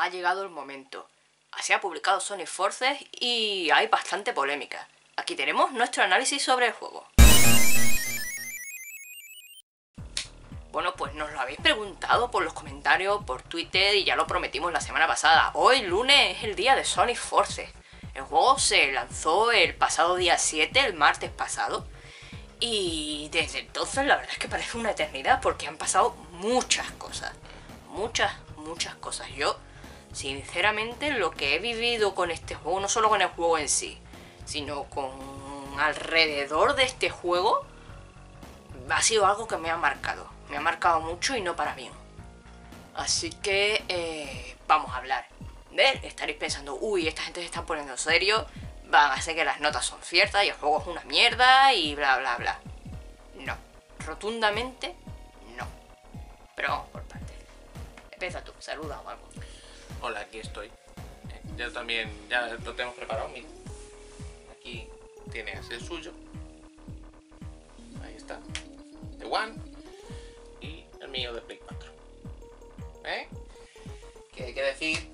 ha llegado el momento. Se ha publicado Sonic Forces y hay bastante polémica. Aquí tenemos nuestro análisis sobre el juego. Bueno, pues nos lo habéis preguntado por los comentarios, por Twitter y ya lo prometimos la semana pasada. Hoy lunes es el día de Sonic Forces. El juego se lanzó el pasado día 7, el martes pasado. Y desde entonces la verdad es que parece una eternidad porque han pasado muchas cosas. Muchas, muchas cosas. Yo, sinceramente, lo que he vivido con este juego, no solo con el juego en sí, sino con alrededor de este juego, ha sido algo que me ha marcado. Me ha marcado mucho y no para bien. Así que eh, vamos a hablar. ¿Ves? Estaréis pensando, uy, esta gente se está poniendo serio, van a ser que las notas son ciertas y el juego es una mierda y bla bla bla. No, rotundamente no. Pero vamos por partes. Empieza tú, saluda o algo. Hola, aquí estoy. Eh, Yo también, ya lo tenemos preparado, mira. Aquí tienes el suyo. Ahí está. De One. Y el mío de Play 4. ¿Eh? Que hay que decir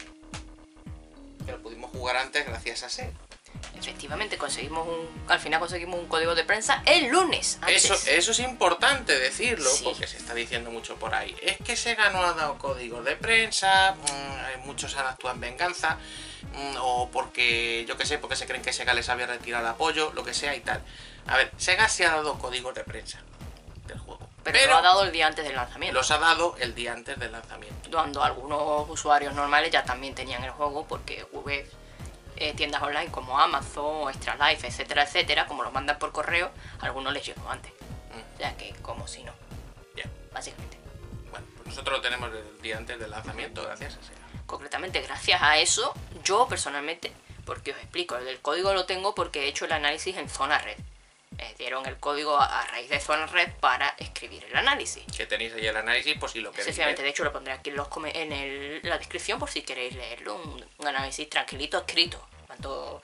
que lo pudimos jugar antes gracias a SER. Efectivamente, conseguimos un. Al final conseguimos un código de prensa el lunes. Antes. Eso, eso es importante decirlo, Sí. porque se está diciendo mucho por ahí. Es que Sega no ha dado códigos de prensa, mm, muchos han actuado en venganza, mm, o porque, yo qué sé, porque se creen que Sega les había retirado el apoyo, lo que sea y tal. A ver, Sega sí ha dado códigos de prensa del juego. pero, lo ha dado el día antes del lanzamiento. los ha dado el día antes del lanzamiento. Cuando algunos usuarios normales ya también tenían el juego porque web, eh, tiendas online como Amazon, Extra Life, etcétera, etcétera, como los mandan por correo, algunos les llegó antes. Mm, O sea que como si no, ya. básicamente. Bueno, pues nosotros lo tenemos el día antes del lanzamiento gracias a Sega. Concretamente, gracias a eso, yo personalmente, porque os explico, el del código lo tengo porque he hecho el análisis en zona red. Me dieron el código a a raíz de zona red para escribir el análisis. Que tenéis ahí el análisis por si lo queréis ver. de hecho lo pondré aquí en, los en el- la descripción por si queréis leerlo. Un, un análisis tranquilito escrito. Tanto-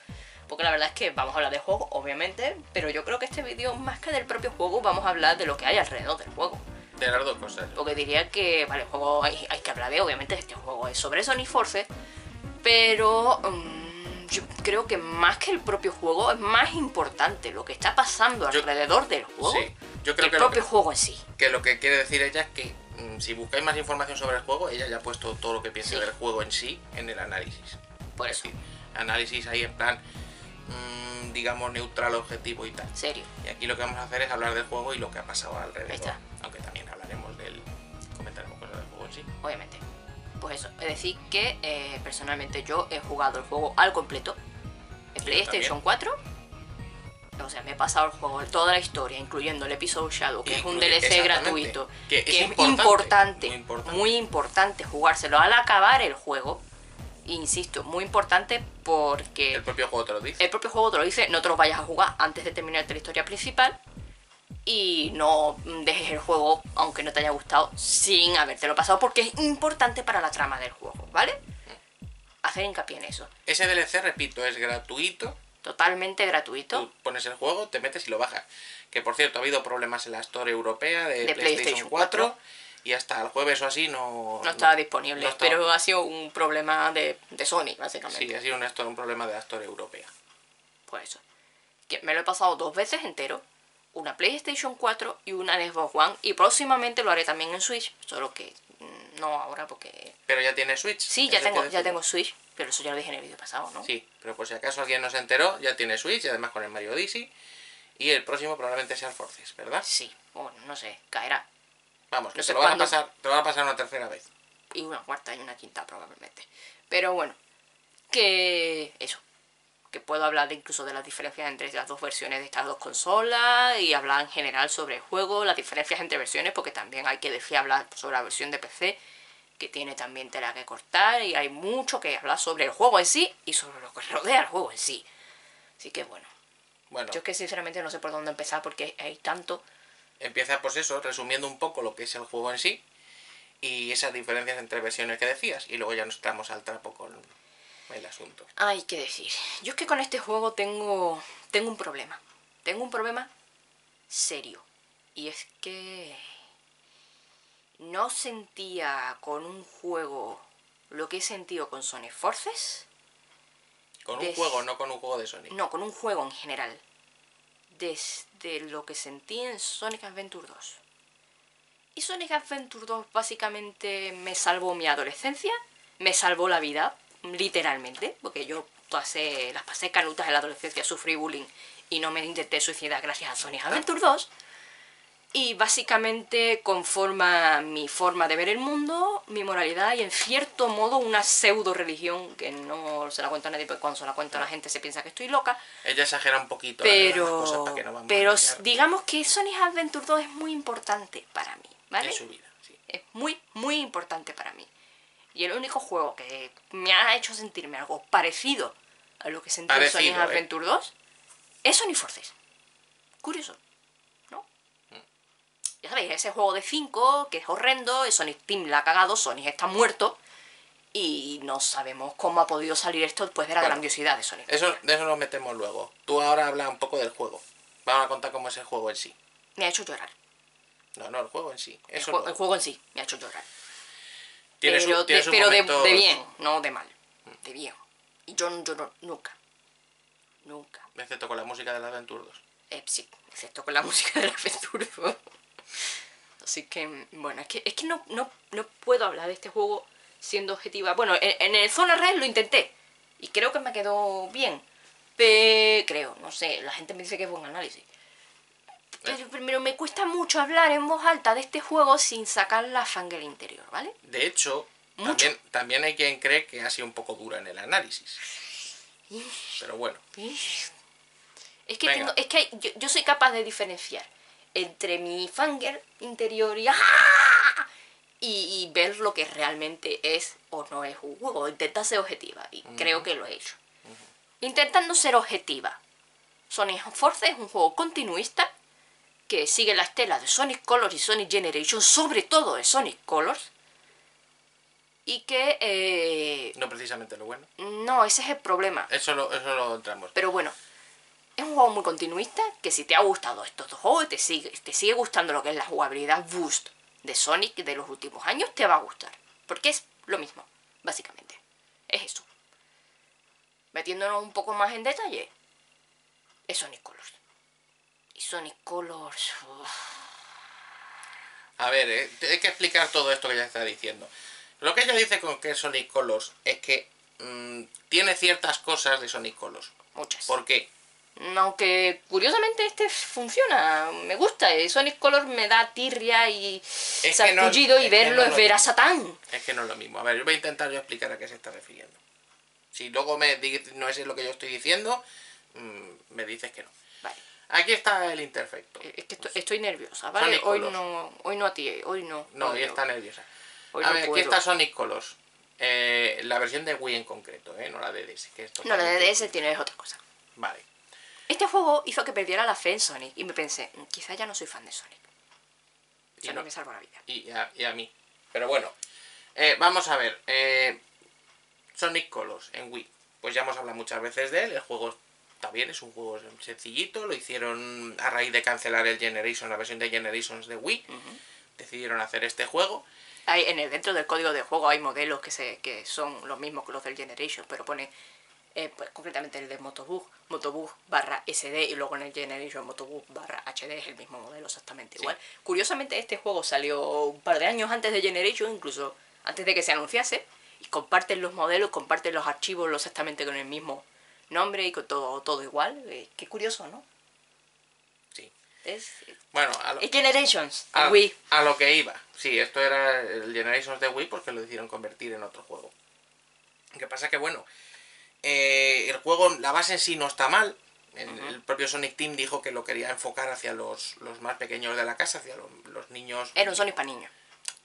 porque la verdad es que vamos a hablar de juego, obviamente, pero yo creo que este vídeo, más que del propio juego, vamos a hablar de lo que hay alrededor del juego. De las dos cosas. Porque diría que, vale, el juego hay, hay que hablar de, obviamente, este juego es sobre Sonic Force, pero mm, yo creo que más que el propio juego es más importante lo que está pasando Yo- alrededor del juego Sí, yo creo el que lo propio que, juego en sí. que lo que quiere decir ella es que mm, si buscáis más información sobre el juego, ella ya ha puesto todo lo que piensa Sí. del juego en sí en el análisis. Por Es eso, decir, análisis ahí en plan, mm, digamos, neutral, objetivo y tal. serio. Y aquí lo que vamos a hacer es hablar del juego y lo que ha pasado alrededor. Ahí está. Aunque también hablaremos del. comentaremos cosas del juego en sí. obviamente. Pues eso, es decir que eh, personalmente yo he jugado el juego al completo en PlayStation 4. O sea, me he pasado el juego, toda la historia, incluyendo el episodio Shadow, que es un DLC gratuito. que es importante, importante, muy importante. muy importante jugárselo al acabar el juego. Insisto, muy importante porque El propio juego te lo dice. el propio juego te lo dice, no te lo vayas a jugar antes de terminarte la historia principal y no dejes el juego, aunque no te haya gustado, sin habértelo pasado, porque es importante para la trama del juego, ¿vale? Hacer hincapié en eso. Ese DLC, repito, es gratuito. Totalmente gratuito. Tú pones el juego, te metes y lo bajas. Que por cierto, ha habido problemas en la Store europea de, De PlayStation, PlayStation 4, 4. y hasta el jueves o así no. No estaba disponible, no estaba. pero ha sido un problema de, de Sony, básicamente. Sí, ha sido un, un problema de la Store europea. Por eso. Que me lo he pasado dos veces entero. Una PlayStation 4 y una Xbox One. Y próximamente lo haré también en Switch. Solo que mm, no ahora porque... Pero ya tiene Switch. Sí, ya tengo, ya tengo Switch. Pero eso ya lo dije en el vídeo pasado, ¿no? Sí, pero por si acaso alguien no se enteró, ya tiene Switch y además con el Mario Odyssey. Y el próximo probablemente sea el Forces, ¿verdad? Sí, bueno, no sé, caerá. Vamos, que No te lo van a pasar, te lo van a pasar una tercera vez. Y una cuarta y una quinta probablemente. Pero bueno, que eso. Que puedo hablar de incluso de las diferencias entre las dos versiones de estas dos consolas y hablar en general sobre el juego, las diferencias entre versiones, porque también hay que decir hablar sobre la versión de PC, que tiene también tela que cortar y hay mucho que hablar sobre el juego en sí y sobre lo que rodea el juego en sí. Así que bueno, Bueno, yo es que sinceramente no sé por dónde empezar porque hay tanto. empieza pues eso, resumiendo un poco lo que es el juego en sí y esas diferencias entre versiones que decías. Y luego ya nos quedamos al trapo con el asunto. Hay que decir. Yo es que con este juego tengo, tengo un problema. Tengo un problema serio. Y es que no sentía con un juego lo que he sentido con Sonic Forces, Con un Des- juego, no con un juego de Sonic. no, con un juego en general, desde lo que sentí en Sonic Adventure 2. Y Sonic Adventure 2 básicamente me salvó mi adolescencia, me salvó la vida, literalmente, porque yo pasé, las pasé canutas en la adolescencia, sufrí bullying y no me intenté suicidar gracias a Sonic Adventure 2. Y básicamente conforma mi forma de ver el mundo, mi moralidad y en cierto modo una pseudo religión que no se la cuento a nadie porque cuando se la cuento a la gente se piensa que estoy loca. Ella exagera un poquito verdad, las Pero, cosas para que no vamos a pero engañar digamos que Sonic Adventure 2 es muy importante para mí, ¿vale? en su vida. sí. Es muy, muy importante para mí. Y el único juego que me ha hecho sentirme algo parecido a lo que sentí en Sonic ¿eh? Adventure 2 es Sonic Forces. Curioso, ¿no? Mm. Ya sabéis, ese juego de 5 que es horrendo, el Sonic Team la ha cagado, Sonic está muerto y no sabemos cómo ha podido salir esto después de la Bueno, grandiosidad de Sonic. Eso, de eso nos metemos luego. Tú ahora habla un poco del juego. Vamos a contar cómo es el juego en sí. Me ha hecho llorar. No, no, el juego en sí. Luego. el juego en sí me ha hecho llorar. Tiene su- pero tiene de, sus pero de- momentos- de bien, no de mal. De bien. Y yo no lloro nunca. Nunca. Excepto con la música del Adventure 2. Eh, sí, excepto con la música de la aventura. Así que, bueno, es que, es que no, no, no puedo hablar de este juego siendo objetiva. Bueno, en, en el Zona Red lo intenté. Y creo que me quedó bien. Pero, creo, no sé, la gente me dice que es buen análisis. Pero, pero me cuesta mucho hablar en voz alta de este juego sin sacar la fangirl interior, ¿vale? De hecho, Mucho. también, también hay quien cree que ha sido un poco dura en el análisis. Pero bueno, Es que, tengo- es que yo, yo soy capaz de diferenciar entre mi fanger interior y, ¡ah! y, y ver lo que realmente es o no es un juego. Intentar ser objetiva y creo que lo he hecho. Intentando ser objetiva. Sonic Force es un juego continuista que sigue la estela de Sonic Colors y Sonic Generation, sobre todo de Sonic Colors. Y que... eh, no precisamente lo bueno. no, ese es el problema. Eso lo, eso lo entramos. Pero bueno, es un juego muy continuista que si te ha gustado estos dos juegos te sigue, te sigue gustando lo que es la jugabilidad boost de Sonic de los últimos años, te va a gustar. Porque es lo mismo, básicamente. Es eso. Metiéndonos un poco más en detalle, es Sonic Colors. Y Sonic Colors... uf, A ver, eh, hay que explicar todo esto que ella está diciendo. Lo que ella dice con que Sonic Colors es que mm, tiene ciertas cosas de Sonic Colors. muchas. ¿Por qué? Aunque curiosamente este funciona, me gusta. eh, Sonic Colors me da tirria y que no- sarpullido y verlo no es ver a Satán. Es que no es lo mismo. A ver, yo voy a intentar yo explicar a qué se está refiriendo. Si luego me no es lo que yo estoy diciendo, mm, me dices que no. Aquí está el interfecto. Eh, Es que estoy, estoy nerviosa, ¿vale? Sonic Hoy Colors. no, hoy no a ti, hoy no. No, hoy y está nerviosa. hoy A no ver, aquí está Sonic Colors. Eh, la versión de Wii en concreto, ¿eh? no la de DS. Que es No, la de DS tiene otra cosa. Vale. Este juego hizo que perdiera la fe en Sonic y me pensé, "Mm, quizá ya no soy fan de Sonic. Y Ya no no. me salvo la vida. y a, y a mí. Pero bueno, eh, vamos a ver. eh, Sonic Colors en Wii. Pues ya hemos hablado muchas veces de él. El juego está bien, es un juego sencillito. Lo hicieron a raíz de cancelar el Generation, la versión de Generations de Wii. Decidieron hacer este juego. Hay, en el, dentro del código de juego hay modelos que, se, que son los mismos que los del Generation, pero pone eh, pues, concretamente el de Motobug, Motobug barra SD y luego en el Generation Motobug barra HD es el mismo modelo exactamente Sí. igual. Curiosamente este juego salió un par de años antes de Generation, incluso antes de que se anunciase, y comparten los modelos, comparten los archivos exactamente con el mismo nombre y con todo, todo igual. Eh, qué curioso, ¿no? Sí. Es, Bueno, a lo, es Generations, a- Wii. a lo que iba. Sí, esto era el Generations de Wii porque lo hicieron convertir en otro juego. Lo que pasa que, bueno, eh, el juego, la base en sí no está mal. El, el propio Sonic Team dijo que lo quería enfocar hacia los, los más pequeños de la casa, hacia los, los niños. Era un Sonic para niños.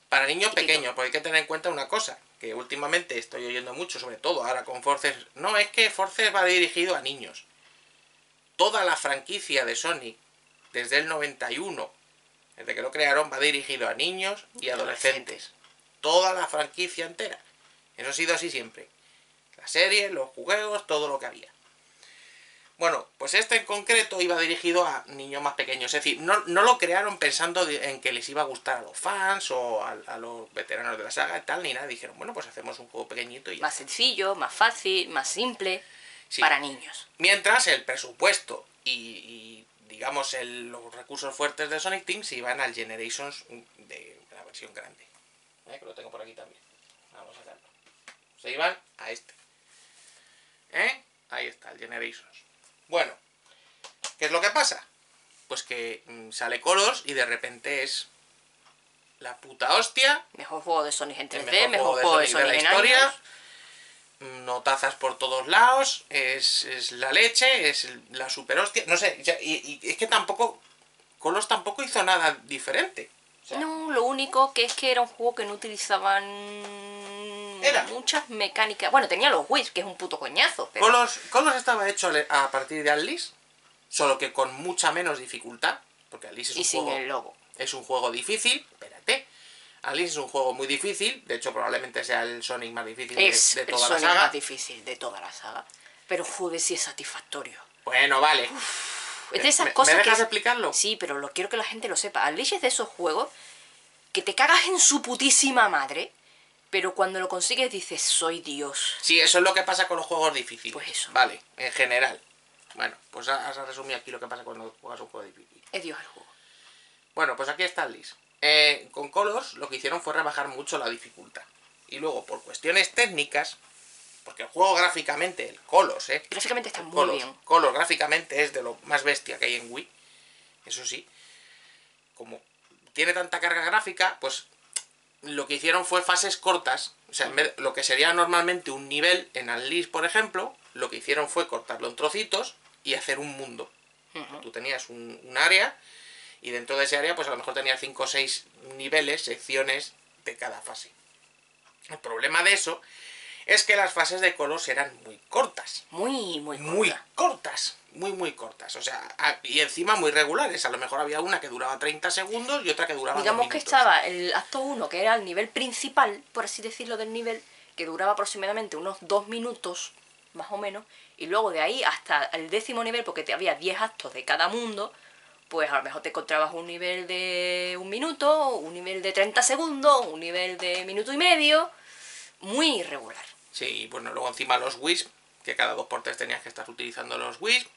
Para niños Chiquito. pequeños, porque hay que tener en cuenta una cosa, que últimamente estoy oyendo mucho, sobre todo ahora con Forces. No, es que Forces va dirigido a niños. Toda la franquicia de Sonic, desde el 91, desde que lo crearon, va dirigido a niños y adolescentes. Toda la franquicia entera. Eso ha sido así siempre. La serie, los juegos, todo lo que había. Bueno, pues este en concreto iba dirigido a niños más pequeños. Es decir, no, no lo crearon pensando en que les iba a gustar a los fans o a, a los veteranos de la saga y tal, ni nada. Dijeron, bueno, pues hacemos un juego pequeñito y ya. Más sencillo, más fácil, más simple, Sí. para niños. Mientras el presupuesto y, y, digamos, el- los recursos fuertes de Sonic Team se iban al Generations de la versión grande. ¿Eh? Que lo tengo por aquí también. Vamos a sacarlo. Se iban a este. ¿Eh? Ahí está, el Generations. Bueno, ¿qué es lo que pasa? Pues que mm, sale Colors y de repente es la puta hostia Mejor juego de Sonic en 3D, el mejor, juego de Sonic, la en historia. años. Notazas por todos lados, es, es la leche, es la super hostia. No sé, ya- y, y es que tampoco. Colos tampoco hizo nada diferente. O sea, No, lo único que es que era un juego que no utilizaban Era. muchas mecánicas. Bueno, tenía los Wii, que es un puto coñazo, pero Colos, Colos estaba hecho a partir de Alice, solo que con mucha menos dificultad, porque Alice es y un sin juego el logo. es un juego difícil, espérate. Alice es un juego muy difícil, de hecho probablemente sea el Sonic más difícil de- Es de, el toda la Sonic saga. más difícil de toda la saga. Pero joder, sí es satisfactorio. Bueno, vale. Es de esas ¿Me- cosas ¿Me dejas que... explicarlo? Sí, pero lo quiero que la gente lo sepa. Alice es de esos juegos que te cagas en su putísima madre, pero cuando lo consigues dices, soy Dios. Sí, eso es lo que pasa con los juegos difíciles. Pues eso. Vale, en general. Bueno, pues has resumido aquí lo que pasa cuando juegas un juego difícil. Es Dios el juego. Bueno, pues aquí está el list. Eh, con Colors lo que hicieron fue rebajar mucho la dificultad. Y luego, por cuestiones técnicas, porque el juego gráficamente, el Colors, ¿eh? Gráficamente está muy Colors, bien. Colors gráficamente es de lo más bestia que hay en Wii. Eso sí. Como tiene tanta carga gráfica, pues lo que hicieron fue fases cortas. O sea, en vez lo que sería normalmente un nivel en Unleashed, por ejemplo, lo que hicieron fue cortarlo en trocitos y hacer un mundo. Tú tenías un, un área y dentro de ese área, pues a lo mejor tenías 5 o 6 niveles, secciones de cada fase. El problema de eso es que las fases de Colos eran muy cortas. Muy, muy, Muy corta. cortas. Muy, muy cortas. O sea, y encima muy regulares. A lo mejor había una que duraba 30 segundos y otra que duraba Digamos dos que estaba el acto 1, que era el nivel principal, por así decirlo, del nivel, que duraba aproximadamente unos dos minutos, más o menos, y luego de ahí hasta el décimo nivel, porque te había 10 actos de cada mundo, pues a lo mejor te encontrabas un nivel de un minuto, un nivel de 30 segundos, un nivel de minuto y medio, muy irregular. Sí, y bueno, luego encima los Wisp, que cada dos por tres tenías que estar utilizando los Wisp.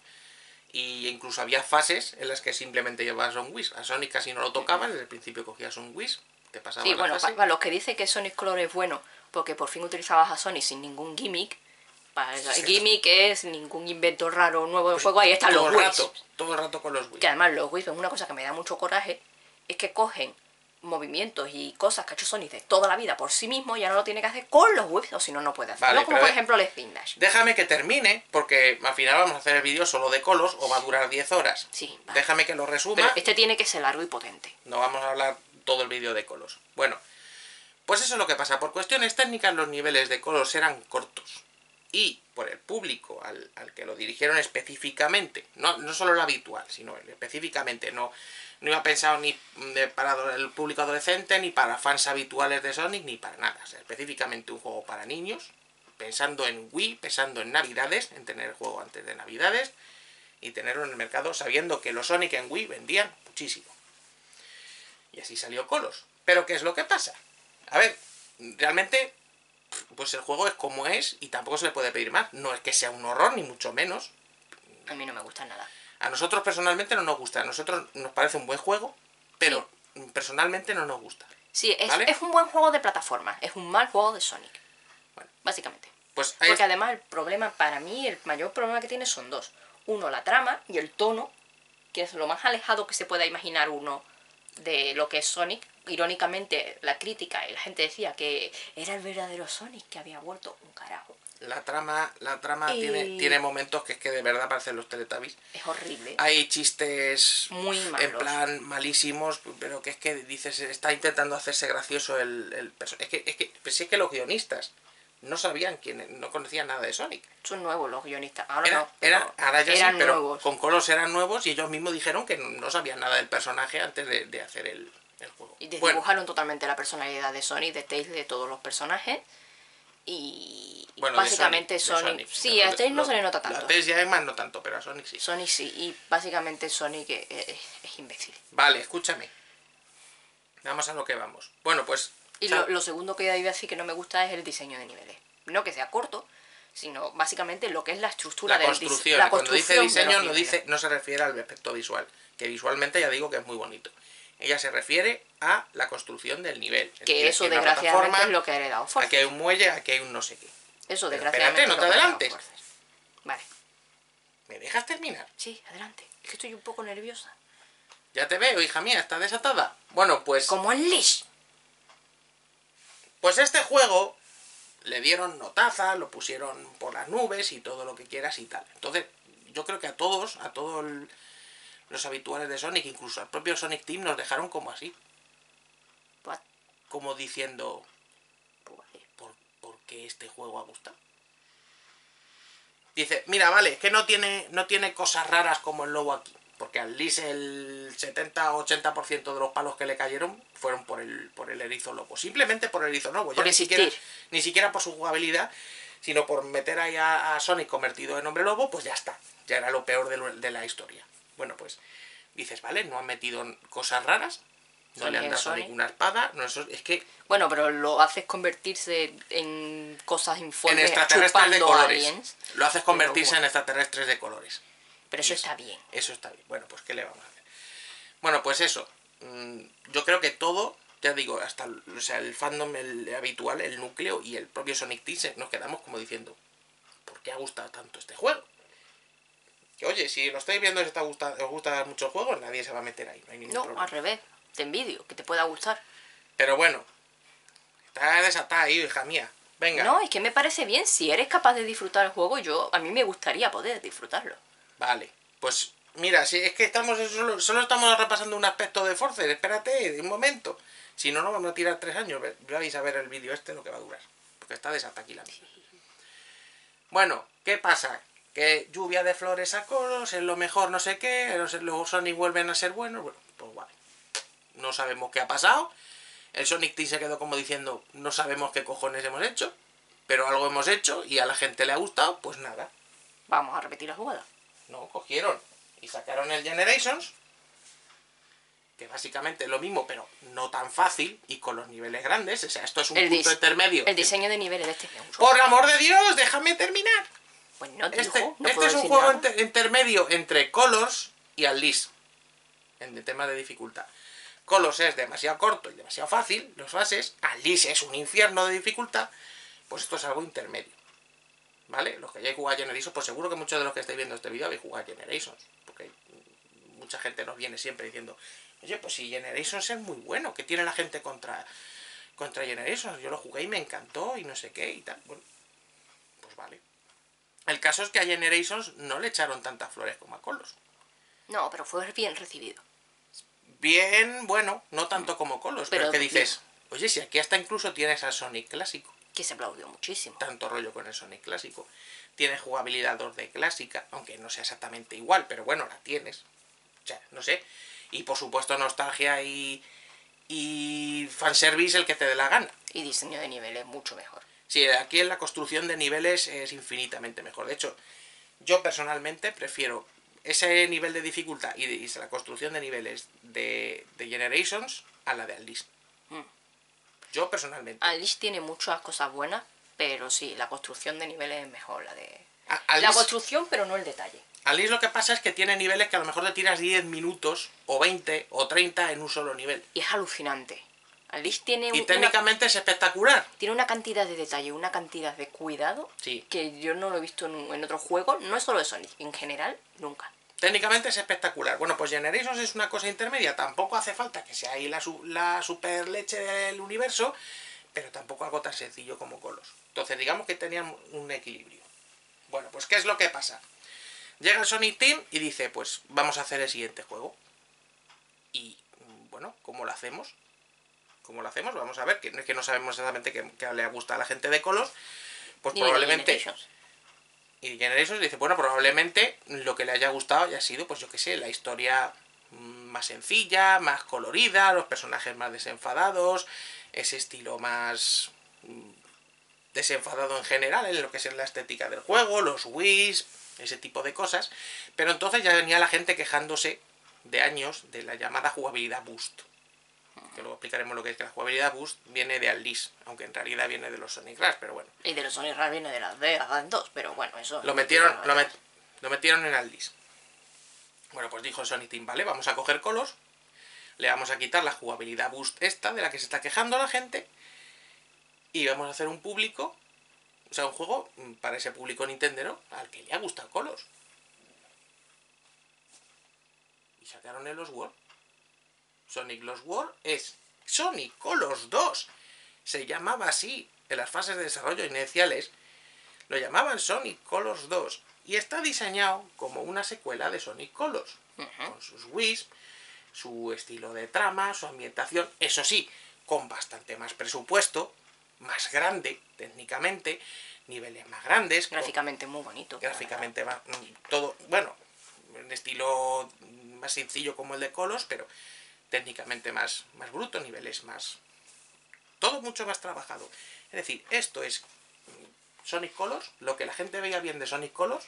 Y incluso había fases en las que simplemente llevabas un Wisp. A Sonic casi no lo tocabas, desde el principio cogías un Wisp, te pasaba Sí, la bueno, fase. para los que dicen que Sonic Color es bueno, porque por fin utilizabas a Sonic sin ningún gimmick, el gimmick es ningún invento raro nuevo del juego, ahí están todo los el rato, todo el rato con los Wisp. Que además los Wisps, una cosa que me da mucho coraje, es que cogen movimientos y cosas que ha hecho Sonic de toda la vida por sí mismo ya no lo tiene que hacer con los Wisps, o si no, no puede hacerlo. Vale, como por ejemplo el Spin Dash. Déjame que termine, porque al final vamos a hacer el vídeo solo de colos o va a durar 10 horas. Sí, vale. Déjame que lo resuma. Pero este tiene que ser largo y potente. No vamos a hablar todo el vídeo de colos. Bueno, pues eso es lo que pasa. Por cuestiones técnicas los niveles de colos eran cortos. Y por el público al, al que lo dirigieron específicamente, no, no solo el habitual, sino el específicamente, no, no iba pensado ni de- para el público adolescente, ni para fans habituales de Sonic, ni para nada. Específicamente un juego para niños, pensando en Wii, pensando en Navidades, en tener el juego antes de Navidades, y tenerlo en el mercado sabiendo que los Sonic en Wii vendían muchísimo. Y así salió Colos. Pero ¿qué es lo que pasa? A ver, realmente, pues el juego es como es y tampoco se le puede pedir más. No es que sea un horror, ni mucho menos. A mí no me gusta nada. A nosotros personalmente no nos gusta. A nosotros nos parece un buen juego, pero personalmente no nos gusta. Sí, es, ¿Vale? es un buen juego de plataforma, es un mal juego de Sonic. Bueno. Básicamente. Pues Porque además el problema, para mí, el mayor problema que tiene son dos. Uno, la trama y el tono, que es lo más alejado que se pueda imaginar uno de lo que es Sonic. Irónicamente, la crítica y la gente decía que era el verdadero Sonic que había vuelto un carajo. La trama, la trama Y- tiene, tiene momentos que es que de verdad parecen los Teletubbies. Es horrible. Hay chistes Muy en malos. plan malísimos, pero que es que dices, está intentando hacerse gracioso el, el personaje. Es que, es que, pues es que los guionistas no sabían quién, no conocían nada de Sonic. Son nuevos los guionistas. Ahora Era, no. era- ahora ya eran sí, pero nuevos. con Colos eran nuevos y ellos mismos dijeron que no, sabían nada del personaje antes de, de hacer el, el juego. Y Bueno, desdibujaron totalmente la personalidad de Sonic, de Tails, de todos los personajes. Y Bueno, básicamente Sonic, Sonic. Sonic. Sí, a Tails no se le nota A tanto. Tails ya es más no tanto, pero a Sonic sí. Sonic sí, y básicamente Sonic es, es- es imbécil. Vale, escúchame. Vamos a lo que vamos. Bueno, pues... Y lo, lo segundo que iba a decir que no me gusta es el diseño de niveles. No que sea corto, sino básicamente lo que es la estructura la del construcción. la Cuando dice construcción diseño no dice, no se refiere al aspecto visual, que visualmente ya digo que es muy bonito. Ella se refiere a la construcción del nivel. Es decir, Que eso desgraciadamente es lo que ha heredado Forza. Aquí hay un muelle, aquí hay un no sé qué. Eso Pero desgraciadamente espérate, no te adelantes. Vale, ¿Me dejas terminar? sí, adelante. Es que estoy un poco nerviosa. Ya te veo, hija mía, ¿estás desatada? Bueno, pues... Como en Leash. Pues este juego le dieron notaza, lo pusieron por las nubes y todo lo que quieras y tal. Entonces, yo creo que a todos, a todos el- los habituales de Sonic, incluso al propio Sonic Team, nos dejaron como así. What? Como diciendo, Pues. ¿por, por qué este juego ha gustado? Dice, mira, vale, es que no tiene, no tiene cosas raras como el lobo aquí. Porque al Lis el 70 o 80% de los palos que le cayeron fueron por el, por el erizo lobo. Simplemente por el erizo lobo. Ya ni siquiera, ni siquiera por su jugabilidad, sino por meter ahí a, a Sonic convertido en hombre lobo, pues ya está. Ya era lo peor de, lo- de la historia. Bueno, pues dices, vale, no han metido cosas raras. No le han dado ninguna espada. No, eso, es que Bueno, pero lo haces convertirse en cosas en informes extraterrestres de colores. aliens. Lo haces convertirse bueno. en extraterrestres de colores. Pero eso Eso. está bien. Eso está bien. Bueno, pues ¿qué le vamos a hacer? Bueno, pues eso. Mm, Yo creo que todo, ya digo, hasta el- o sea, el fandom el habitual, el núcleo y el propio Sonic Team nos quedamos como diciendo, ¿por qué ha gustado tanto este juego? Que oye, si lo estáis viendo y os, está gusta, os gusta mucho el juego, nadie se va a meter ahí, no hay ningún No, problema. al revés. Te envidio, que te pueda gustar. Pero bueno, está desatada ahí, hija mía. Venga, No, es que me parece bien. Si eres capaz de disfrutar el juego, yo a mí me gustaría poder disfrutarlo. vale. Pues mira, si es que estamos solo, solo estamos repasando un aspecto de Force, espérate un momento. Si no, no vamos a tirar tres años. Vais a ver el vídeo este lo que va a durar. Porque está desata aquí la mía. Bueno, ¿qué pasa? Que lluvia de flores a coros, es lo mejor no sé qué, los Sonic vuelven a ser buenos. Bueno, pues vale. No sabemos qué ha pasado. El Sonic Team se quedó como diciendo, no sabemos qué cojones hemos hecho, pero algo hemos hecho y a la gente le ha gustado, pues nada. Vamos a repetir la jugada. No, cogieron y sacaron el Generations, que básicamente es lo mismo, pero no tan fácil y con los niveles grandes. O sea, esto es un El punto intermedio. El diseño de niveles de este. Por amor de Dios, déjame terminar. Pues no, Este, dijo, no este puedo es un juego inter- intermedio entre Colors y Alice. En el tema de dificultad. Colors es demasiado corto y demasiado fácil, los fases. Alice es un infierno de dificultad. Pues esto es algo intermedio. ¿Vale? Los que hayáis jugado a Generations, pues seguro que muchos de los que estáis viendo este vídeo habéis jugado a Generations. Porque mucha gente nos viene siempre diciendo, oye, pues si Generations es muy bueno, ¿qué tiene la gente contra, contra Generations? Yo lo jugué y me encantó y no sé qué y tal. Bueno, pues vale. El caso es que a Generations no le echaron tantas flores como a Colos. No, pero fue bien recibido. Bien, bueno, no tanto como Colos, pero, Pero que dices, oye, si aquí hasta incluso tienes al Sonic clásico, Que se aplaudió muchísimo. tanto rollo con el Sonic clásico. Tienes jugabilidad 2D clásica, aunque no sea exactamente igual, pero bueno, la tienes. O sea, no sé. Y por supuesto nostalgia y, y fanservice el que te dé la gana. Y diseño de niveles mucho mejor. Sí, aquí en la construcción de niveles es infinitamente mejor. De hecho, yo personalmente prefiero ese nivel de dificultad y, de- y la construcción de niveles de, de Generations a la de Alice. Mm. Yo personalmente. Alice tiene muchas cosas buenas, pero sí, la construcción de niveles es mejor. La de. A- La construcción, pero no el detalle. Alice lo que pasa es que tiene niveles que a lo mejor te tiras 10 minutos, o 20, o 30 en un solo nivel. Y es alucinante. Alice tiene, Y un- una, técnicamente es espectacular. tiene una cantidad de detalle, una cantidad de cuidado Sí. que yo no lo he visto en, en otro juego, no es solo de Sonic, en general, nunca. Técnicamente es espectacular. Bueno, pues Generations es una cosa intermedia. Tampoco hace falta que sea ahí la, la super leche del universo, pero tampoco algo tan sencillo como Colos. Entonces, digamos que tenían un equilibrio. Bueno, pues ¿qué es lo que pasa? Llega el Sonic Team y dice, pues vamos a hacer el siguiente juego. Y, mm, bueno, ¿cómo lo hacemos? ¿Cómo lo hacemos? Vamos a ver, que no es que no sabemos exactamente qué, qué le gusta a la gente de Colos. Pues de probablemente... Y Generations dice, bueno, probablemente lo que le haya gustado haya sido, pues yo qué sé, la historia mm, más sencilla, más colorida, los personajes más desenfadados, ese estilo más mm, desenfadado en general en lo que es la estética del juego, los Wii's, ese tipo de cosas. Pero entonces ya venía la gente quejándose de años de la llamada jugabilidad boost. Que luego explicaremos lo que es que la jugabilidad boost viene de Alice, aunque en realidad viene de los Sonic Rush, pero bueno. Y de los Sonic Rush viene de las Vegas 2, pero bueno, eso... Lo metieron, lo, met- lo metieron en Alice. Bueno, pues dijo Sonic Team, vale, vamos a coger colos, le vamos a quitar la jugabilidad boost esta de la que se está quejando la gente y vamos a hacer un público, o sea, un juego para ese público nintendero al que le ha gustado colos. Y sacaron el Lost World. Sonic Lost World es Sonic Colors 2. Se llamaba así en las fases de desarrollo iniciales. Lo llamaban Sonic Colors 2 y está diseñado como una secuela de Sonic Colors, con sus Wii's, su estilo de trama, su ambientación, eso sí, con bastante más presupuesto, más grande técnicamente, niveles más grandes, con- Gráficamente muy bonito. gráficamente va- mm, todo, bueno, en estilo más sencillo como el de Colos, pero técnicamente más, más bruto, niveles más... Todo mucho más trabajado. Es decir, esto es Sonic Colors, lo que la gente veía bien de Sonic Colors,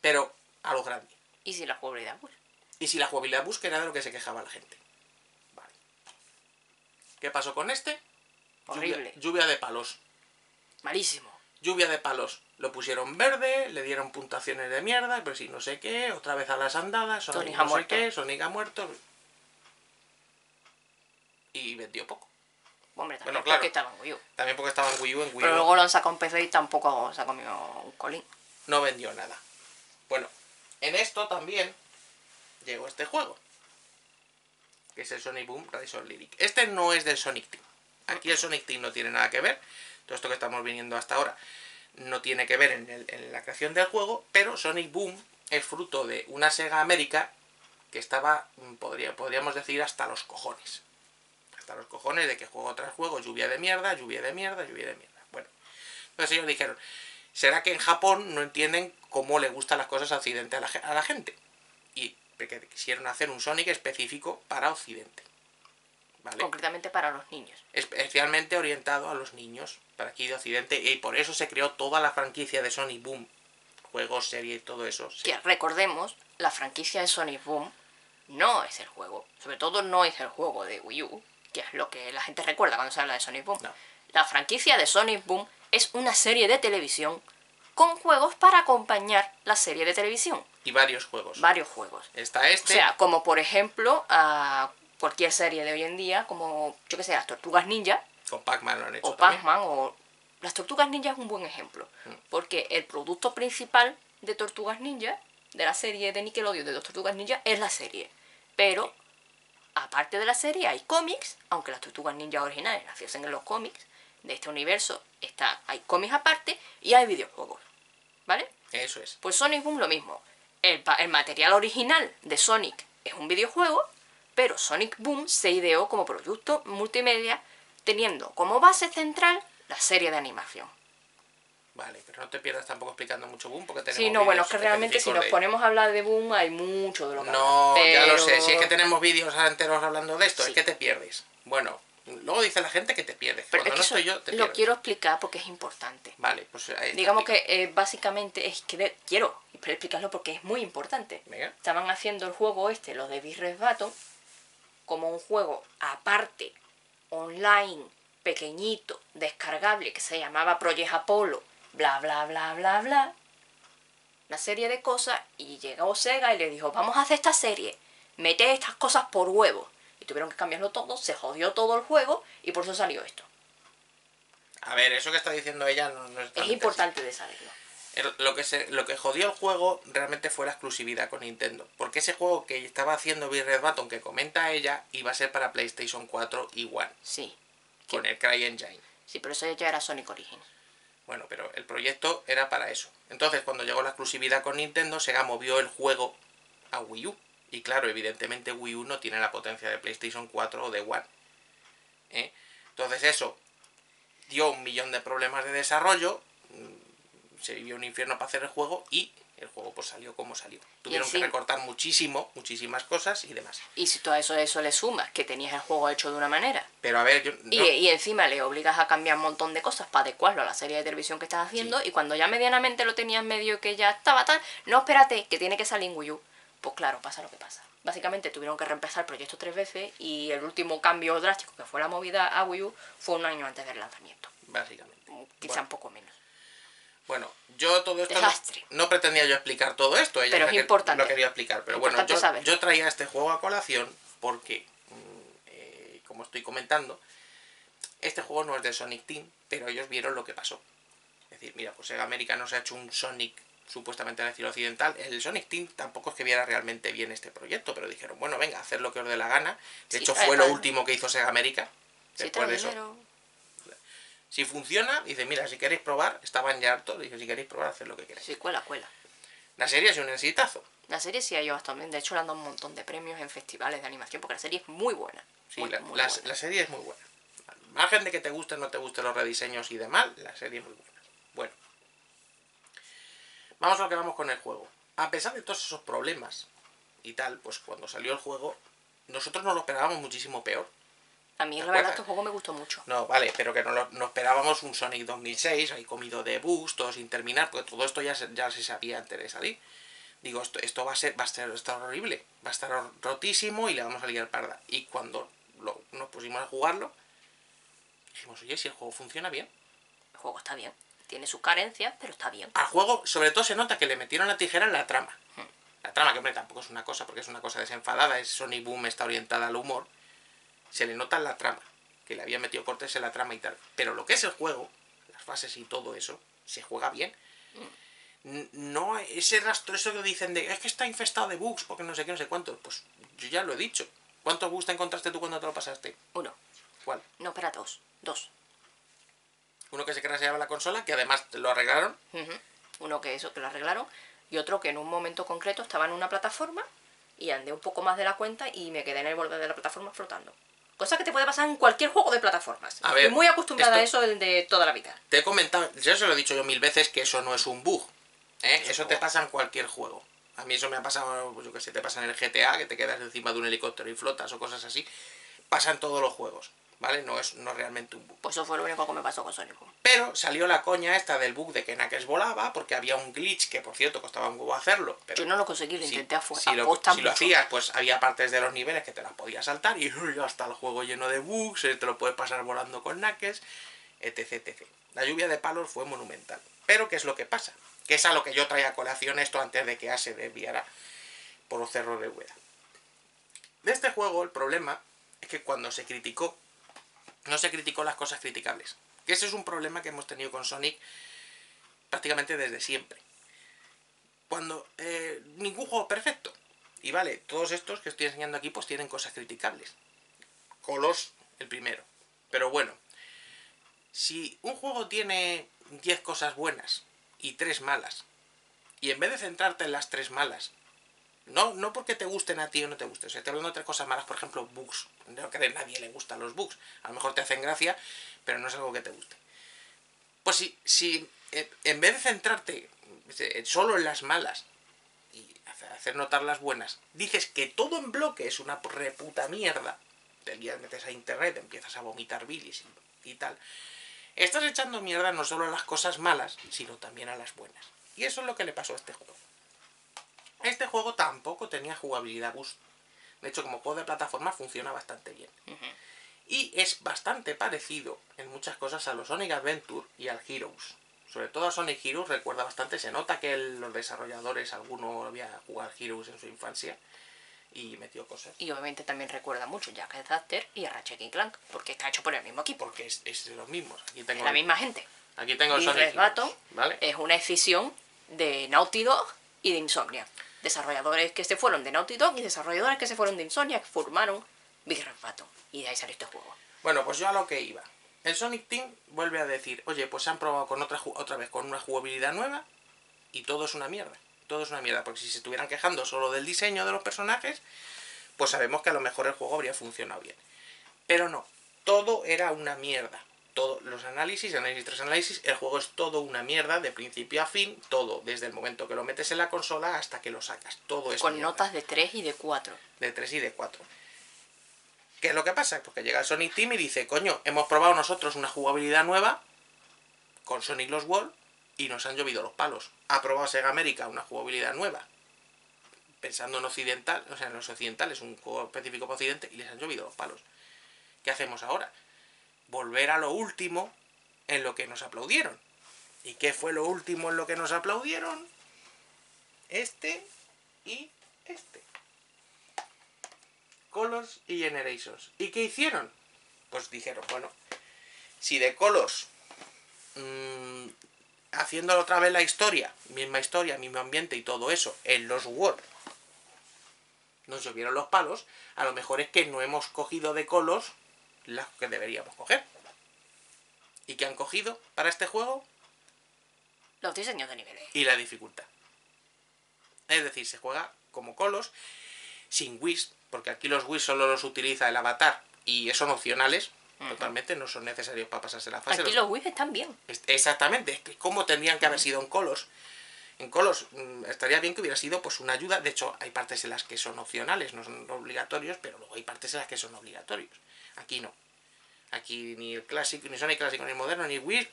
pero a lo grande. Y si la jugabilidad, pues... Y si la jugabilidad busca era de lo que se quejaba la gente. Vale. ¿Qué pasó con este? Horrible. Lluvia, lluvia de palos. Malísimo. Lluvia de palos. Lo pusieron verde, le dieron puntuaciones de mierda, pero si no sé qué, otra vez a las andadas, Sonic, no ha sé muerto. qué, Sonic ha muerto. Y vendió poco. Hombre, también Bueno, claro. porque estaba en Wii U. También porque estaba en Wii U, en Wii Pero U luego lo han sacado en PC y tampoco se ha comido un colín. no vendió nada. Bueno, en esto también llegó este juego. Que es el Sonic Boom Radisson Lyric. Este no es del Sonic Team. Aquí el Sonic Team no tiene nada que ver. Todo esto que estamos viniendo hasta ahora no tiene que ver en, el- en la creación del juego. Pero Sonic Boom es fruto de una Sega América que estaba, mm, podría, podríamos decir, hasta los cojones. Hasta los cojones de que juego tras juego, lluvia de mierda, lluvia de mierda, lluvia de mierda. Bueno, entonces ellos dijeron, ¿será que en Japón no entienden cómo le gustan las cosas a Occidente a la, a la gente? Y que quisieron hacer un Sonic específico para Occidente. ¿Vale? Concretamente para los niños. Especialmente orientado a los niños, para aquí de Occidente, y por eso se creó toda la franquicia de Sonic Boom. Juegos, series, todo eso. Que recordemos, la franquicia de Sonic Boom no es el juego. Sobre todo no es el juego de Wii U, que es lo que la gente recuerda cuando se habla de Sonic Boom. No. La franquicia de Sonic Boom es una serie de televisión con juegos para acompañar la serie de televisión. Y varios juegos. Varios juegos. Está O este. sea, como por ejemplo a cualquier serie de hoy en día, como yo que sé, las Tortugas Ninja, con Pac-Man lo han hecho o. Pac-Man o las Tortugas Ninja es un buen ejemplo porque el producto principal de Tortugas Ninja de la serie de Nickelodeon de los Tortugas Ninja es la serie pero aparte de la serie hay cómics aunque las Tortugas Ninja originales naciesen en los cómics de este universo está hay cómics aparte y hay videojuegos ¿vale? Eso es. Pues Sonic Boom lo mismo. El material original de Sonic es un videojuego, pero Sonic Boom se ideó como producto multimedia teniendo como base central la serie de animación. Vale, pero no te pierdas tampoco explicando mucho Boom porque tenemos Sí, no, bueno, es que realmente si nos de- ponemos a hablar de Boom hay mucho de lo que No, ya lo sé. Si es que tenemos vídeos enteros hablando de esto, Sí. es que te pierdes. Bueno, luego dice la gente que te pierdes. Pero Cuando es que no estoy yo, te lo pierdes. quiero explicar porque es importante. Vale, pues ahí Digamos que eh, básicamente es que quiero explicarlo porque es muy importante. Venga. Estaban haciendo el juego este, los de Big Red Button, como un juego aparte, online, pequeñito, descargable, que se llamaba Project Apollo, bla, bla, bla, bla, bla. Una serie de cosas y llegó Sega y le dijo, vamos a hacer esta serie, mete estas cosas por huevo. Y tuvieron que cambiarlo todo, se jodió todo el juego y por eso salió esto. A ver, eso que está diciendo ella no, no es Es importante de saberlo. Lo que, se, lo que jodió el juego realmente fue la exclusividad con Nintendo. Porque ese juego que estaba haciendo Big Red Button, que comenta ella, iba a ser para PlayStation 4 y One, Sí, con el CryEngine. sí, pero eso ya era Sonic Origins. Bueno, pero el proyecto era para eso. Entonces, cuando llegó la exclusividad con Nintendo, Sega movió el juego a Wii U. Y claro, evidentemente Wii U no tiene la potencia de PlayStation 4 o de One. ¿eh? Entonces eso dio un millón de problemas de desarrollo, mm, se vivió un infierno para hacer el juego y el juego pues salió como salió. Tuvieron que recortar muchísimo, muchísimas cosas y demás. Y si todo eso, eso le sumas, que tenías el juego hecho de una manera, Pero a ver, yo... y, no- y encima le obligas a cambiar un montón de cosas para adecuarlo a la serie de televisión que estás haciendo, y cuando ya medianamente lo tenías medio que ya estaba tal, no, espérate, que tiene que salir en Wii U. Pues claro, pasa lo que pasa. Básicamente tuvieron que reempezar el proyecto tres veces y el último cambio drástico que fue la movida a Wii U fue un año antes del lanzamiento. Básicamente. Quizá Bueno. un poco menos. Bueno, yo todo esto no, Desastre. no pretendía yo explicar todo esto, ella Pero es que- importante. lo quería explicar, pero bueno, yo, traía este juego a colación porque, mm, eh, como estoy comentando, este juego no es de Sonic Team, pero ellos vieron lo que pasó. Es decir, mira, pues Sega América nos ha hecho un Sonic supuestamente en el estilo occidental. El Sonic Team tampoco es que viera realmente bien este proyecto, pero dijeron, bueno, venga, hacer lo que os dé la gana. De Sí, hecho, trae fue lo padre. último que hizo Sega América. Sí, Después de eso, dinero. Si funciona, dice, mira, si queréis probar, estaban ya hartos, dije, si queréis probar, haced lo que queráis. Sí, cuela, cuela. La serie es un exitazo. La serie sí ha llevado también, de hecho le han dado un montón de premios en festivales de animación porque la serie es muy buena. Sí, muy, la, muy la- buena. la serie es muy buena. Al margen de que te gusten o no te gusten los rediseños y demás, la serie es muy buena. Bueno. Vamos a lo que vamos con el juego. A pesar de todos esos problemas y tal, pues cuando salió el juego, nosotros nos lo esperábamos muchísimo peor. A mí ¿Te la verdad este juego me gustó mucho. No, vale, pero que no, lo- no esperábamos un Sonic 2006 ahí comido de bugs, todo sin terminar, porque todo esto ya se, ya se sabía antes de salir. Digo, esto, esto va a ser, va a ser, estar horrible, va a estar rotísimo y le vamos a liar parda. Y cuando lo- nos pusimos a jugarlo, dijimos, oye, si el juego funciona bien. El juego está bien. Tiene sus carencias, pero está bien. Al juego, sobre todo, se nota que le metieron la tijera en la trama. La trama, que hombre, tampoco es una cosa, porque es una cosa desenfadada, es Sonic Boom, está orientada al humor. Se le nota la trama, que le había metido cortes en la trama y tal. Pero lo que es el juego, las fases y todo eso, se juega bien. No ese rastro, eso que dicen de es que está infestado de bugs, porque no sé qué, no sé cuánto. Pues yo ya lo he dicho. ¿Cuántos bugs te encontraste tú cuando te lo pasaste? Uno. ¿Cuál? No, espera, dos. Dos. Uno que se crasheaba la consola, que además lo arreglaron. Uno que eso, que lo arreglaron. Y otro que en un momento concreto estaba en una plataforma y andé un poco más de la cuenta y me quedé en el borde de la plataforma flotando. Cosa que te puede pasar en cualquier juego de plataformas. A ver, Estoy muy acostumbrada esto- a eso de toda la vida. Te he comentado, ya se lo he dicho yo mil veces que eso no es un bug. ¿eh? Eso te pasa en cualquier juego. A mí eso me ha pasado, pues yo que sé, te pasa en el GTA, que te quedas encima de un helicóptero y flotas o cosas así. Pasa en todos los juegos, ¿vale? No es, no es realmente un bug. Pues eso fue lo único que me pasó con Sonic Boom. Pero salió la coña esta del bug de que Knuckles volaba, porque había un glitch que, por cierto, costaba un huevo hacerlo. Pero Yo no lo conseguí, lo intenté afu- si, lo, si lo hacías, pues había partes de los niveles que te las podías saltar y ya está el juego lleno de bugs, eh, te lo puedes pasar volando con Knuckles, etc, etc. La lluvia de palos fue monumental. Pero, ¿qué es lo que pasa? Que es a lo que yo traía a colación esto antes de que A se desviara por los cerros de Hueda. De este juego, el problema es que cuando se criticó, no se criticó las cosas criticables. Que ese es un problema que hemos tenido con Sonic prácticamente desde siempre. Cuando eh, ningún juego perfecto. Y vale, todos estos que estoy enseñando aquí pues tienen cosas criticables. Colos, el primero. Pero bueno, si un juego tiene 10 cosas buenas y 3 malas, y en vez de centrarte en las 3 malas, no, no porque te gusten a ti o no te gusten, o sea, estoy hablando de tres cosas malas, por ejemplo, bugs. No que a nadie le gustan los bugs. A lo mejor te hacen gracia, pero no es algo que te guste. Pues si, si eh, en vez de centrarte eh, solo en las malas y hace- hacer notar las buenas, dices que todo en bloque es una reputa mierda, te metes a internet, empiezas a vomitar bilis y tal, estás echando mierda no solo a las cosas malas, sino también a las buenas. Y eso es lo que le pasó a este juego. Este juego tampoco tenía jugabilidad gusto. De hecho, como juego de plataforma funciona bastante bien. Y es bastante parecido en muchas cosas a los Sonic Adventure y al Heroes. Sobre todo a Sonic Heroes recuerda bastante, se nota que el- los desarrolladores, alguno había jugado Heroes en su infancia y metió cosas. Y obviamente también recuerda mucho Jack Adapter y a Ratchet y Clank, porque está hecho por el mismo equipo, Porque es, es de los mismos. Aquí es tengo, la misma gente. aquí tengo el Y Sonic Red Baton Heroes, ¿vale? es una escisión de Naughty Dog y de Insomnia. Desarrolladores que se fueron de Naughty Dog y desarrolladores que se fueron de Insomnia que formaron Big Red Baton. Y de ahí salió este juego. Bueno, pues yo a lo que iba. El Sonic Team vuelve a decir, oye, pues se han probado con otra, otra vez con una jugabilidad nueva y todo es una mierda. Todo es una mierda, porque si se estuvieran quejando solo del diseño de los personajes, pues sabemos que a lo mejor el juego habría funcionado bien. Pero no, todo era una mierda. Todos los análisis, análisis tras análisis, el juego es todo una mierda de principio a fin, todo, desde el momento que lo metes en la consola hasta que lo sacas, todo es Con mierda. notas de 3 y de 4. de 3 y de 4. ¿Qué es lo que pasa? Porque llega el Sonic Team y dice, coño, hemos probado nosotros una jugabilidad nueva con Sonic Lost World y nos han llovido los palos. Ha probado Sega América una jugabilidad nueva, pensando en occidental, o sea, en los occidentales, un juego específico para occidente, y les han llovido los palos. ¿Qué hacemos ahora? Volver a lo último en lo que nos aplaudieron. ¿Y qué fue lo último en lo que nos aplaudieron? Este y este. Colors y Generations. ¿Y qué hicieron? Pues dijeron, bueno, si de Colors, mm, haciendo otra vez la historia, misma historia, mismo ambiente y todo eso, en los World, nos llovieron los palos, a lo mejor es que no hemos cogido de Colors las que deberíamos coger. ¿Y qué han cogido para este juego? Los diseños de niveles. y la dificultad. Es decir, se juega como colos, sin Wish, porque aquí los Wish solo los utiliza el avatar y son opcionales, totalmente, no son necesarios para pasarse la fase. Aquí los- los están bien. Exactamente, es que cómo tendrían que haber sido en colos. En colos mm, estaría bien que hubiera sido pues una ayuda. De hecho, hay partes en las que son opcionales, no son obligatorios, pero luego hay partes en las que son obligatorios. Aquí no. Aquí ni el clásico, ni Sonic clásico, ni el moderno, ni Wii,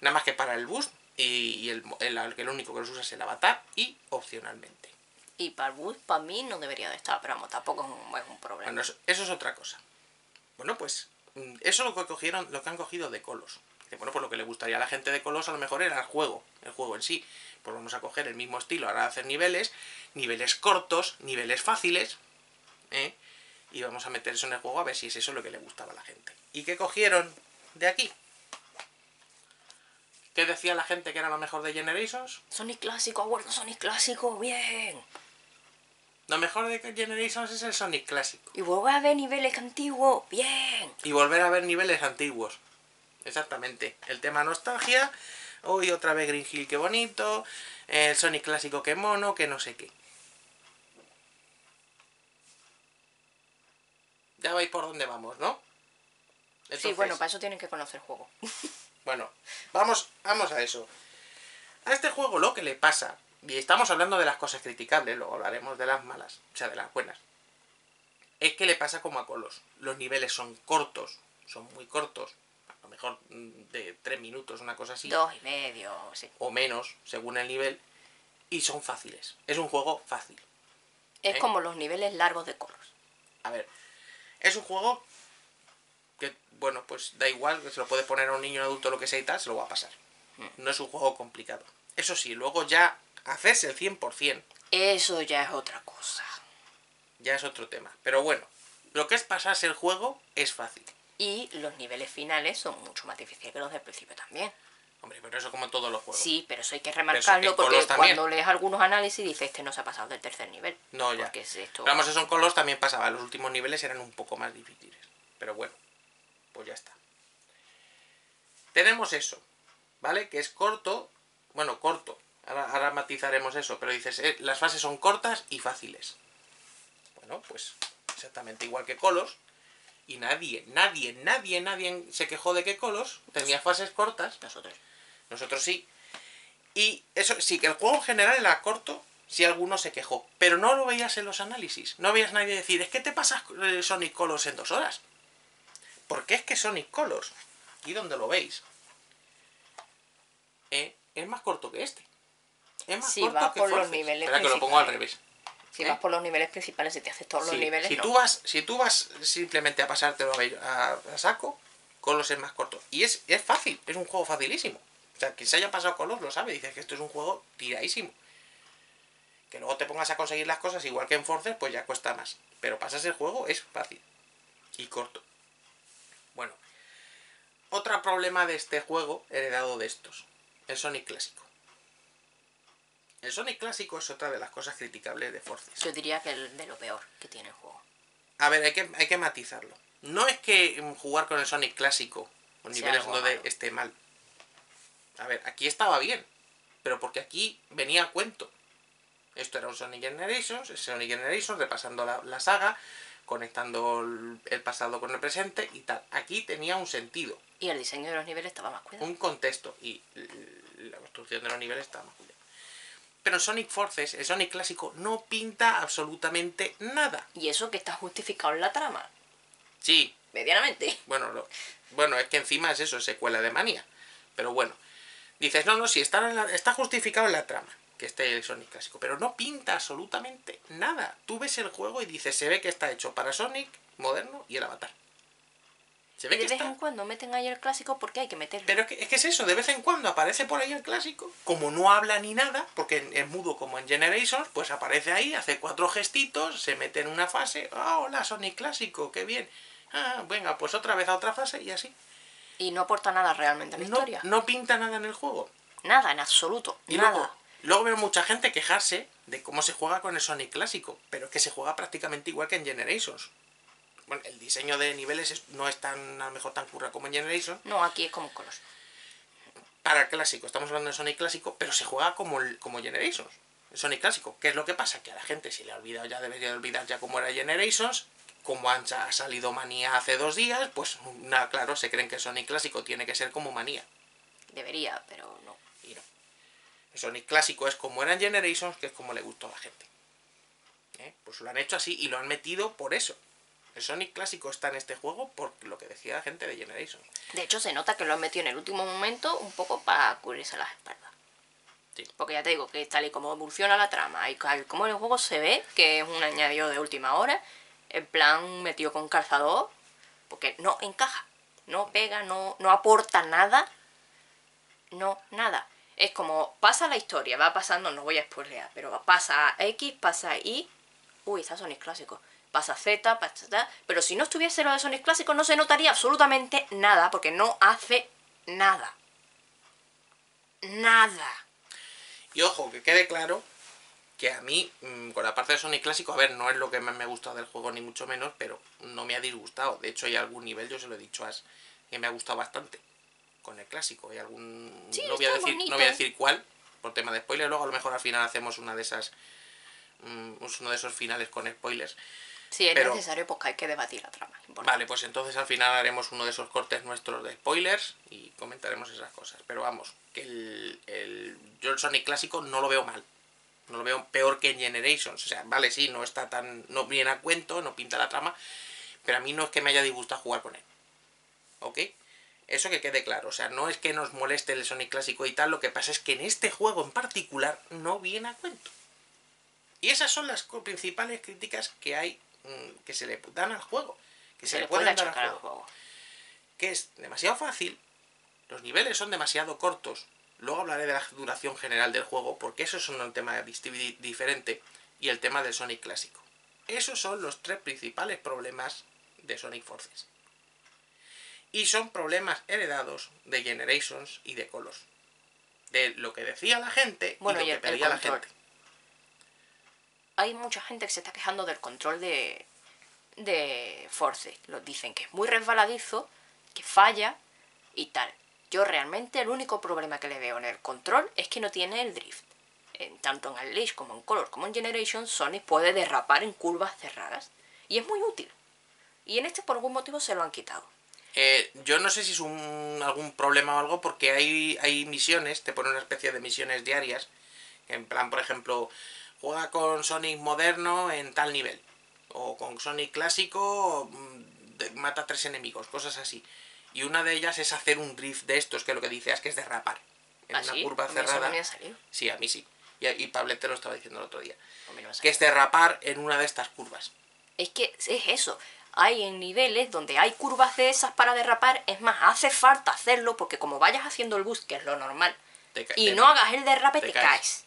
nada más que para el boost. Y, y el, el, el- el único que los usa es el avatar y opcionalmente. Y para el Wii, para mí, no debería de estar, pero vamos, tampoco es un, es un problema. Bueno, eso, eso es otra cosa. Bueno, pues mm, eso es lo que cogieron, lo que han cogido de Colos. Bueno, pues lo que le gustaría a la gente de Colos a lo mejor era el juego, el juego en sí. Pues vamos a coger el mismo estilo, ahora hacer niveles, niveles cortos, niveles fáciles, ¿eh? Y vamos a meter eso en el juego a ver si es eso lo que le gustaba a la gente. ¿Y qué cogieron de aquí? ¿Qué decía la gente que era lo mejor de Generations? Sonic clásico, ha vuelto Sonic clásico, bien. Lo mejor de Generations es el Sonic clásico. Y vuelve a ver niveles antiguos, bien. y volver a ver niveles antiguos. Exactamente. El tema nostalgia. Hoy otra vez Green Hill, qué bonito. El Sonic clásico, qué mono, que no sé qué. Ya veis por dónde vamos, ¿no? sí, bueno, para eso tienen que conocer el juego. bueno, vamos, vamos a eso. A este juego lo que le pasa, y estamos hablando de las cosas criticables, luego hablaremos de las malas, o sea, de las buenas, es que le pasa como a Colos. Los niveles son cortos, son muy cortos, a lo mejor mm, de tres minutos, una cosa así, Dos y medio, sí. o menos, según el nivel, y son fáciles. Es un juego fácil. Es ¿Eh? como los niveles largos de Colors. A ver, es un juego que, bueno, pues da igual, que se lo puedes poner a un niño, un adulto, lo que sea y tal, se lo va a pasar. No es un juego complicado. Eso sí, luego ya hacerse el 100% Eso ya es otra cosa. ya es otro tema. Pero bueno, lo que es pasarse el juego es fácil. Y los niveles finales son mucho más difíciles que los del principio también. Hombre, pero eso como en todos los juegos. Sí, pero eso hay que remarcarlo porque cuando lees algunos análisis dices este no se ha pasado del tercer nivel. No, ya. Porque es esto. Pero vamos, eso en Colos también pasaba. Los últimos niveles eran un poco más difíciles. Pero bueno, pues ya está. Tenemos eso, ¿vale? Que es corto. Bueno, corto. Ahora, ahora matizaremos eso. Pero dices, eh, las fases son cortas y fáciles. Bueno, pues exactamente igual que Colos. Y nadie, nadie, nadie, nadie se quejó de que Colos tenía fases cortas. Nosotros. Nosotros sí. Y eso sí, que el juego en general era corto, si alguno se quejó. Pero no lo veías en los análisis. No veías nadie decir, es que te pasas eh, Sonic Colors en dos horas. Porque es que Sonic Colors, aquí donde lo veis, eh, es más corto que este. Es más Si corto va que por los niveles Espera que lo pongo al revés. Si ¿Eh? vas por los niveles principales, si te haces todos Sí, los niveles, si, no. tú vas, si tú vas simplemente a pasártelo a- a saco, Colos es más corto. Y es, es fácil, es un juego facilísimo. O sea, quien se haya pasado Colos lo sabe, dice que esto es un juego tiradísimo. Que luego te pongas a conseguir las cosas igual que en Forces, pues ya cuesta más. Pero pasas el juego es fácil. Y corto. Bueno. Otro problema de este juego heredado de estos. El Sonic clásico. El Sonic clásico es otra de las cosas criticables de Forces. Yo diría que el de lo peor que tiene el juego. A ver, hay que, hay que matizarlo. No es que mm, jugar con el Sonic clásico, con Sea niveles algo donde malo. esté mal. A ver, aquí estaba bien, pero porque aquí venía a cuento. Esto era un Sonic Generations, el Sonic Generations repasando la, la saga, conectando el- el pasado con el presente y tal. Aquí tenía un sentido, Y el diseño de los niveles estaba más cuidado. un contexto y la construcción de los niveles estaba más cuidada. Pero Sonic Forces, el Sonic clásico, no pinta absolutamente nada. Y eso que está justificado en la trama. Sí, Medianamente. Bueno, lo- bueno, es que encima es eso, secuela de manía. Pero bueno, dices, no, no, sí, está, en la- está justificado en la trama, que esté el Sonic clásico, pero no pinta absolutamente nada. Tú ves el juego y dices, se ve que está hecho para Sonic moderno y el Avatar. Se Y ve de que vez está... en cuando meten ahí el clásico porque hay que meterlo. Pero es que, es que es eso, de vez en cuando aparece por ahí el clásico, como no habla ni nada, porque es mudo como en Generations, pues aparece ahí, hace cuatro gestitos, se mete en una fase, ah, hola Sonic clásico, qué bien. Ah, venga, pues otra vez a otra fase y así. Y no aporta nada realmente a la no, historia. no pinta nada en el juego. Nada, en absoluto. Y nada. luego, luego veo mucha gente quejarse de cómo se juega con el Sonic clásico, pero es que se juega prácticamente igual que en Generations. Bueno, el diseño de niveles es- no es tan, a lo mejor tan curra como en Generations. No, aquí es como Colos. Para el clásico, estamos hablando de Sonic clásico, pero se juega como, el- como Generations. El Sonic clásico. ¿Qué es lo que pasa? Que a la gente se le ha olvidado, ya debería de olvidar ya cómo era Generations. Como han, ha salido manía hace dos días, pues nada, claro, se creen que Sonic clásico tiene que ser como manía. Debería, pero no. Y no. El Sonic clásico es como era en Generations, que es como le gustó a la gente. ¿Eh? Pues lo han hecho así y lo han metido por eso. El Sonic clásico está en este juego por lo que decía la gente de Generations. De hecho, se nota que lo han metido en el último momento un poco para cubrirse las espaldas. Sí. Porque ya te digo que tal y como evoluciona la trama y como el juego se ve, que es un añadido de última hora, en plan metido con calzador, porque no encaja, no pega, no, no aporta nada, no, nada. Es como pasa la historia, va pasando, no voy a spoilear, pero pasa X, pasa Y, uy, está Sonic clásico, pasa Z, pasa Z, pero si no estuviese lo de Sonic clásico no se notaría absolutamente nada, porque no hace nada. Nada. Y ojo, que quede claro que a mí, mm, con la parte de Sonic clásico, a ver, no es lo que más me ha gustado del juego, ni mucho menos, pero no me ha disgustado. De hecho, hay algún nivel, yo se lo he dicho a As, que me ha gustado bastante con el clásico. Hay algún. Sí, no, voy a decir, bonito. no voy a decir cuál, por tema de spoiler. Luego, a lo mejor al final hacemos una de esas. mm, uno de esos finales con spoilers. Si es Pero- necesario, pues que hay que debatir la trama. Vale, pues entonces al final haremos uno de esos cortes nuestros de spoilers y comentaremos esas cosas. Pero vamos, que el, el, yo el Sonic clásico no lo veo mal. No lo veo peor que en Generations. O sea, vale, sí, no está tan. no viene a cuento, no pinta la trama. Pero a mí no es que me haya disgustado jugar con él. ¿Ok? Eso que quede claro. O sea, no es que nos moleste el Sonic clásico y tal. Lo que pasa es que en este juego en particular no viene a cuento. Y esas son las principales críticas que hay. Mm, que se le dan al juego. Que se, se le le puede pueden dar al juego que es demasiado fácil, los niveles son demasiado cortos, luego hablaré de la duración general del juego, porque eso es un tema diferente, y el tema del Sonic clásico. Esos son los tres principales problemas de Sonic Forces. Y son problemas heredados de Generations y de Colors. De lo que decía la gente Bueno, y lo que pedía la gente. Hay mucha gente que se está quejando del control de, de Force. Lo dicen que es muy resbaladizo, que falla y tal. Yo realmente el único problema que le veo en el control es que no tiene el drift. En, tanto en Unleash como en Color como en Generation, Sonic puede derrapar en curvas cerradas. Y es muy útil. Y en este por algún motivo se lo han quitado. Eh, yo no sé si es un, algún problema o algo, porque hay, hay misiones, te pone una especie de misiones diarias. En plan, por ejemplo, juega con Sonic moderno en tal nivel. O con Sonic clásico, mm, mata tres enemigos, cosas así. Y una de ellas es hacer un drift de estos, que lo que dice es que es derrapar. En ¿Ah, una sí? curva A mí eso cerrada. me. Sí, a mí sí. Y, y Pablet te lo estaba diciendo el otro día. Que es derrapar en una de estas curvas. Es que es eso. Hay en niveles donde hay curvas de esas para derrapar. Es más, hace falta hacerlo porque como vayas haciendo el boost, que es lo normal, y no hagas el derrape, te te, caes. caes.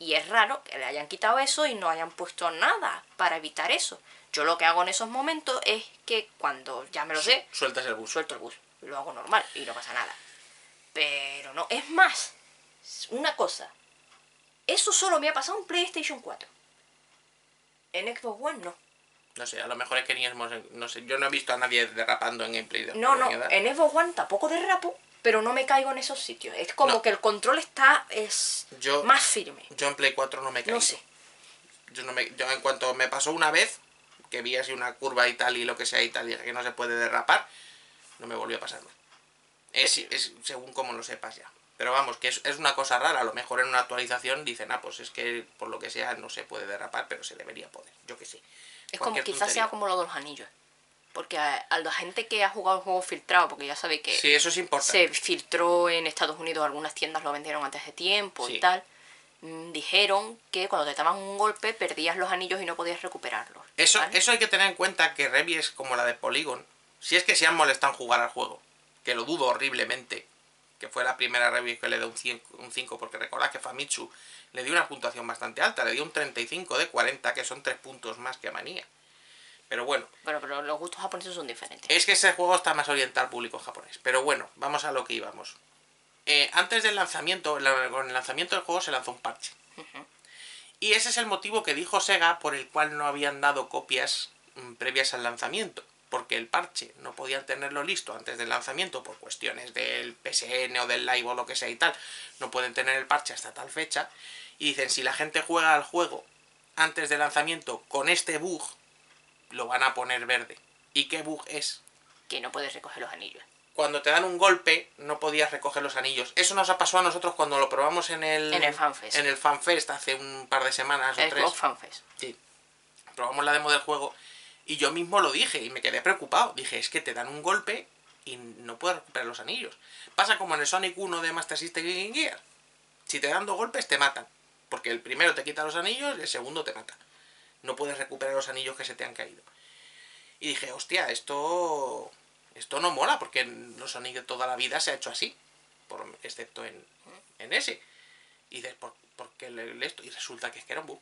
Y es raro que le hayan quitado eso y no hayan puesto nada para evitar eso. Yo lo que hago en esos momentos es que cuando ya me lo sé, Sueltas el bus. suelto el bus. Lo hago normal y no pasa nada. Pero no, es más, una cosa. Eso solo me ha pasado en PlayStation 4. En Xbox One no. No sé, a lo mejor es que ni hemos... No sé, yo no he visto a nadie derrapando en gameplay de No, no, en Xbox One tampoco derrapo, pero no me caigo en esos sitios. Es como No. que el control está es Yo- más firme. Yo en Play 4 no me caído. No sé. Yo, no me, yo en cuanto me pasó una vez, que vi así una curva y tal y lo que sea y tal, y que no se puede derrapar, no me volvió a pasar más. Es, es según como lo sepas ya. Pero vamos, que es, es, una cosa rara. A lo mejor en una actualización dicen, ah, pues es que por lo que sea no se puede derrapar, pero se debería poder. Yo que sé. Es como quizás sea como lo de los anillos. Porque a, la gente que ha jugado el juego filtrado, porque ya sabe que sí, eso es importante. se filtró en Estados Unidos, algunas tiendas lo vendieron antes de tiempo y tal, mm, dijeron que cuando te daban un golpe perdías los anillos y no podías recuperarlos. Eso, eso hay que tener en cuenta que Revi es como la de Polygon. Si es que se han molestado en jugar al juego, que lo dudo horriblemente, que fue la primera review que le dio un 5, un 5 porque recordad que Famitsu le dio una puntuación bastante alta, le dio un 35 de 40, que son 3 puntos más que Manía. Pero bueno. Bueno, pero los gustos japoneses son diferentes. Es que ese juego está más orientado al público japonés. Pero bueno, vamos a lo que íbamos. Eh, antes del lanzamiento, con el lanzamiento del juego se lanzó un parche. Y ese es el motivo que dijo Sega por el cual no habían dado copias mm, previas al lanzamiento. Porque el parche no podían tenerlo listo antes del lanzamiento por cuestiones del PSN o del live o lo que sea y tal. No pueden tener el parche hasta tal fecha. Y dicen, si la gente juega al juego antes del lanzamiento con este bug, lo van a poner verde. ¿Y qué bug es? Que no puedes recoger los anillos. Cuando te dan un golpe, no podías recoger los anillos. Eso nos ha pasado a nosotros cuando lo probamos en el... En el FanFest. En el FanFest hace un par de semanas el o tres. FanFest. Sí. Probamos la demo del juego y yo mismo lo dije y me quedé preocupado. Dije, es que te dan un golpe y no puedes recuperar los anillos. Pasa como en el Sonic 1 de Master System Game Gear. Si te dan dos golpes, te matan. Porque el primero te quita los anillos y el segundo te mata no puedes recuperar los anillos que se te han caído. Y dije, hostia, esto esto no mola, porque los Sonic toda la vida se ha hecho así, por, excepto en, en ese. Y dices, ¿por, qué esto? Y resulta que es que era un bug.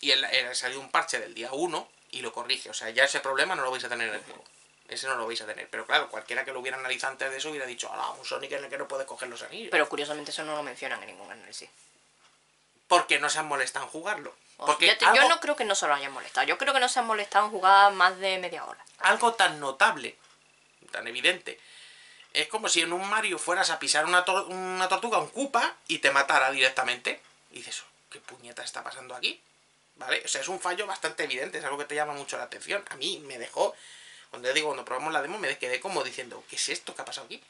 Y él, ha salido un parche del día 1 y lo corrige. O sea, ya ese problema no lo vais a tener en el juego. Ese no lo vais a tener. Pero claro, cualquiera que lo hubiera analizado antes de eso hubiera dicho, ah, un Sonic en el que no puede coger los anillos. Pero curiosamente eso no lo mencionan en ningún análisis. Porque no se han molestado en jugarlo. Porque yo, no creo que no se lo hayan molestado. Yo creo que no se han molestado en jugar más de media hora. Algo tan notable, tan evidente. Es como si en un Mario fueras a pisar una, una tortuga, un Koopa, y te matara directamente. Y dices, ¿qué puñeta está pasando aquí? ¿Vale? O sea, es un fallo bastante evidente, es algo que te llama mucho la atención. A mí me dejó, cuando digo, cuando probamos la demo, me quedé como diciendo, ¿qué es esto que ha pasado aquí?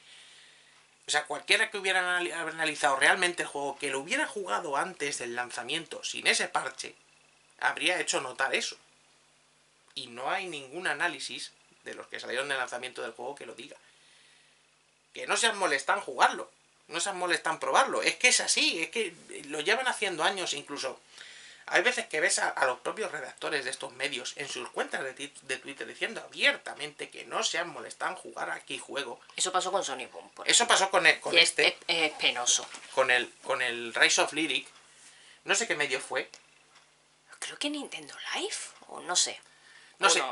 O sea, cualquiera que hubiera analizado realmente el juego, que lo hubiera jugado antes del lanzamiento, sin ese parche, habría hecho notar eso. Y no hay ningún análisis de los que salieron del lanzamiento del juego que lo diga. Que no se han molestado en jugarlo, no se han molestado en probarlo. Es que es así, es que lo llevan haciendo años, incluso hay veces que ves a, los propios redactores de estos medios en sus cuentas de, Twitter diciendo abiertamente que no se han molestado en jugar aquí juego. Eso pasó con Sonic Boom. Eso pasó con, con este. Es, penoso. Con el, con el Rise of Lyric. No sé qué medio fue. Creo que Nintendo Live. O no sé. No sé.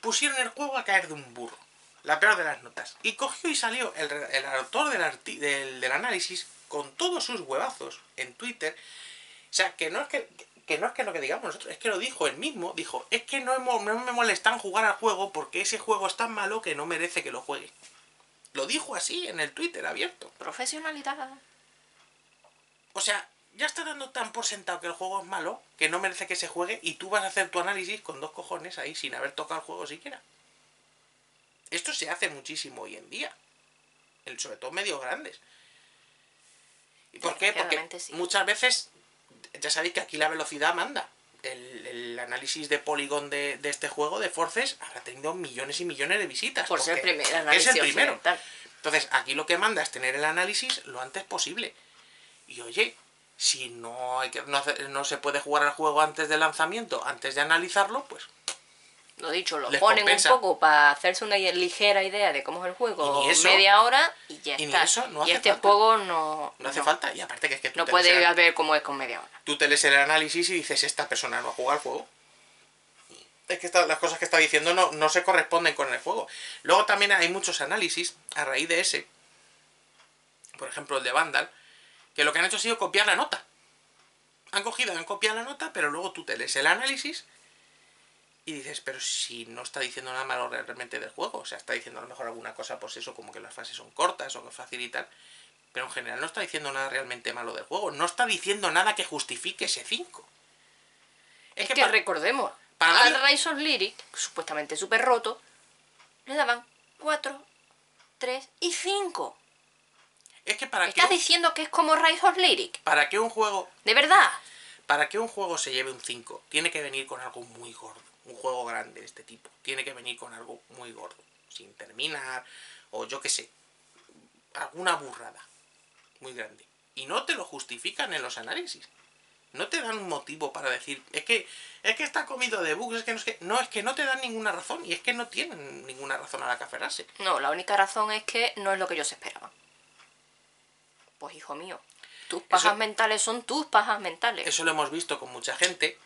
Pusieron el juego a caer de un burro. La peor de las notas. Y cogió y salió el, el autor del, del, del análisis con todos sus huevazos en Twitter. O sea, que no es que que no es que lo que digamos nosotros, es que lo dijo él mismo, dijo, es que no, no me molestan jugar al juego porque ese juego es tan malo que no merece que lo juegue. Lo dijo así en el Twitter abierto. Profesionalidad. O sea, ya está dando tan por sentado que el juego es malo, que no merece que se juegue, y tú vas a hacer tu análisis con dos cojones ahí sin haber tocado el juego siquiera. Esto se hace muchísimo hoy en día. Sobre todo medios grandes. ¿Y por qué? Porque muchas veces ya sabéis que aquí la velocidad manda. El, análisis de Polygon de, este juego, de Forces, habrá tenido millones y millones de visitas. Por ser el primer análisis. Es el primero. Entonces, aquí lo que manda es tener el análisis lo antes posible. Y oye, si no, hay que, no, no se puede jugar el juego antes del lanzamiento, antes de analizarlo, pues lo dicho, lo ponen un poco para hacerse una ligera idea de cómo es el juego, media hora y ya está. y este juego no, no... hace falta, y aparte que es que tú No puedes ver cómo es con media hora. Tú te lees el análisis y dices, esta persona no ha jugado al juego. Es que las cosas que está diciendo no, no se corresponden con el juego. Luego también hay muchos análisis a raíz de ese. Por ejemplo, el de Vandal. Que lo que han hecho ha sido copiar la nota. Han cogido, han copiado la nota, pero luego tú te lees el análisis y dices, pero si no está diciendo nada malo realmente del juego, o sea, está diciendo a lo mejor alguna cosa, pues eso, como que las fases son cortas o que facilitan, pero en general no está diciendo nada realmente malo del juego, no está diciendo nada que justifique ese 5. Es, que, recordemos, Para al Rise of Lyric, supuestamente súper roto, le daban 4, 3 y 5. Es que para que, ¿Estás diciendo que es como Rise of Lyric? para que un juego ¿De verdad? para que un juego se lleve un 5, tiene que venir con algo muy gordo. Un juego grande de este tipo. Tiene que venir con algo muy gordo. Sin terminar. O yo qué sé. Alguna burrada. Muy grande. Y no te lo justifican en los análisis. No te dan un motivo para decir, es que, es que está comido de bugs, es que no es que. No, es que no te dan ninguna razón. Y es que no tienen ninguna razón a la que aferrarse. No, la única razón es que no es lo que ellos esperaban. Pues hijo mío, tus pajas mentales son tus pajas mentales. Eso lo hemos visto con mucha gente,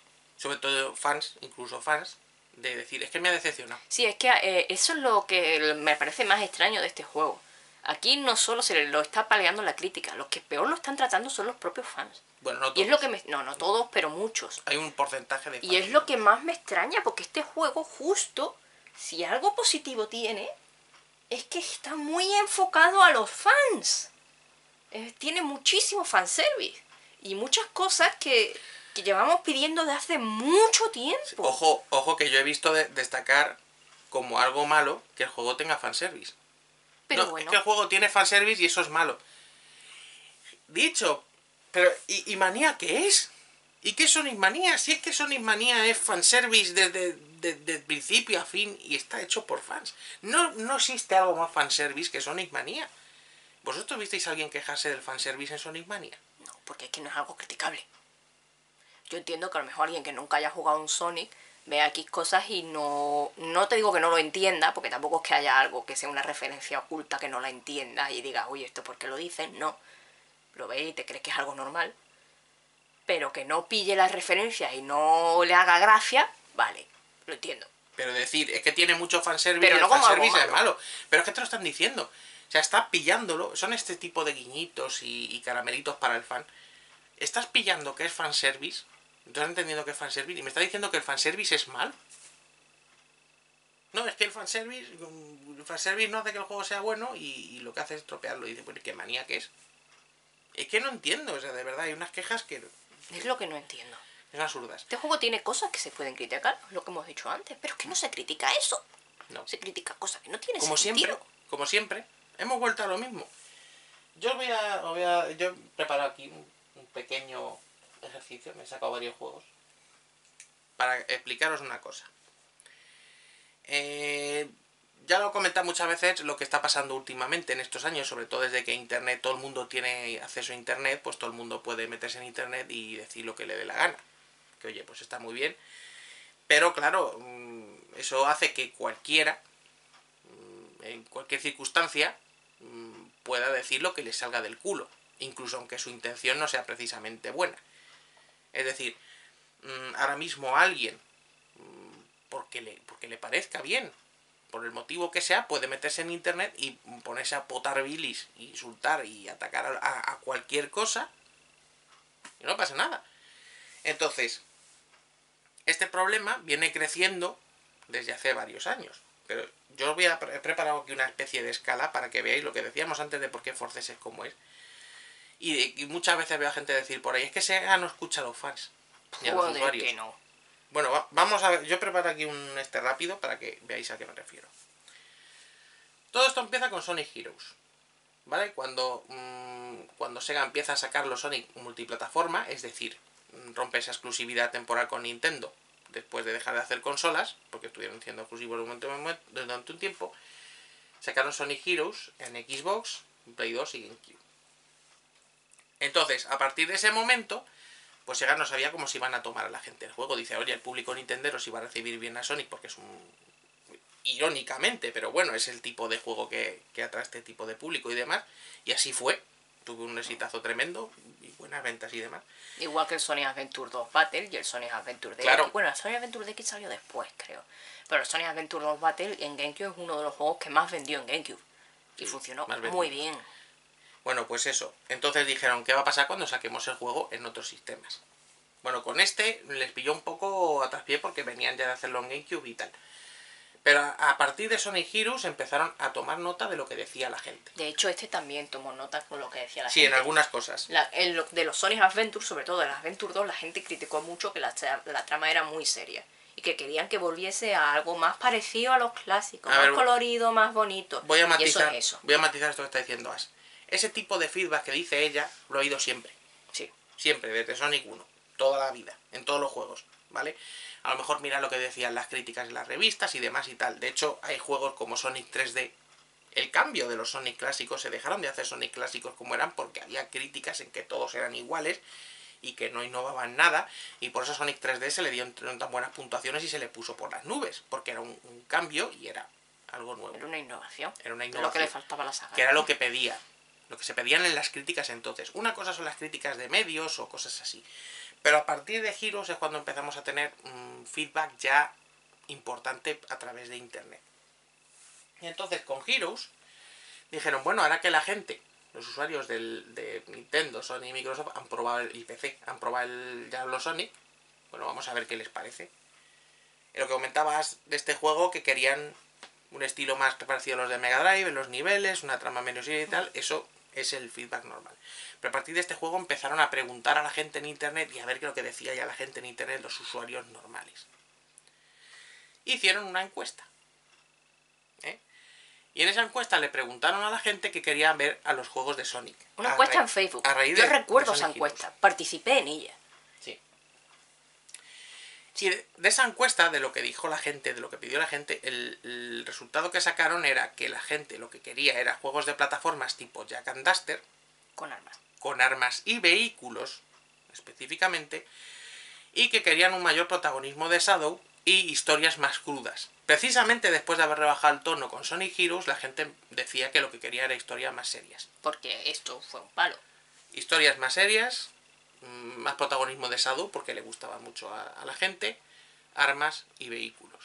sobre todo fans, incluso fans, de decir, es que me ha decepcionado. Sí, es que eh, eso es lo que me parece más extraño de este juego. Aquí no solo se le lo está paleando la crítica, los que peor lo están tratando son los propios fans. Bueno, no Y es lo todos. que me... No, no todos, pero muchos. Hay un porcentaje de Y es lo que más me extraña, porque este juego justo, si algo positivo tiene, es que está muy enfocado a los fans. Eh, tiene muchísimo fanservice. Y muchas cosas que, que llevamos pidiendo de hace mucho tiempo. Ojo, ojo que yo he visto de- destacar como algo malo que el juego tenga fanservice. pero no, bueno, es que el juego tiene fanservice y eso es malo. Dicho, pero ¿y, y manía qué es? ¿Y qué es Sonic Manía? Si es que Sonic Manía es fanservice desde, desde el principio a fin y está hecho por fans. No, no existe algo más fanservice que Sonic Manía. ¿Vosotros visteis a alguien quejarse del fanservice en Sonic Mania? no, porque es que no es algo criticable. Yo entiendo que a lo mejor alguien que nunca haya jugado un Sonic vea aquí cosas y no, no te digo que no lo entienda, porque tampoco es que haya algo que sea una referencia oculta que no la entienda y diga, oye, ¿esto por qué lo dicen? No. Lo ve y te crees que es algo normal. Pero que no pille las referencias y no le haga gracia, vale, lo entiendo. Pero decir, es que tiene mucho fanservice Pero no como algo fanservice es malo. malo. Pero es que te lo están diciendo. O sea, estás pillándolo. Son este tipo de guiñitos y, y caramelitos para el fan. Estás pillando que es fanservice. Estás entendiendo que es fanservice. Y me estás diciendo que el fanservice es mal. No, es que el fanservice, mm, el fanservice no hace que el juego sea bueno y, y lo que hace es tropearlo. Y dice, pues qué manía que es. Es que no entiendo. O sea, de verdad, hay unas quejas que Es lo que no entiendo. son absurdas. Este juego tiene cosas que se pueden criticar, lo que hemos dicho antes, pero es que no se critica eso. No. Se critica cosas que no tienen como sentido. siempre, como siempre, hemos vuelto a lo mismo. Yo voy a, voy a- yo he preparado aquí un, un pequeño ejercicio, me he sacado varios juegos para explicaros una cosa. Eh, ya lo he comentado muchas veces lo que está pasando últimamente en estos años, sobre todo desde que internet, todo el mundo tiene acceso a internet, pues todo el mundo puede meterse en internet y decir lo que le dé la gana. Que oye, pues está muy bien. Pero claro, mm, eso hace que cualquiera en cualquier circunstancia mm, pueda decir lo que le salga del culo, incluso aunque su intención no sea precisamente buena. Es decir, mm, ahora mismo alguien, mm, porque le, porque le parezca bien, por el motivo que sea, puede meterse en internet y ponerse a potar bilis, insultar y atacar a, cualquier cosa, y no pasa nada. Entonces, este problema viene creciendo desde hace varios años. Pero yo os voy a pre- he preparado aquí una especie de escala para que veáis lo que decíamos antes de por qué Forces es como es. Y, y muchas veces veo a gente decir por ahí, es que Sega no escucha a los fans ni a los Joder, usuarios. que no. Bueno, va- vamos a ver, yo preparo aquí un este rápido para que veáis a qué me refiero. Todo esto empieza con Sonic Heroes. ¿Vale? Cuando, mm, cuando Sega empieza a sacar los Sonic multiplataforma, es decir, mm, rompe esa exclusividad temporal con Nintendo después de dejar de hacer consolas, porque estuvieron siendo exclusivos durante un momento- durante un tiempo, sacaron Sonic Heroes en Xbox, Play 2 y GameCube. Entonces, a partir de ese momento, pues Sega no sabía cómo se iban a tomar a la gente el juego. Dice, oye, el público Nintendo si va a recibir bien a Sonic porque es un... Irónicamente, pero bueno, es el tipo de juego que, que atrae este tipo de público y demás. Y así fue. Tuvo un exitazo tremendo y buenas ventas y demás. Igual que el Sonic Adventure 2 Battle y el Sonic Adventure DX. Claro. Bueno, el Sonic Adventure DX salió después, creo. Pero el Sonic Adventure 2 Battle en GameCube es uno de los juegos que más vendió en GameCube. Y Sí, funcionó muy bien. Bueno, pues eso. Entonces dijeron, ¿qué va a pasar cuando saquemos el juego en otros sistemas? Bueno, con este les pilló un poco a traspié porque venían ya de hacerlo en GameCube y tal. Pero a, partir de Sonic Heroes empezaron a tomar nota de lo que decía la gente. De hecho, este también tomó nota con lo que decía la Sí, gente. en algunas cosas. La- en lo- de los Sonic Adventure, sobre todo de las Adventure 2, la gente criticó mucho que la, la trama era muy seria. y que querían que volviese a algo más parecido a los clásicos, A más ver, colorido, más bonito. Voy a y eso matizar, es eso. voy a matizar esto que está diciendo As. Ese tipo de feedback que dice ella, lo he oído siempre. Sí. Siempre, desde Sonic 1. Toda la vida. En todos los juegos. ¿Vale? A lo mejor mira lo que decían las críticas en las revistas y demás y tal. De hecho, hay juegos como Sonic 3D. El cambio de los Sonic clásicos, se dejaron de hacer Sonic clásicos como eran porque había críticas en que todos eran iguales y que no innovaban nada. Y por eso Sonic 3D se le dieron tan buenas puntuaciones y se le puso por las nubes. Porque era un, un cambio y era algo nuevo. Era una innovación. Era una Lo que le faltaba a la saga. que era lo que pedía, lo que se pedían en las críticas entonces. Una cosa son las críticas de medios o cosas así, pero a partir de Heroes es cuando empezamos a tener mm, feedback ya importante a través de internet. Y entonces con Heroes dijeron, bueno, ahora que la gente, los usuarios del, de Nintendo, Sony y Microsoft han probado el y PC, han probado el, los Sonic, bueno, vamos a ver qué les parece. Lo que comentabas de este juego, que querían un estilo más parecido a los de Mega Drive, los niveles, una trama menos y tal, eso es el feedback normal. Pero a partir de este juego empezaron a preguntar a la gente en internet y a ver qué es lo que decía ya la gente en internet, los usuarios normales. Hicieron una encuesta. ¿eh? Y en esa encuesta le preguntaron a la gente que quería ver a los juegos de Sonic. Una encuesta en Facebook. a raíz Yo de- recuerdo de esa encuesta. Participé en ella. Sí. Sí, de esa encuesta, de lo que dijo la gente, de lo que pidió la gente, el, el resultado que sacaron era que la gente lo que quería era juegos de plataformas tipo Jack and Duster, Con armas. con armas y vehículos, específicamente, y que querían un mayor protagonismo de Shadow y historias más crudas. Precisamente después de haber rebajado el tono con Sonic Heroes, la gente decía que lo que quería era historias más serias. Porque esto fue un palo. historias más serias, más protagonismo de Shadow porque le gustaba mucho a, a la gente, armas y vehículos.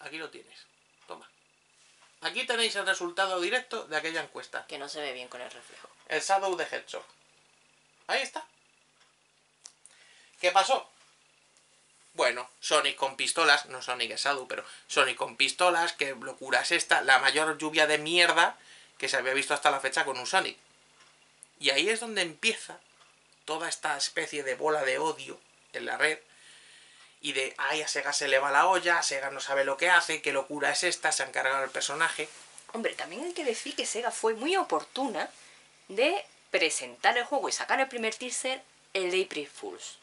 Aquí lo tienes. Toma. Aquí tenéis el resultado directo de aquella encuesta. Que no se ve bien con el reflejo. El Shadow de Hedgehog. Ahí está. ¿Qué pasó? Bueno, Sonic con pistolas, no Sonic es Shadow, pero Sonic con pistolas, qué locura es esta, la mayor lluvia de mierda que se había visto hasta la fecha con un Sonic. Y ahí es donde empieza toda esta especie de bola de odio en la red. Y de, ay, a Sega se le va la olla, a Sega no sabe lo que hace, qué locura es esta, se han cargado el personaje. Hombre, también hay que decir que Sega fue muy oportuna de presentar el juego y sacar el primer teaser el April Fools.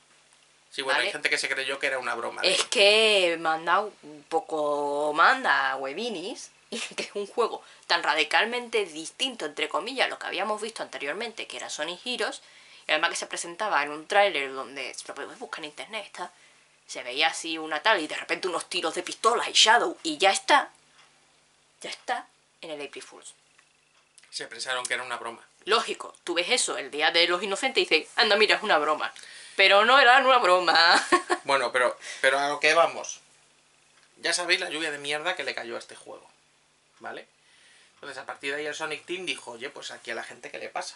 Sí, bueno, hay gente que se creyó que era una broma. Es que manda un poco manda a Webinis y que es un juego tan radicalmente distinto, entre comillas, a lo que habíamos visto anteriormente, que era Sonic Heroes, y además que se presentaba en un tráiler donde, si lo podéis buscar en internet, está, se veía así una tal y de repente unos tiros de pistola y Shadow y ya está, ya está en el April Fools. Se pensaron que era una broma. Lógico, tú ves eso el día de los inocentes y dices, anda, mira, es una broma. Pero no era una broma. Bueno, pero, pero a lo que vamos. Ya sabéis la lluvia de mierda que le cayó a este juego. ¿Vale? Entonces a partir de ahí el Sonic Team dijo, oye, pues aquí a la gente qué le pasa.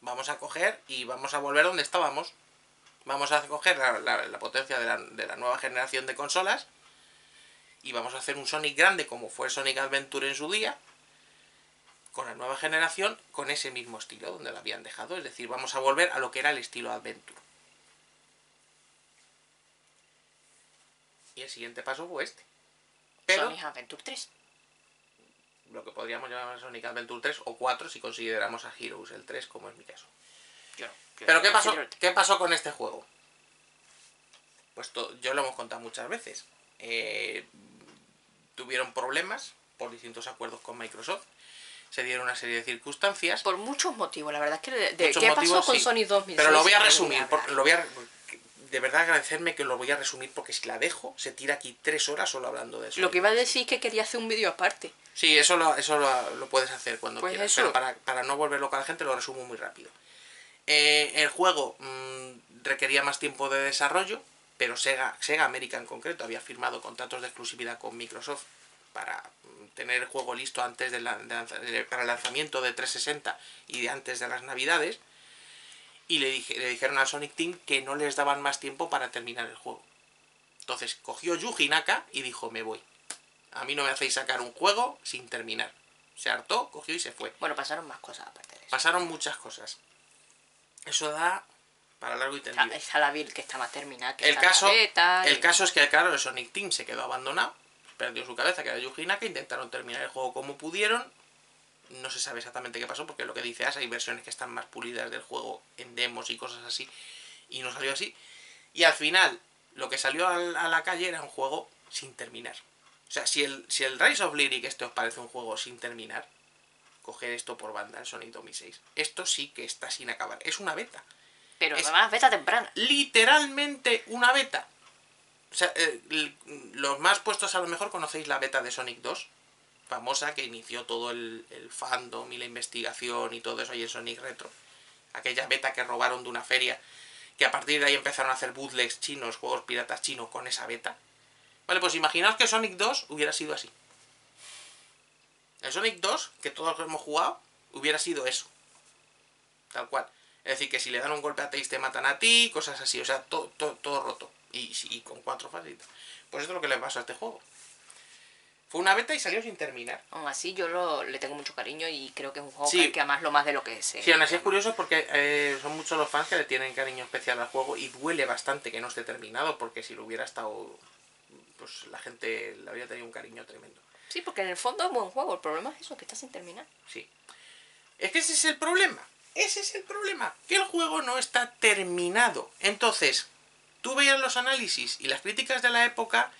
Vamos a coger y vamos a volver donde estábamos. Vamos a coger la, potencia de la, de la nueva generación de consolas. Y vamos a hacer un Sonic grande como fue Sonic Adventure en su día. Con la nueva generación, con ese mismo estilo donde lo habían dejado. Es decir, vamos a volver a lo que era el estilo Adventure. Y el siguiente paso fue este. Sonic Adventure 3. Lo que podríamos llamar Sonic Adventure 3 o 4 si consideramos a Heroes el 3 como es mi caso. Yo no. Pero ¿qué pasó, ¿qué pasó con este juego? Pues yo lo hemos contado muchas veces. Eh, tuvieron problemas por distintos acuerdos con Microsoft. Se dieron una serie de circunstancias. Por muchos motivos, la verdad es que de, ¿qué motivos, pasó con sí. Sonic 2006? Pero lo voy a resumir. por- lo voy a, de verdad agradecerme que lo voy a resumir porque si la dejo se tira aquí tres horas solo hablando de eso. Lo que iba a decir es que quería hacer un vídeo aparte. Sí, eso lo, eso lo, lo puedes hacer cuando Pues quieras. eso. Pero para, para no volver loca a la gente lo resumo muy rápido. Eh, el juego mm, requería más tiempo de desarrollo, pero Sega, Sega América en concreto había firmado contratos de exclusividad con Microsoft para mm, tener el juego listo antes de la- de de- para el lanzamiento de 360 y de antes de las navidades. Y le, dije, le dijeron a Sonic Team que no les daban más tiempo para terminar el juego. Entonces cogió Yuji Naka y dijo, me voy. A mí no me hacéis sacar un juego sin terminar. Se hartó, cogió y se fue. Bueno, pasaron más cosas aparte de eso. Pasaron muchas cosas. Eso da para largo y tendido. está la build que está más terminada que El caso, beta, el y- caso es que, claro, el Sonic Team se quedó abandonado, perdió su cabeza, que era Yuji Naka, intentaron terminar el juego como pudieron. No se sabe exactamente qué pasó, porque lo que dice Asa, hay versiones que están más pulidas del juego en demos y cosas así, y no salió así. Y al final, lo que salió al- a la calle era un juego sin terminar. O sea, si el, si el Rise of Lyric este os parece un juego sin terminar, coger esto por banda, el Sonic 2006. Esto sí que está sin acabar. Es una beta Pero es- además beta temprana. literalmente una beta. O sea, eh, los más puestos a lo mejor conocéis la beta de Sonic 2, famosa, que inició todo el, fandom y la investigación y todo eso ahí en Sonic Retro. Aquella beta que robaron de una feria, que a partir de ahí empezaron a hacer bootlegs chinos, juegos piratas chinos con esa beta. Vale, pues imaginaos que Sonic 2 hubiera sido así. El Sonic 2, que todos hemos jugado, hubiera sido eso. Tal cual. Es decir, que si le dan un golpe a Tails te matan a ti, cosas así. O sea, todo, todo, todo roto. Y, con cuatro fases. Pues esto es lo que le pasó a este juego. Fue una beta y salió sin terminar. Aún así yo lo- le tengo mucho cariño y creo que es un juego Sí. que hay que amarlo más de lo que es. Sí, aún así es curioso porque eh, son muchos los fans que le tienen cariño especial al juego y duele bastante que no esté terminado porque si lo hubiera estado, pues la gente le habría tenido un cariño tremendo. Sí, porque en el fondo es buen juego. El problema es eso, que está sin terminar. Sí. Es que ese es el problema. Ese es el problema. Que el juego no está terminado. Entonces, tú veías los análisis y las críticas de la época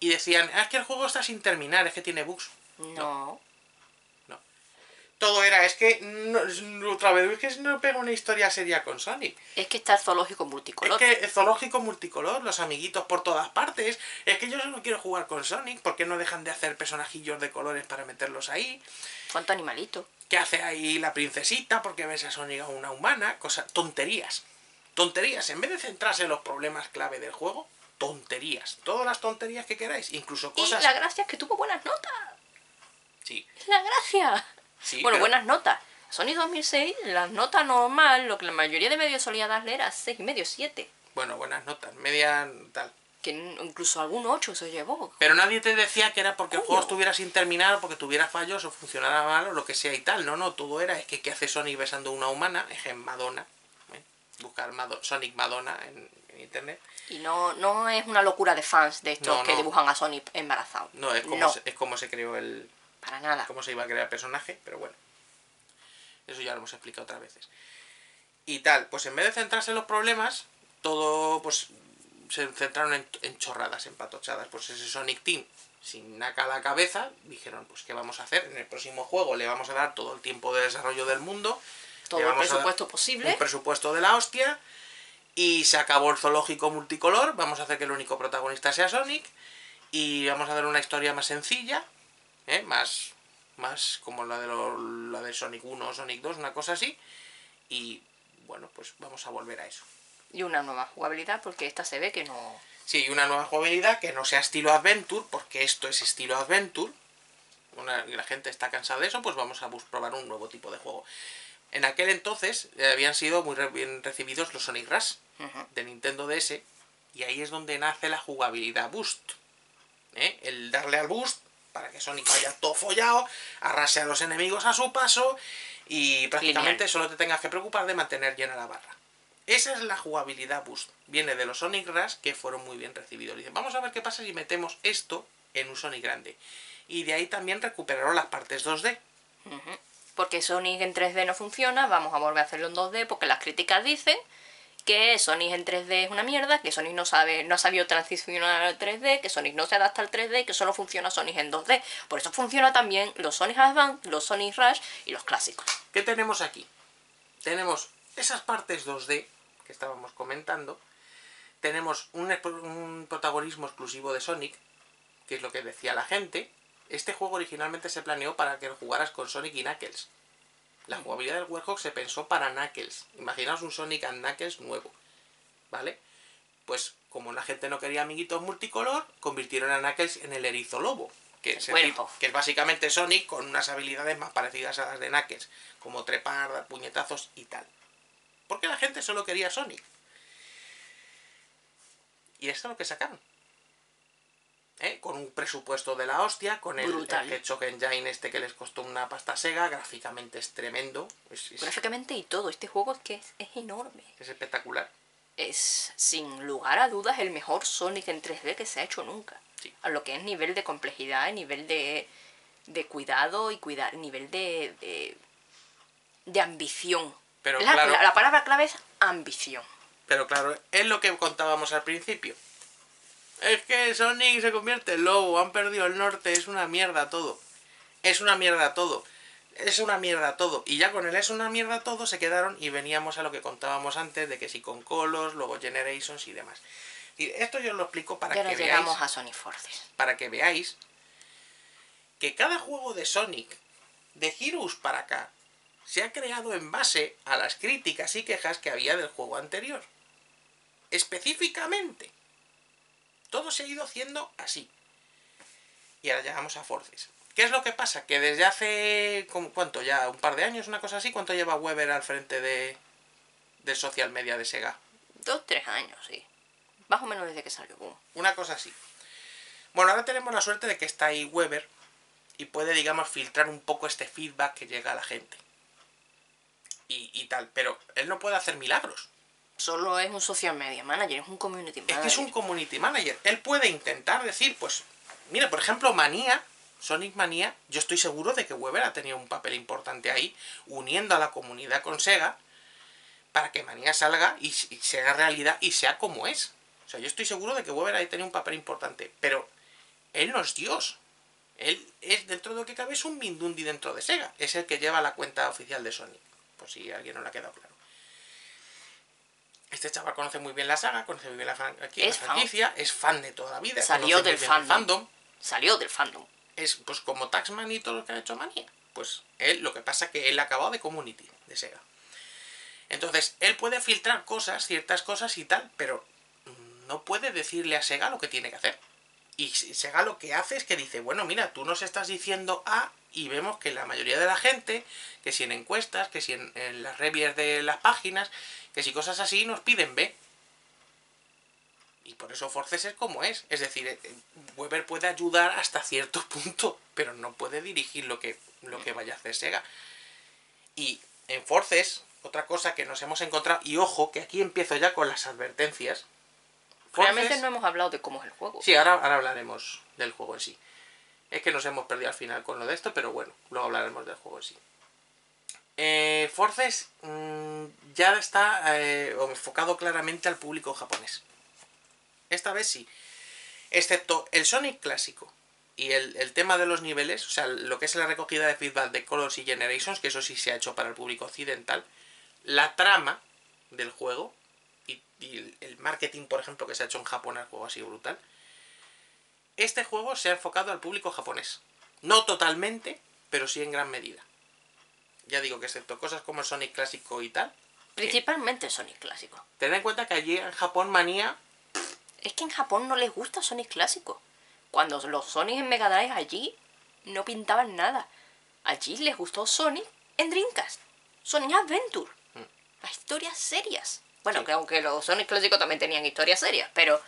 y decían, "Ah, es que el juego está sin terminar, es que tiene bugs. No. Todo era, es que, no- otra vez, es que no pega una historia seria con Sonic. Es que está el zoológico multicolor. Es que el zoológico multicolor, los amiguitos por todas partes. Es que yo solo quiero jugar con Sonic, porque no dejan de hacer personajillos de colores para meterlos ahí? ¿Cuánto animalito? ¿Qué hace ahí la princesita? porque ves a Sonic a una humana? Cosas, tonterías. Tonterías. En vez de centrarse en los problemas clave del juego, tonterías. Todas las tonterías que queráis. Incluso Y cosas. la gracia es que tuvo buenas notas. Sí, la gracia. sí. bueno, pero- buenas notas. Sony 2006, la nota normal, lo que la mayoría de medios solía darle era 6,5, 7. Bueno, buenas notas. Media tal. Que incluso algún 8 se llevó. Pero nadie te decía que era porque el juego estuviera sin terminar, porque tuviera fallos, o funcionara mal, o lo que sea y tal. No, no, todo era, es que ¿qué hace Sonic besando a una humana? Es en Madonna. Buscar Mado- Sonic Madonna en, en internet. Y no, no es una locura de fans de estos No, que no. dibujan a Sonic embarazado. No, es como, No, Se, es como se creó el. para nada. cómo se iba a crear el personaje, pero bueno. Eso ya lo hemos explicado otras veces. Y tal, pues en vez de centrarse en los problemas, todo pues se centraron en, en chorradas, en patochadas. Pues ese Sonic Team, sin naca a la cabeza, dijeron, pues ¿qué vamos a hacer? En el próximo juego le vamos a dar todo el tiempo de desarrollo del mundo. Todo el presupuesto posible. Un presupuesto de la hostia. Y se acabó el zoológico multicolor. Vamos a hacer que el único protagonista sea Sonic. Y vamos a dar una historia más sencilla. ¿eh? Más, más como la de, lo- la de Sonic 1 o Sonic 2, una cosa así. Y bueno, pues vamos a volver a eso. Y una nueva jugabilidad, porque esta se ve que no. Sí, y una nueva jugabilidad que no sea estilo Adventure, porque esto es estilo Adventure. Una- y la gente está cansada de eso, pues vamos a probar un nuevo tipo de juego. En aquel entonces eh, habían sido muy re- bien recibidos los Sonic Rush de Nintendo DS, y ahí es donde nace la jugabilidad Boost. ¿eh? El darle al Boost para que Sonic vaya todo follado, arrase a los enemigos a su paso y prácticamente Lineal. solo te tengas que preocupar de mantener llena la barra. Esa es la jugabilidad Boost. Viene de los Sonic Rush que fueron muy bien recibidos. Dicen, vamos a ver qué pasa si metemos esto en un Sonic grande. Y de ahí también recuperaron las partes 2D. Ujú. Porque Sonic en 3D no funciona, vamos a volver a hacerlo en 2D, porque las críticas dicen que Sonic en 3D es una mierda, que Sonic no sabe, no ha sabido transicionar al 3D, que Sonic no se adapta al 3D, que solo funciona Sonic en 2D. Por eso funciona también los Sonic Advance, los Sonic Rush y los clásicos. ¿Qué tenemos aquí? Tenemos esas partes 2D que estábamos comentando. Tenemos un, un protagonismo exclusivo de Sonic, que es lo que decía la gente. Este juego originalmente se planeó para que lo jugaras con Sonic y Knuckles. La jugabilidad del Warhawk se pensó para Knuckles. Imaginaos un Sonic and Knuckles nuevo. ¿Vale? Pues como la gente no quería amiguitos multicolor, convirtieron a Knuckles en el erizo lobo. Que es, el tipo- que es básicamente Sonic con unas habilidades más parecidas a las de Knuckles. Como trepar, dar puñetazos y tal. Porque la gente solo quería Sonic. Y esto es lo que sacaron. ¿Eh? con un presupuesto de la hostia, con el, el Engine este que les costó una pasta Sega, gráficamente es tremendo, es, es- Gráficamente y todo, este juego es que es, es enorme. es espectacular. Es, sin lugar a dudas, el mejor Sonic en 3D que se ha hecho nunca. Sí. A lo que es nivel de complejidad, nivel de, de cuidado y cuidar, nivel de, de, de ambición. Pero la, claro- la- la palabra clave es ambición. Pero claro, es lo que contábamos al principio. Es que Sonic se convierte en lobo, han perdido el norte, es una mierda todo. Es una mierda todo. Es una mierda todo. Y ya con el es una mierda todo se quedaron y veníamos a lo que contábamos antes de que si con Colors, luego Generations y demás. Y esto yo os lo explico para que llegamos veáis, a Sonic Forces. para que veáis que cada juego de Sonic, de Heroes para acá, se ha creado en base a las críticas y quejas que había del juego anterior. Específicamente. Todo se ha ido haciendo así. Y ahora llegamos a Forces. ¿Qué es lo que pasa? Que desde hace, ¿cómo- ¿cuánto ya? ¿Un par de años? ¿Una cosa así? ¿Cuánto lleva Weber al frente de, del social media de Sega? Dos, tres años, sí. Más o menos desde que salió Boom. Una cosa así. Bueno, ahora tenemos la suerte de que está ahí Weber y puede, digamos, filtrar un poco este feedback que llega a la gente. Y, y tal, pero él no puede hacer milagros. Solo es un social media manager, es un community Es manager. que es un community manager. Él puede intentar decir, pues, mira, por ejemplo, Manía, Sonic Manía, yo estoy seguro de que Weber ha tenido un papel importante ahí, uniendo a la comunidad con Sega, para que Manía salga y, y sea realidad y sea como es. O sea, yo estoy seguro de que Weber ha tenido un papel importante, pero él no es Dios. Él es, dentro de lo que cabe, es un Mindundi dentro de Sega. Es el que lleva la cuenta oficial de Sonic. Por si a alguien no le ha quedado claro. Este chaval conoce muy bien la saga, conoce muy bien la, fran- aquí, la Es fan. franquicia, es fan de toda la vida. Salió del el fandom. Salió del fandom. Es pues como Taxman y todo lo que ha hecho Manía. Pues él, lo que pasa es que él ha acabado de Community, de Sega. Entonces, él puede filtrar cosas, ciertas cosas y tal, pero no puede decirle a Sega lo que tiene que hacer. Y Sega lo que hace es que dice, bueno, mira, tú nos estás diciendo A y vemos que la mayoría de la gente, que si en encuestas, que si en, en las reviews de las páginas, que si cosas así nos piden B. Y por eso Forces es como es. Es decir, eh, Weber puede ayudar hasta cierto punto, pero no puede dirigir lo que, lo que vaya a hacer Sega. Y en Forces, otra cosa que nos hemos encontrado, y ojo, que aquí empiezo ya con las advertencias. Realmente no hemos hablado de cómo es el juego. Sí, ahora, ahora hablaremos del juego en sí. Es que nos hemos perdido al final con lo de esto, pero bueno, luego hablaremos del juego en sí. Eh, Forces mm, ya está eh, enfocado claramente al público japonés. Esta vez sí. Excepto el Sonic clásico y el, tema de los niveles, o sea, lo que es la recogida de feedback de Colors y Generations, que eso sí se ha hecho para el público occidental. La trama del juego y, y el- el marketing, por ejemplo, que se ha hecho en Japón al juego así brutal. Este juego se ha enfocado al público japonés. No totalmente, pero sí en gran medida. Ya digo que excepto cosas como Sonic clásico y tal, Principalmente Sonic clásico. Ten en cuenta que allí en Japón manía. Es que en Japón no les gusta Sonic clásico. Cuando los Sonic en Mega Drive allí no pintaban nada. Allí les gustó Sonic en Dreamcast. Sonic Adventure. Mm. Las historias serias. Bueno, Sí. que aunque los Sonic clásicos también tenían historias serias, pero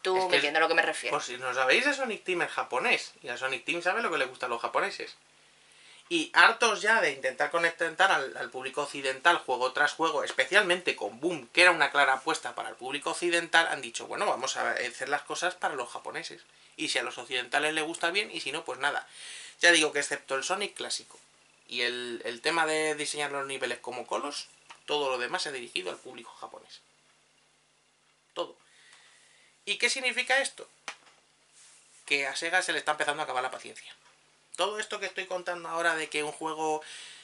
tú Es me es- entiendes a lo que me refiero. Por si no sabéis, el Sonic Team es japonés. Y a Sonic Team sabe lo que le gusta a los japoneses. Y hartos ya de intentar conectar al, público occidental juego tras juego, especialmente con Boom, que era una clara apuesta para el público occidental, han dicho, bueno, vamos a hacer las cosas para los japoneses. Y si a los occidentales les gusta bien, y si no, pues nada. Ya digo que excepto el Sonic clásico y el, el tema de diseñar los niveles como colos, todo lo demás se ha dirigido al público japonés. Todo. ¿Y qué significa esto? Que a Sega se le está empezando a acabar la paciencia. Todo esto que estoy contando ahora de que un juego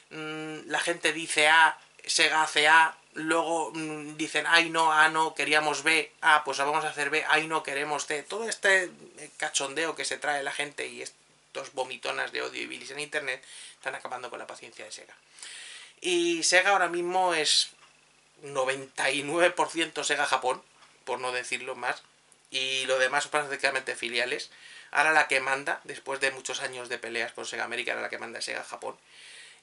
mm, la gente dice A, Sega hace A, luego mm, dicen ay no, A no, queríamos B, ah, pues vamos a hacer B, ay no, queremos C. Todo este eh, cachondeo que se trae la gente y estos vomitonas de odio y bilis en internet están acabando con la paciencia de Sega. Y Sega ahora mismo es 99% Sega Japón, por no decirlo más, y lo demás prácticamente filiales. Ahora la que manda, después de muchos años de peleas con Sega América, ahora la que manda es Sega Japón.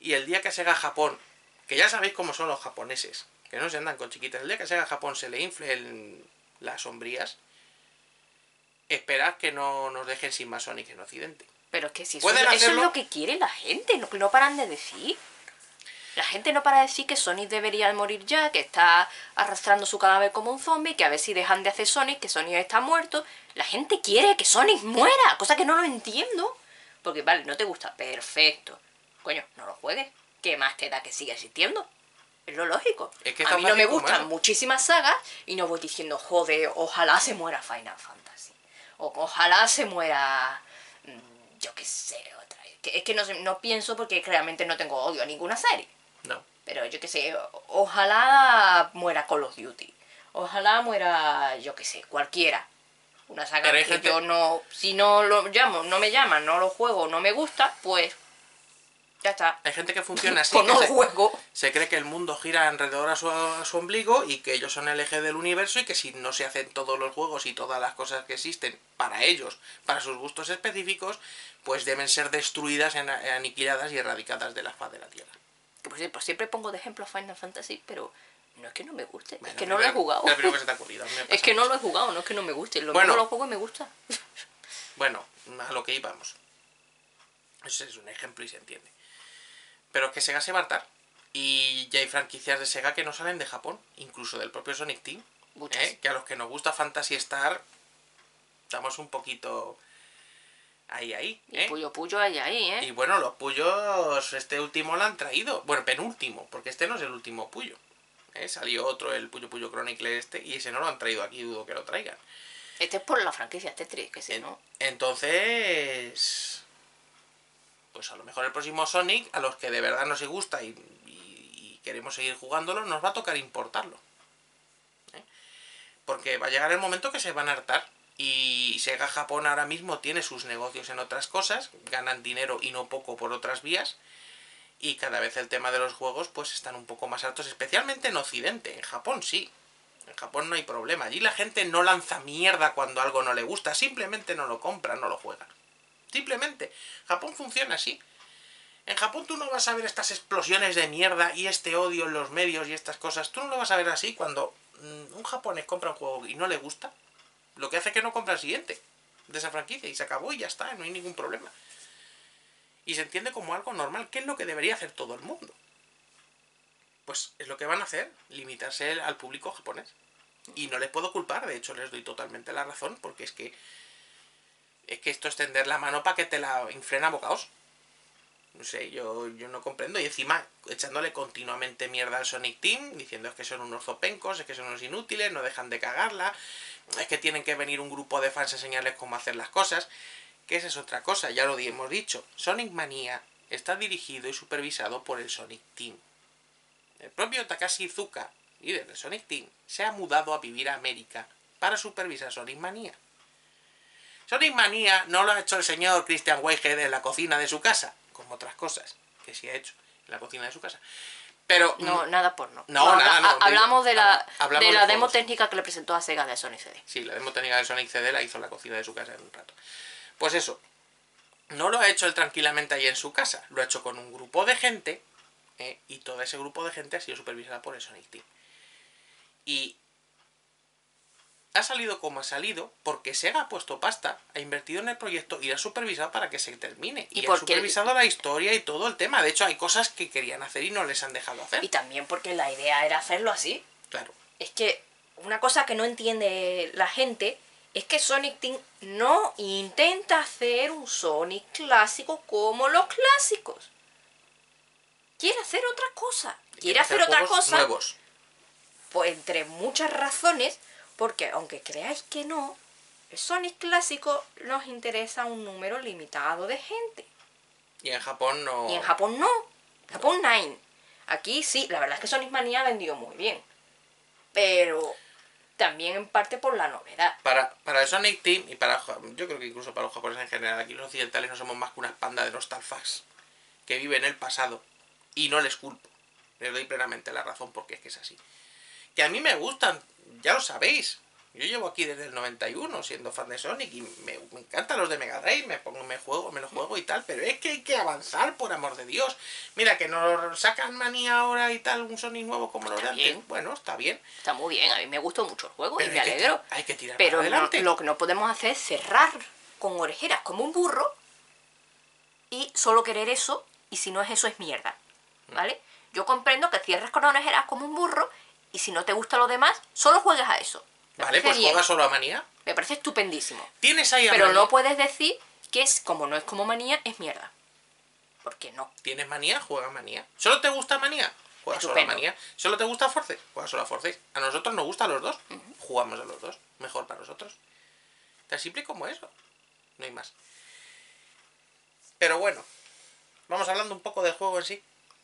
Y el día que Sega Japón, que ya sabéis cómo son los japoneses, que no se andan con chiquitas, el día que Sega Japón se le inflen las sombrías, esperad que no nos dejen sin más Sonic en Occidente. Pero es que si eso, eso es lo que quiere la gente, lo que no paran de decir. La gente no para de decir que Sonic debería morir ya, que está arrastrando su cadáver como un zombie, que a ver si dejan de hacer Sonic, que Sonic está muerto. La gente quiere que Sonic muera, cosa que no lo entiendo. Porque vale, no te gusta, perfecto. Coño, no lo juegues. ¿Qué más te da que siga existiendo? Es lo lógico. Es que a mí no me gustan muchísimas sagas y no voy diciendo, joder, ojalá se muera Final Fantasy. O ojalá se muera, mm, yo qué sé, otra. Es que no, no pienso porque realmente no tengo odio a ninguna serie. No. Pero yo qué sé, ojalá muera Call of Duty. Ojalá muera, yo qué sé, cualquiera. Una saga que gente- yo no, si no lo llamo, no me llaman, no lo juego, no me gusta, pues ya está. Hay gente que funciona así. Pues no lo se, juego. se cree que el mundo gira alrededor a su, a su ombligo y que ellos son el eje del universo y que si no se hacen todos los juegos y todas las cosas que existen para ellos, para sus gustos específicos, pues deben ser destruidas, aniquiladas y erradicadas de la faz de la Tierra. Que por siempre, siempre pongo de ejemplo Final Fantasy, pero no es que no me guste, Bueno, es que no lo he jugado. es que se te ha ocurrido. Es que no lo he jugado, no es que no me guste. Lo Bueno. mismo lo juego y me gusta. Bueno, a lo que íbamos. Ese es un ejemplo y se entiende. Pero que Sega se va a hartar. Y ya hay franquicias de Sega que no salen de Japón, incluso del propio Sonic Team. ¿eh? Que a los que nos gusta Fantasy Star, estamos un poquito ahí, ahí. Y ¿eh? puyo puyo hay ahí, ¿eh? Y bueno, los puyos, este último lo han traído. Bueno, penúltimo, porque este no es el último puyo. ¿eh? Salió otro, el Puyo Puyo Chronicle este, y ese no lo han traído aquí, dudo que lo traigan. Este es por la franquicia Tetris, que si En- no. Entonces, pues a lo mejor el próximo Sonic, a los que de verdad nos gusta y, y- y queremos seguir jugándolo, nos va a tocar importarlo. ¿eh? Porque va a llegar el momento que se van a hartar. Y Sega Japón ahora mismo tiene sus negocios en otras cosas, ganan dinero y no poco por otras vías. Y cada vez el tema de los juegos pues están un poco más altos, especialmente en Occidente. En Japón sí. En Japón no hay problema. Allí la gente no lanza mierda cuando algo no le gusta. Simplemente no lo compra, no lo juega. Simplemente. Japón funciona así. En Japón tú no vas a ver estas explosiones de mierda y este odio en los medios y estas cosas. Tú no lo vas a ver así cuando mm, un japonés compra un juego y no le gusta. Lo que hace es que no compra el siguiente de esa franquicia y se acabó y ya está, no hay ningún problema. Y se entiende como algo normal, que es lo que debería hacer todo el mundo. Pues es lo que van a hacer, limitarse al público japonés. Y no les puedo culpar, de hecho les doy totalmente la razón, porque es que es que esto es tender la mano para que te la inflen a bocaos. No sé, yo, yo no comprendo. Y encima echándole continuamente mierda al Sonic Team, diciendo es que son unos zopencos, es que son unos inútiles, no dejan de cagarla, es que tienen que venir un grupo de fans a enseñarles cómo hacer las cosas. Que esa es otra cosa, ya lo hemos dicho. Sonic Mania está dirigido y supervisado por el Sonic Team. El propio Takashi Izuka, líder del Sonic Team, se ha mudado a vivir a América para supervisar Sonic Mania. Sonic Mania no lo ha hecho el señor Christian Whitehead en la cocina de su casa, como otras cosas que sí ha hecho en la cocina de su casa. Pero No, nada porno. No, nada, no, ha- Hablamos de la, habla- hablamos de de la demo técnica que le presentó a Sega de Sony CD. Sí, la demo técnica de Sonic CD la hizo en la cocina de su casa en un rato. Pues eso, no lo ha hecho él tranquilamente ahí en su casa, lo ha hecho con un grupo de gente, ¿eh? y todo ese grupo de gente ha sido supervisada por el Sonic Team. Y ha salido como ha salido porque Sega ha puesto pasta, ha invertido en el proyecto y ha supervisado para que se termine. Y Y, ha supervisado la historia y todo el tema. De hecho, hay cosas que querían hacer y no les han dejado hacer. Y también porque la idea era hacerlo así. Claro. Es que una cosa que no entiende la gente es que Sonic Team no intenta hacer un Sonic clásico como los clásicos. Quiere hacer otra cosa. Quiere hacer otra juegos cosa. Nuevos. Pues entre muchas razones, porque aunque creáis que no, el Sonic clásico nos interesa un número limitado de gente. Y en Japón no. Y en Japón no. Japón 9. Aquí sí, la verdad es que Sonic Mania ha vendido muy bien. Pero también en parte por la novedad. Para, para el Sonic Team y para yo creo que incluso para los japoneses en general, aquí los occidentales no somos más que una panda de nostalfags que viven en el pasado y no les culpo. Les doy plenamente la razón porque es que es así. Que a mí me gustan, ya lo sabéis. Yo llevo aquí desde el 91 siendo fan de Sonic y me, me encantan los de Mega Drive, me pongo, me juego, me lo juego y tal, pero es que hay que avanzar, por amor de Dios. Mira, que nos sacan manía ahora y tal, un Sonic nuevo como los de antes. Bueno, está bien. Está muy bien, a mí me gustó mucho el juego Pero y me que alegro. hay que tirar Pero no- adelante. lo que no podemos hacer es cerrar con orejeras como un burro y solo querer eso y si no es eso es mierda. ¿Vale? Yo comprendo que cierres con orejeras como un burro y si no te gusta lo demás, solo juegues a eso. Me Vale, pues bien, juega solo a manía. Me parece estupendísimo. Tienes ahí a Pero manía. no puedes decir que es como no es como manía, es mierda. Porque no. ¿Tienes manía? Juega manía. ¿Solo te gusta manía? Juega solo a manía. ¿Solo te gusta Force? Juega solo a Force. A nosotros nos gustan los dos. Jugamos a los dos. Mejor para nosotros. Tan simple como eso. No hay más. Pero bueno. Vamos hablando un poco del juego en sí.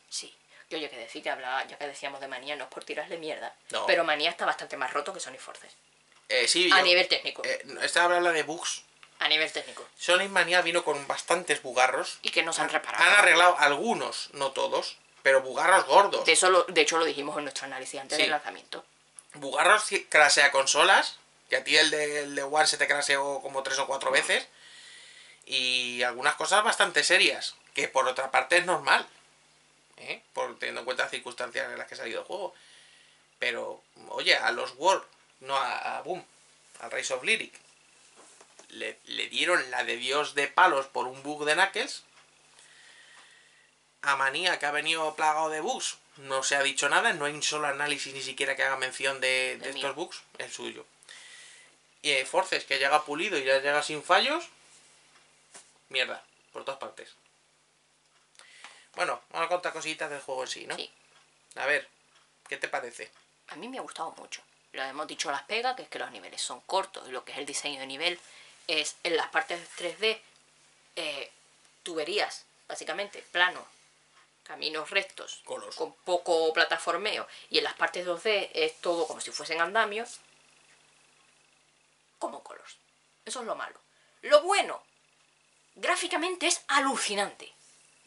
Sí. Yo ya que decir que hablaba, ya que decíamos de manía, no es por tirarle mierda. No. Pero manía está bastante más roto que Sonic Forces. Eh, sí, A yo- nivel técnico. eh, esta habla de bugs. A nivel técnico. Sonic Mania vino con bastantes bugarros. Y que no se han reparado. Han arreglado algunos, no todos, pero bugarros gordos. De, eso lo- de hecho lo dijimos en nuestro análisis antes Sí. del lanzamiento. Bugarros que crasea consolas, que a ti el de, el de One se te craseó como tres o cuatro veces. Y algunas cosas bastante serias, que por otra parte es normal. ¿Eh? Por teniendo en cuenta las circunstancias en las que ha salido el juego. Pero, oye, a los World, no a, a Boom, al Rise of Lyric, le, le dieron la de Dios de palos por un bug de Knuckles. A Manía, que ha venido plagado de bugs, no se ha dicho nada, no hay un solo análisis ni siquiera que haga mención de, de El mío. estos bugs, el suyo. Y eh, Forces, que llega pulido y ya llega sin fallos, mierda, por todas partes. Bueno, vamos a contar cositas del juego en sí, ¿no? Sí. A ver, ¿qué te parece? A mí me ha gustado mucho. Lo hemos dicho las pegas, que es que los niveles son cortos y lo que es el diseño de nivel es en las partes 3D eh, tuberías, básicamente, plano, caminos rectos, Colos. con poco plataformeo, y en las partes 2D es todo como si fuesen andamios, como colors. Eso es lo malo. Lo bueno, gráficamente es alucinante.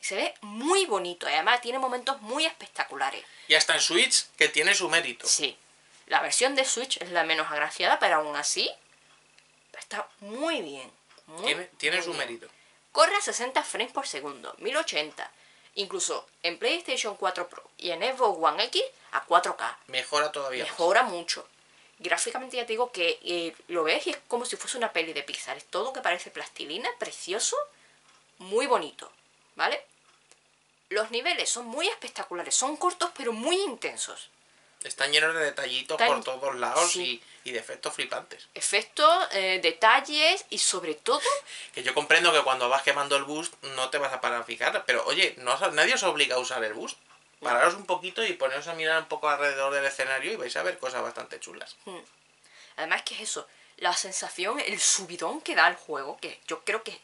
Se ve muy bonito y además tiene momentos muy espectaculares. Y hasta en Switch, que tiene su mérito. Sí, la versión de Switch es la menos agraciada, pero aún así está muy bien. muy, Tiene, tiene muy su bien. mérito. Corre a 60 frames por segundo, 1080. Incluso en PlayStation 4 Pro y en Xbox One X a 4K. Mejora todavía. más. Mejora mucho. Gráficamente ya te digo que eh, lo ves y es como si fuese una peli de Pixar. Es todo que parece plastilina, precioso, muy bonito. ¿Vale? Los niveles son muy espectaculares, son cortos pero muy intensos. Están llenos de detallitos Están- por todos lados sí. y, y de efectos flipantes. Efectos, eh, detalles y sobre todo Que yo comprendo que cuando vas quemando el boost no te vas a parar a fijar, pero oye, no, nadie os obliga a usar el boost. Pararos un poquito y poneros a mirar un poco alrededor del escenario y vais a ver cosas bastante chulas. Además que es eso, la sensación, el subidón que da el juego, que yo creo que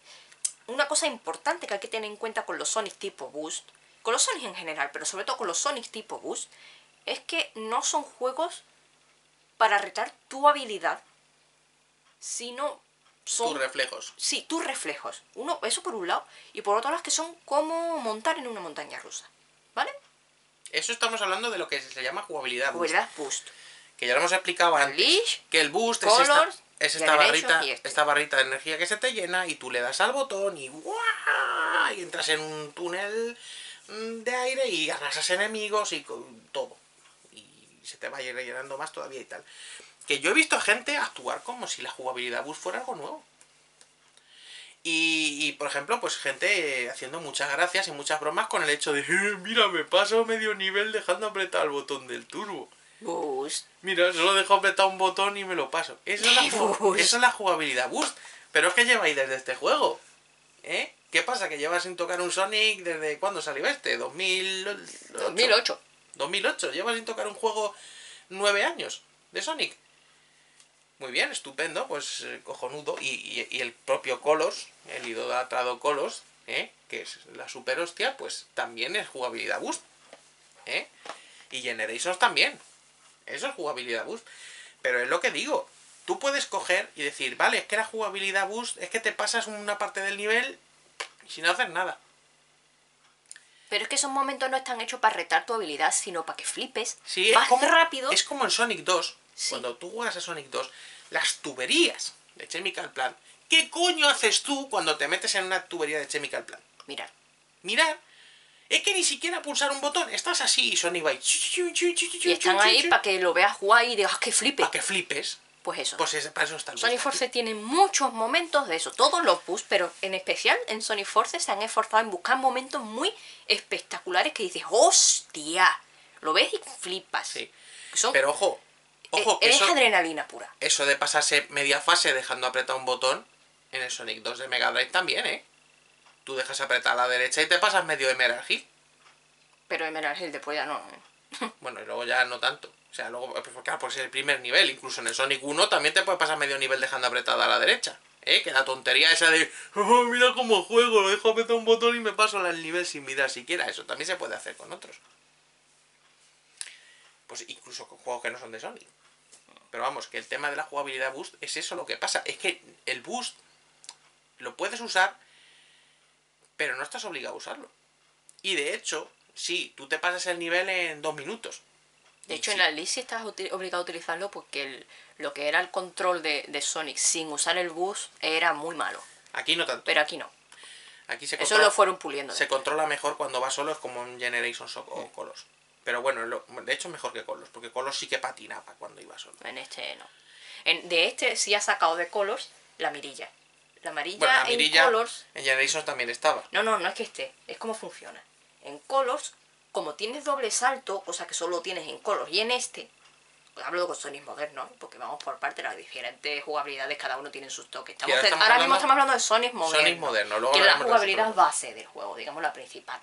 una cosa importante que hay que tener en cuenta con los Sonic tipo Boost, con los Sonic en general, pero sobre todo con los Sonic tipo Boost, es que no son juegos para retar tu habilidad, sino son... Tus reflejos. sí, tus reflejos. Uno, eso por un lado, y por otro lado es que son como montar en una montaña rusa. ¿Vale? Eso estamos hablando de lo que se llama jugabilidad boost. Jugabilidad Boost. Que ya lo hemos explicado antes. Unleash, que el boost es esta, es esta barrita, este. esta barrita de energía que se te llena y tú le das al botón y ¡guau! y entras en un túnel mm, de aire y arrasas enemigos y con todo. Y se te va a ir llenando más todavía y tal. Que yo he visto a gente actuar como si la jugabilidad boost fuera algo nuevo. Y, y, por ejemplo, pues gente haciendo muchas gracias y muchas bromas con el hecho de, "Eh, mira, me paso medio nivel dejando apretar el botón del turbo. Boost. Mira, solo dejo apretar un botón y me lo paso. Eso es la, Boost. eso es la jugabilidad boost. Pero es que lleváis desde este juego. ¿Eh? ¿Qué pasa? Que llevas sin tocar un Sonic desde cuándo salió este? 2008. 2008. 2008. Llevas sin tocar un juego nueve años de Sonic. Muy bien, estupendo, pues eh, cojonudo. Y, y- y el propio Colos, el idolatrado Colos, ¿eh? que es la super hostia, pues también es jugabilidad boost. ¿eh? Y Generations también. Eso es jugabilidad boost. Pero es lo que digo. Tú puedes coger y decir, vale, es que la jugabilidad boost es que te pasas una parte del nivel sin hacer nada. Pero es que esos momentos no están hechos para retar tu habilidad, sino para que flipes. Sí, es vas como, rápido. es como en Sonic 2, Sí. Cuando tú juegas a Sonic 2, las tuberías de Chemical Plant, ¿qué coño haces tú cuando te metes en una tubería de Chemical Plant? Mirad. Mirar. Es que ni siquiera pulsar un botón, estás así y Sonic va ahí. Y están ahí para que lo veas jugar y digas "Ah, que flipe. Para que flipes. Pues eso. Pues es- para eso está Sonic Force tiene muchos momentos de eso, todos los boosts, pero en especial en Sonic Force se han esforzado en buscar momentos muy espectaculares que dices, ¡hostia! Lo ves y flipas. Sí. Son, Pero ojo, ojo, que es eso, adrenalina pura. eso de pasarse media fase dejando apretar un botón en el Sonic 2 de Mega Drive también, ¿eh? Tú dejas apretar a la derecha y te pasas medio Emerald Hill. Pero Emerald Hill después ya no. ¿eh? Bueno, y luego ya no tanto. O sea, luego, pues, claro, porque es el primer nivel. Incluso en el Sonic 1 también te puede pasar medio nivel dejando apretada a la derecha. ¿Eh? Que la tontería esa de, "Oh, mira cómo juego, lo dejo apretar un botón y me paso el nivel sin mirar siquiera. Eso también se puede hacer con otros. Pues incluso con juegos que no son de Sonic. Pero vamos, que el tema de la jugabilidad boost es eso lo que pasa. Es que el boost lo puedes usar, pero no estás obligado a usarlo. Y de hecho, sí, tú te pasas el nivel en dos minutos. De hecho, sí. en la list sí estás obligado a utilizarlo porque el- lo que era el control de, de Sonic sin usar el bus era muy malo. Aquí no tanto. Pero aquí no. Aquí se Eso lo fueron puliendo. se controla mejor cuando va solo, es como en Generations o, o Colors. Pero bueno, lo- de hecho mejor que Colors, porque Colors sí que patinaba cuando iba solo. En este no. En- de este sí ha sacado de Colors la mirilla. La amarilla, Bueno, la en Colors. en Generations también estaba. No, no, no es que esté. Es como funciona. En Colors, como tienes doble salto, cosa que solo tienes en Colors, y en este, pues hablo con Sonic moderno, porque vamos por parte de las diferentes jugabilidades, cada uno tiene sus toques. Estamos- ahora estamos ahora hablando- mismo estamos hablando de Sonic moderno. Sonic moderno, luego que es la de jugabilidad base del juego, digamos la principal.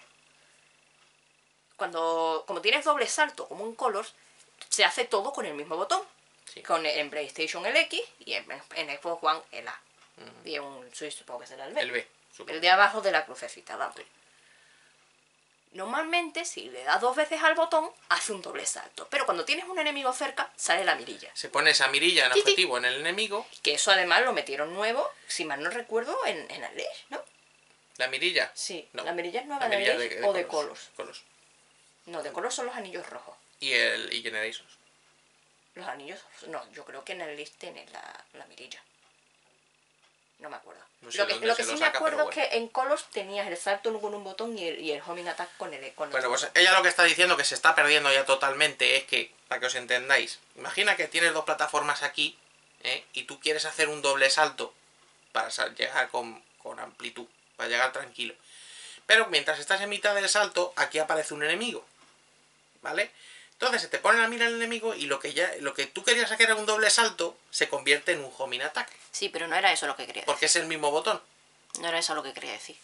Cuando, como tienes doble salto, como en Colors, se hace todo con el mismo botón. Sí. Con en PlayStation el X y en, en Xbox One el A. Y en un supongo que será el B. El B. supongo. El de abajo de la crucecita, dale. Normalmente, si le das dos veces al botón, hace un doble salto. Pero cuando tienes un enemigo cerca, sale la mirilla. Se pone esa mirilla en ti. objetivo en el enemigo. Que eso además lo metieron nuevo, si mal no recuerdo, en, en Alex, ¿no? La mirilla. Sí, No, la mirilla es nueva la de mirilla Alex o de. Colors. No, de Colors son los anillos rojos. Y el y Generations. Los anillos, no, yo creo que en el list tiene la, la mirilla. No me acuerdo. No sé lo que, lo sí me saca, acuerdo bueno. es que en Colors tenías el salto con un botón y el, y el homing attack con el con el Bueno, pues ella lo que está diciendo que se está perdiendo ya totalmente es que, para que os entendáis, imagina que tienes dos plataformas aquí ¿eh? y tú quieres hacer un doble salto para llegar con, con amplitud, para llegar tranquilo. Pero mientras estás en mitad del salto, aquí aparece un enemigo. ¿Vale? Entonces se te pone la mira el enemigo y lo que ya lo que tú querías hacer era un doble salto se convierte en un homing attack. Sí, pero no era eso lo que quería decir. Porque es el mismo botón. No era eso lo que quería decir.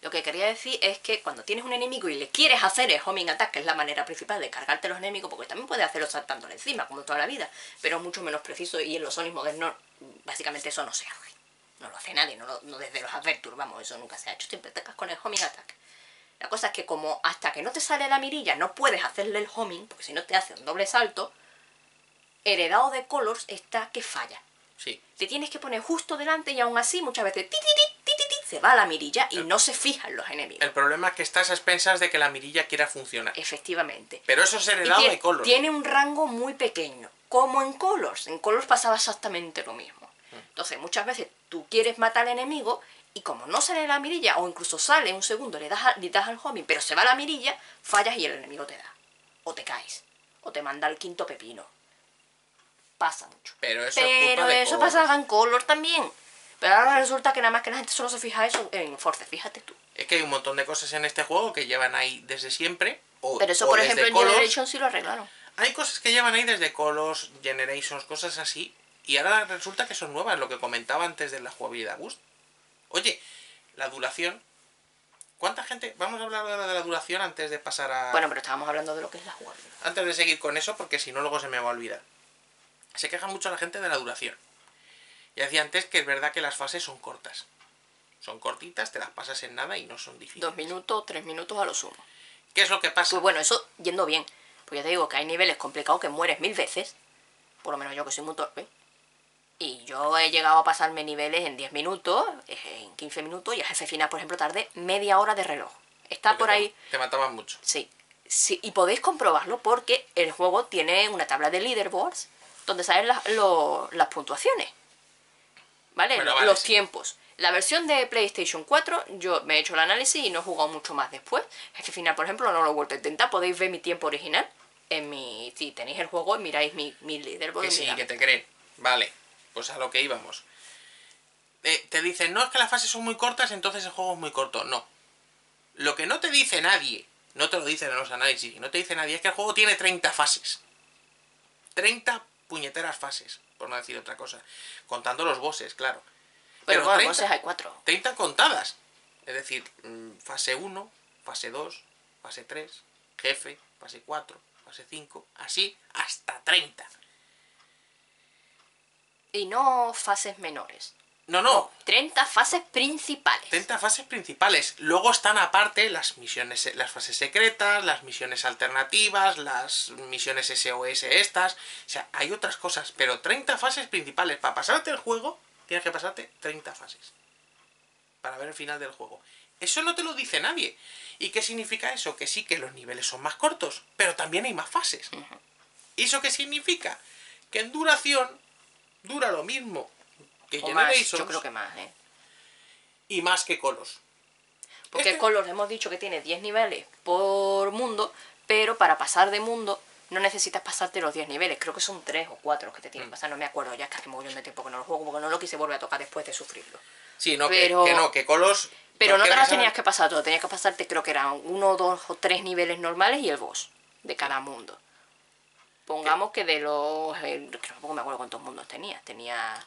Lo que quería decir es que cuando tienes un enemigo y le quieres hacer el homing attack, que es la manera principal de cargarte los enemigos, porque también puedes hacerlo saltándole encima, como toda la vida, pero es mucho menos preciso y en los Sonic modernos básicamente eso no se hace. No lo hace nadie, no, lo- no desde los Adventure, vamos, eso nunca se ha hecho. Siempre te casas con el homing attack. La cosa es que como hasta que no te sale la mirilla no puedes hacerle el homing, porque si no te hace un doble salto, heredado de Colors está que falla Sí. te tienes que poner justo delante y aún así muchas veces ti, ti, ti, ti, ti, ti, se va la mirilla y no se fijan los enemigos. El problema es que estás a expensas de que la mirilla quiera funcionar. Efectivamente. Pero eso es heredado tie- de Colors. tiene un rango muy pequeño, como en Colors. En Colors pasaba exactamente lo mismo. Entonces muchas veces tú quieres matar al enemigo y como no sale la mirilla o incluso sale un segundo, le das, a- le das al homing, pero se va la mirilla, fallas y el enemigo te da. O te caes. O te manda el quinto pepino. Pasa mucho. Pero eso es Pero culpa de eso pasaba en Color también. Pero ahora resulta que nada más que la gente solo se fija eso en Force, fíjate tú. Es que hay un montón de cosas en este juego que llevan ahí desde siempre. O, Pero eso, o por ejemplo, en Colors. Generation sí lo arreglaron. Hay cosas que llevan ahí desde Colors, Generations, cosas así. Y ahora resulta que son nuevas, lo que comentaba antes de la jugabilidad Gust. Oye, la duración. ¿Cuánta gente.? Vamos a hablar de la duración antes de pasar a. Bueno, pero estábamos hablando de lo que es la jugabilidad. Antes de seguir con eso, porque si no, luego se me va a olvidar. Se queja mucho la gente de la duración. Ya decía antes que es verdad que las fases son cortas. Son cortitas, te las pasas en nada y no son difíciles. Dos minutos, tres minutos a lo sumo. ¿Qué es lo que pasa? Pues bueno, eso yendo bien. Pues ya te digo que hay niveles complicados que mueres mil veces. Por lo menos yo que soy muy torpe. Y yo he llegado a pasarme niveles en 10 minutos, eh, en 15 minutos, y el jefe final, por ejemplo, tardé media hora de reloj. Está Porque por ahí, Te mataban mucho. sí. sí. Y podéis comprobarlo porque el juego tiene una tabla de leaderboards donde salen las, lo- las puntuaciones. ¿Vale? Bueno, Lo- vale, Los sí. tiempos. La versión de PlayStation 4, yo me he hecho el análisis y no he jugado mucho más después. Es que al final, por ejemplo, no lo he vuelto a intentar. Podéis ver mi tiempo original en mi... Si tenéis el juego y miráis mi, mi leaderboard. Que sí, que te creen. Vale, pues a lo que íbamos. Eh, te dicen, no, es que las fases son muy cortas, entonces el juego es muy corto. No. Lo que no te dice nadie, no te lo dicen en los análisis, no te dice nadie, es que el juego tiene 30 fases. 30 puñeteras fases, por no decir otra cosa. Contando los bosses, claro. Pero, bueno, 30 entonces hay cuatro. 30 contadas. Es decir, mm, fase 1, fase 2, fase 3, jefe, fase 4, fase 5, así hasta 30. Y no fases menores. No, no, 30 fases principales. 30 fases principales. Luego están aparte las misiones, las fases secretas, las misiones alternativas, las misiones SOS estas. O sea, hay otras cosas, pero 30 fases principales. Para pasarte el juego, tienes que pasarte 30 fases. Para ver el final del juego. Eso no te lo dice nadie. ¿Y qué significa eso? Que sí que los niveles son más cortos, pero también hay más fases. ¿Y eso qué significa? Que en duración dura lo mismo que O más, yo creo que más, ¿eh? y más que Colos. Porque Este- Colors hemos dicho que tiene 10 niveles por mundo, pero para pasar de mundo no necesitas pasarte los 10 niveles. Creo que son 3 o 4 los que te Mm. tienen que pasar, no me acuerdo. Ya es que hace mogollón de tiempo que no lo juego, porque no lo quise volver a tocar después de sufrirlo. Sí, no, Pero- que, que no, que Colos... Pero no te las tenías que pasar todo, tenías que pasarte, creo que eran uno, dos o tres niveles normales y el boss de cada mundo. Pongamos que de los. eh, que tampoco me acuerdo cuántos mundos tenía. Tenía.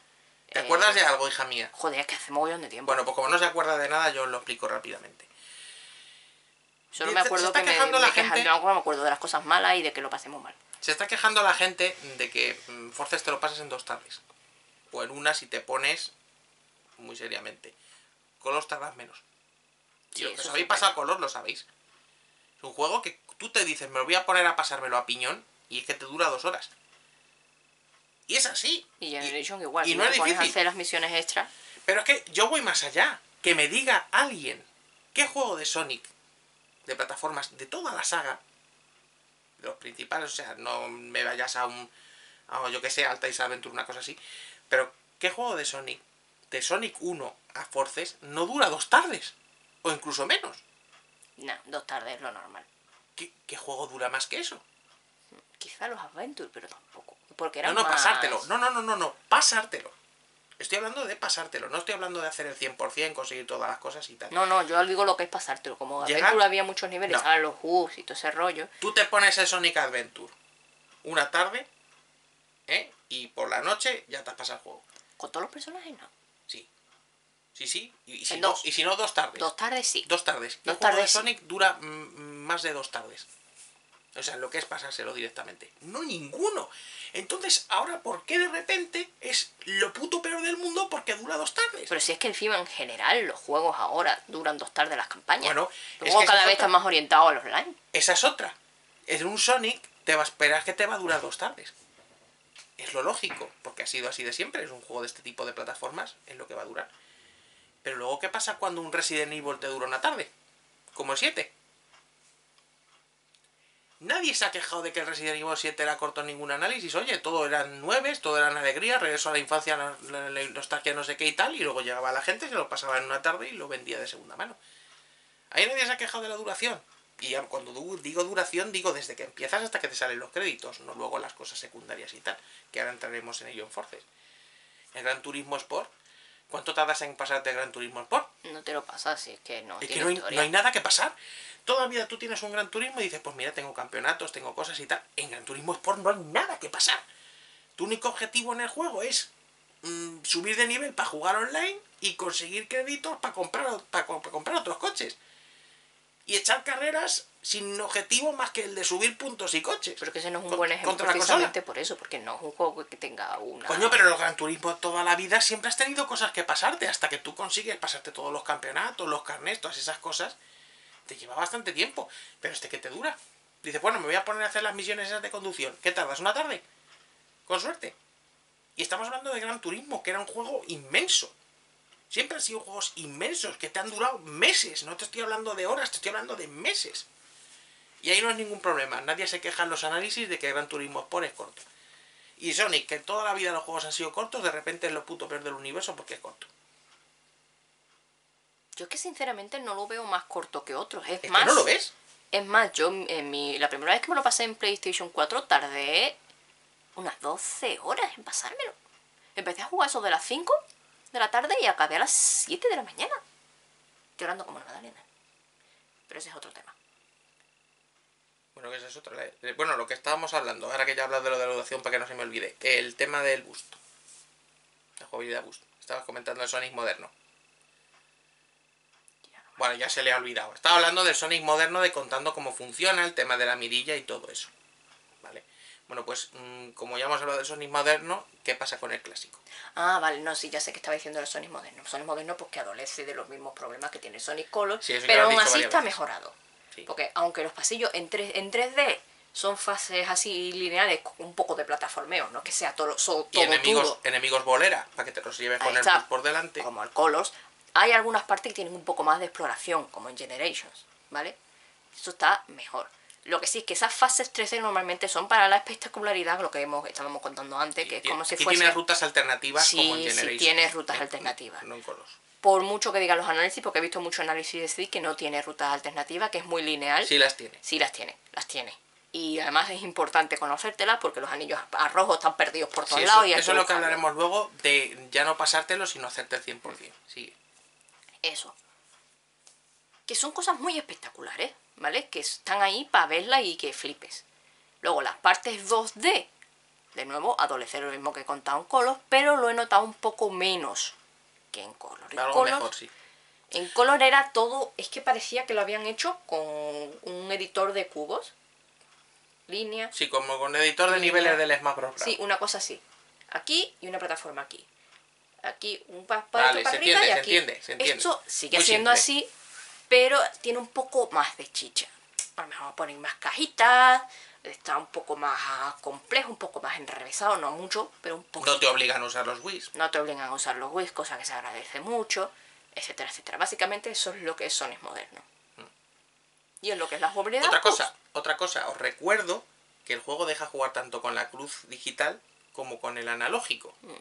¿Te eh, acuerdas de algo, hija mía? Joder, es que hace mogollón de tiempo. Bueno, pues como no se acuerda de nada, yo os lo explico rápidamente. Solo me acuerdo que me, quejando la me quejan- gente. no me acuerdo de las cosas malas y de que lo pasemos mal. Se está quejando la gente de que mm, Forces te lo pases en dos tardes. O en una si te pones muy seriamente. Colos tardas menos. Y Sí, que os habéis pasado Colos lo sabéis. Es un juego que tú te dices, me lo voy a poner a pasármelo a piñón y es que te dura dos horas. Y es así. Y Generation igual. y si no es difícil. hacer las misiones extras. Pero es que yo voy más allá. Que me diga alguien qué juego de Sonic, de plataformas, de toda la saga, de los principales, o sea, no me vayas a un, a, yo que sé, Alta Adventure, una cosa así, pero qué juego de Sonic, de Sonic 1 a Forces, no dura dos tardes, o incluso menos. No, dos tardes es lo normal. ¿Qué, qué juego dura más que eso? Quizá los Adventure, pero tampoco. Porque No, eran no, más- pasártelo. No, no, no, no, no, pasártelo. Estoy hablando de pasártelo, no estoy hablando de hacer el 100%, conseguir todas las cosas y tal. No, no, yo digo lo que es pasártelo. Como Llegar- Adventure había muchos niveles, No. los hooks y todo ese rollo. Tú te pones el Sonic Adventure una tarde, ¿eh? Y por la noche ya te has pasado el juego. Con todos los personajes, no. Sí. Sí, sí. Y, si, no, dos. y si no, dos tardes. Dos tardes sí. Dos tardes. Dos juego de tardes, sí. Sonic dura mm, más de dos tardes. O sea, lo que es pasárselo directamente. No ninguno. Entonces, ahora, ¿por qué de repente es lo puto peor del mundo porque dura dos tardes? Pero si es que encima en general los juegos ahora duran dos tardes las campañas. Bueno, es Luego que esa cada es vez otra. están más orientados al online. Esa es otra. En un Sonic te va a esperar que te va a durar dos tardes. Es lo lógico, porque ha sido así de siempre. Es un juego de este tipo de plataformas, es lo que va a durar. Pero luego, ¿qué pasa cuando un Resident Evil te dura una tarde? Como el 7. Nadie se ha quejado de que el Resident Evil 7 era corto en ningún análisis. Oye, todo eran nueves, todo eran alegría, regreso a la infancia, la, nostalgia, no sé qué y tal. Y luego llegaba la gente, se lo pasaba en una tarde y lo vendía de segunda mano. Ahí nadie se ha quejado de la duración. Y cuando digo duración, digo desde que empiezas hasta que te salen los créditos, no luego las cosas secundarias y tal, que ahora entraremos en ello en Forces. El Gran Turismo Sport, ¿cuánto tardas en pasarte el Gran Turismo Sport? No te lo pasas, si es que no Es que hay, no hay nada que pasar. Todavía tú tienes un Gran Turismo y dices, pues mira, tengo campeonatos, tengo cosas y tal. En Gran Turismo Sport no hay nada que pasar. Tu único objetivo en el juego es mm, subir de nivel para jugar online y conseguir créditos para comprar, para, comprar otros coches. Y echar carreras sin objetivo más que el de subir puntos y coches. Pero que ese no es un buen ejemplo precisamente por eso, porque no es un juego que tenga una... Coño, pero los Gran Turismo toda la vida siempre has tenido cosas que pasarte, hasta que tú consigues pasarte todos los campeonatos, los carnets, todas esas cosas, te lleva bastante tiempo. Pero este que te dura. Dices, bueno, me voy a poner a hacer las misiones esas de conducción. ¿Qué tardas? ¿Una tarde? Con suerte. Y estamos hablando de Gran Turismo, que era un juego inmenso. Siempre han sido juegos inmensos, que te han durado meses. No te estoy hablando de horas, te estoy hablando de meses. Y ahí no es ningún problema. Nadie se queja en los análisis de que Gran Turismo Sport es corto. Y Sonic, que toda la vida los juegos han sido cortos, de repente es lo puto peor del universo porque es corto. Yo es que sinceramente no lo veo más corto que otros. Es, Es más, que no lo ves. Es más, yo en mi, la primera vez que me lo pasé en PlayStation 4 tardé unas 12 horas en pasármelo. Empecé a jugar eso de las 5 de la tarde y acabé a las 7 de la mañana. Llorando como una magdalena. Pero ese es otro tema. Bueno, que esa es otra. la- Bueno, lo que estábamos hablando, ahora que ya he hablado de lo de la duración para que no se me olvide. El tema del boost. La jugabilidad boost. Estabas comentando el Sonic moderno. Bueno, ya se le ha olvidado. Estaba hablando del Sonic moderno, de contando cómo funciona, el tema de la mirilla y todo eso. Vale. Bueno, pues mm, como ya hemos hablado del Sonic moderno, ¿qué pasa con el clásico? Ah, vale, no, sí, ya sé que estaba diciendo el Sonic moderno. Sonic moderno pues que adolece de los mismos problemas que tiene Sonic Color, Sí, pero aún así está mejorado. Sí. Porque aunque los pasillos en, 3, en 3D son fases así lineales con un poco de plataformeo, no que sea todo, so- Y todo enemigos, enemigos bolera, para que te los lleves Ahí con el boost por delante. como el Colors, hay algunas partes que tienen un poco más de exploración, como en Generations, ¿vale? Eso está mejor. Lo que sí es que esas fases 3D normalmente son para la espectacularidad, lo que hemos estábamos contando antes, que es como si fuese... tiene rutas alternativas Sí, como en sí, Generation. tiene rutas alternativas. No en Colos. Por mucho que digan los análisis, porque he visto mucho análisis de sí que no tiene rutas alternativas, que es muy lineal. Sí las tiene. Sí las tiene, las tiene. Y además es importante conocértelas porque los anillos a rojo están perdidos por todos Sí, lados. eso, y eso es lo que hablaremos luego de ya no pasártelo, sino hacerte el 100%. Sí. Eso. Que son cosas muy espectaculares, ¿vale? Que están ahí para verlas y que flipes. Luego las partes 2D. De nuevo, adolecer lo mismo que he contado en Color, pero lo he notado un poco menos que en Color. En Algo Color, mejor, sí. en Color era todo, es que parecía que lo habían hecho con un editor de cubos. Líneas. Sí, como con editor de Línea. niveles del Smash Bros. Sí, una cosa así. Aquí y una plataforma aquí. Aquí un pa- Vale, para se arriba entiende, y se aquí. entiende, se entiende. Esto sigue Muy siendo simple. así, pero tiene un poco más de chicha. A lo mejor ponen más cajitas, está un poco más complejo, un poco más enrevesado, no mucho, pero un poco. No te obligan a usar los Wii. No te obligan a usar los Wii, cosa que se agradece mucho, etcétera, etcétera. Básicamente eso es lo que es moderno. Y es lo que es la jugabilidad. Mm. Otra pues, cosa, otra cosa, os recuerdo que el juego deja jugar tanto con la cruz digital como con el analógico. Mm.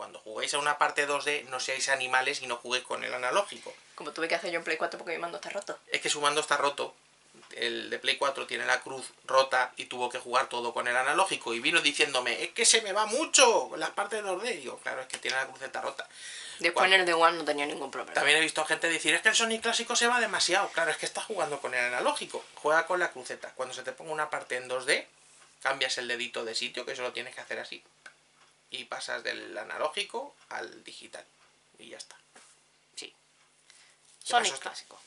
Cuando juguéis a una parte 2D, no seáis animales y no juguéis con el analógico. Como tuve que hacer yo en Play 4 porque mi mando está roto. Es que su mando está roto. El de Play 4 tiene la cruz rota y tuvo que jugar todo con el analógico. Y vino diciéndome, es que se me va mucho las partes 2D. Y digo, claro, es que tiene la cruceta rota. Después Cuando- en el de One no tenía ningún problema. También he visto gente decir, es que el Sonic clásico se va demasiado. Claro, es que estás jugando con el analógico. Juega con la cruceta. Cuando se te ponga una parte en 2D, cambias el dedito de sitio, que eso lo tienes que hacer así. Y pasas del analógico al digital. Y ya está. Sí. ¿Qué Sonic clásico.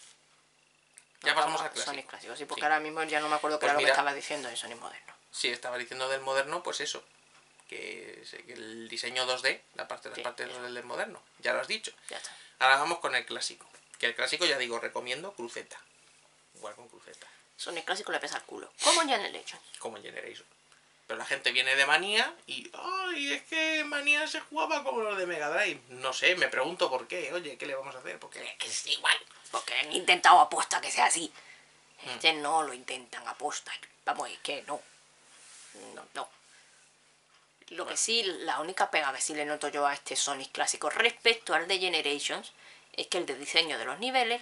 Ya pasamos al a clásico. Sonic clásico, sí, porque Sí. ahora mismo ya no me acuerdo qué Pues era lo que estaba diciendo de Sonic moderno. Sí, estaba diciendo del moderno, pues eso. Que, el diseño 2D, la parte, las Sí, partes eso. del moderno. Ya lo has dicho. Ya está. Ahora vamos con el clásico. Que el clásico, ya digo, recomiendo cruceta. Igual con cruceta. Sonic clásico le pesa el culo. Como en Generation. como en Generation. Pero la gente viene de manía y. ¡Ay! Es que manía se jugaba como los de Mega Drive. No sé, me pregunto por qué. Oye, ¿qué le vamos a hacer? Porque Es que es igual. Porque han intentado aposta que sea así. Mm. Este no lo intentan aposta. Vamos, es que no. No, no. Lo que sí, la única pega que sí le noto yo a este Sonic clásico respecto al de Generations es que el de diseño de los niveles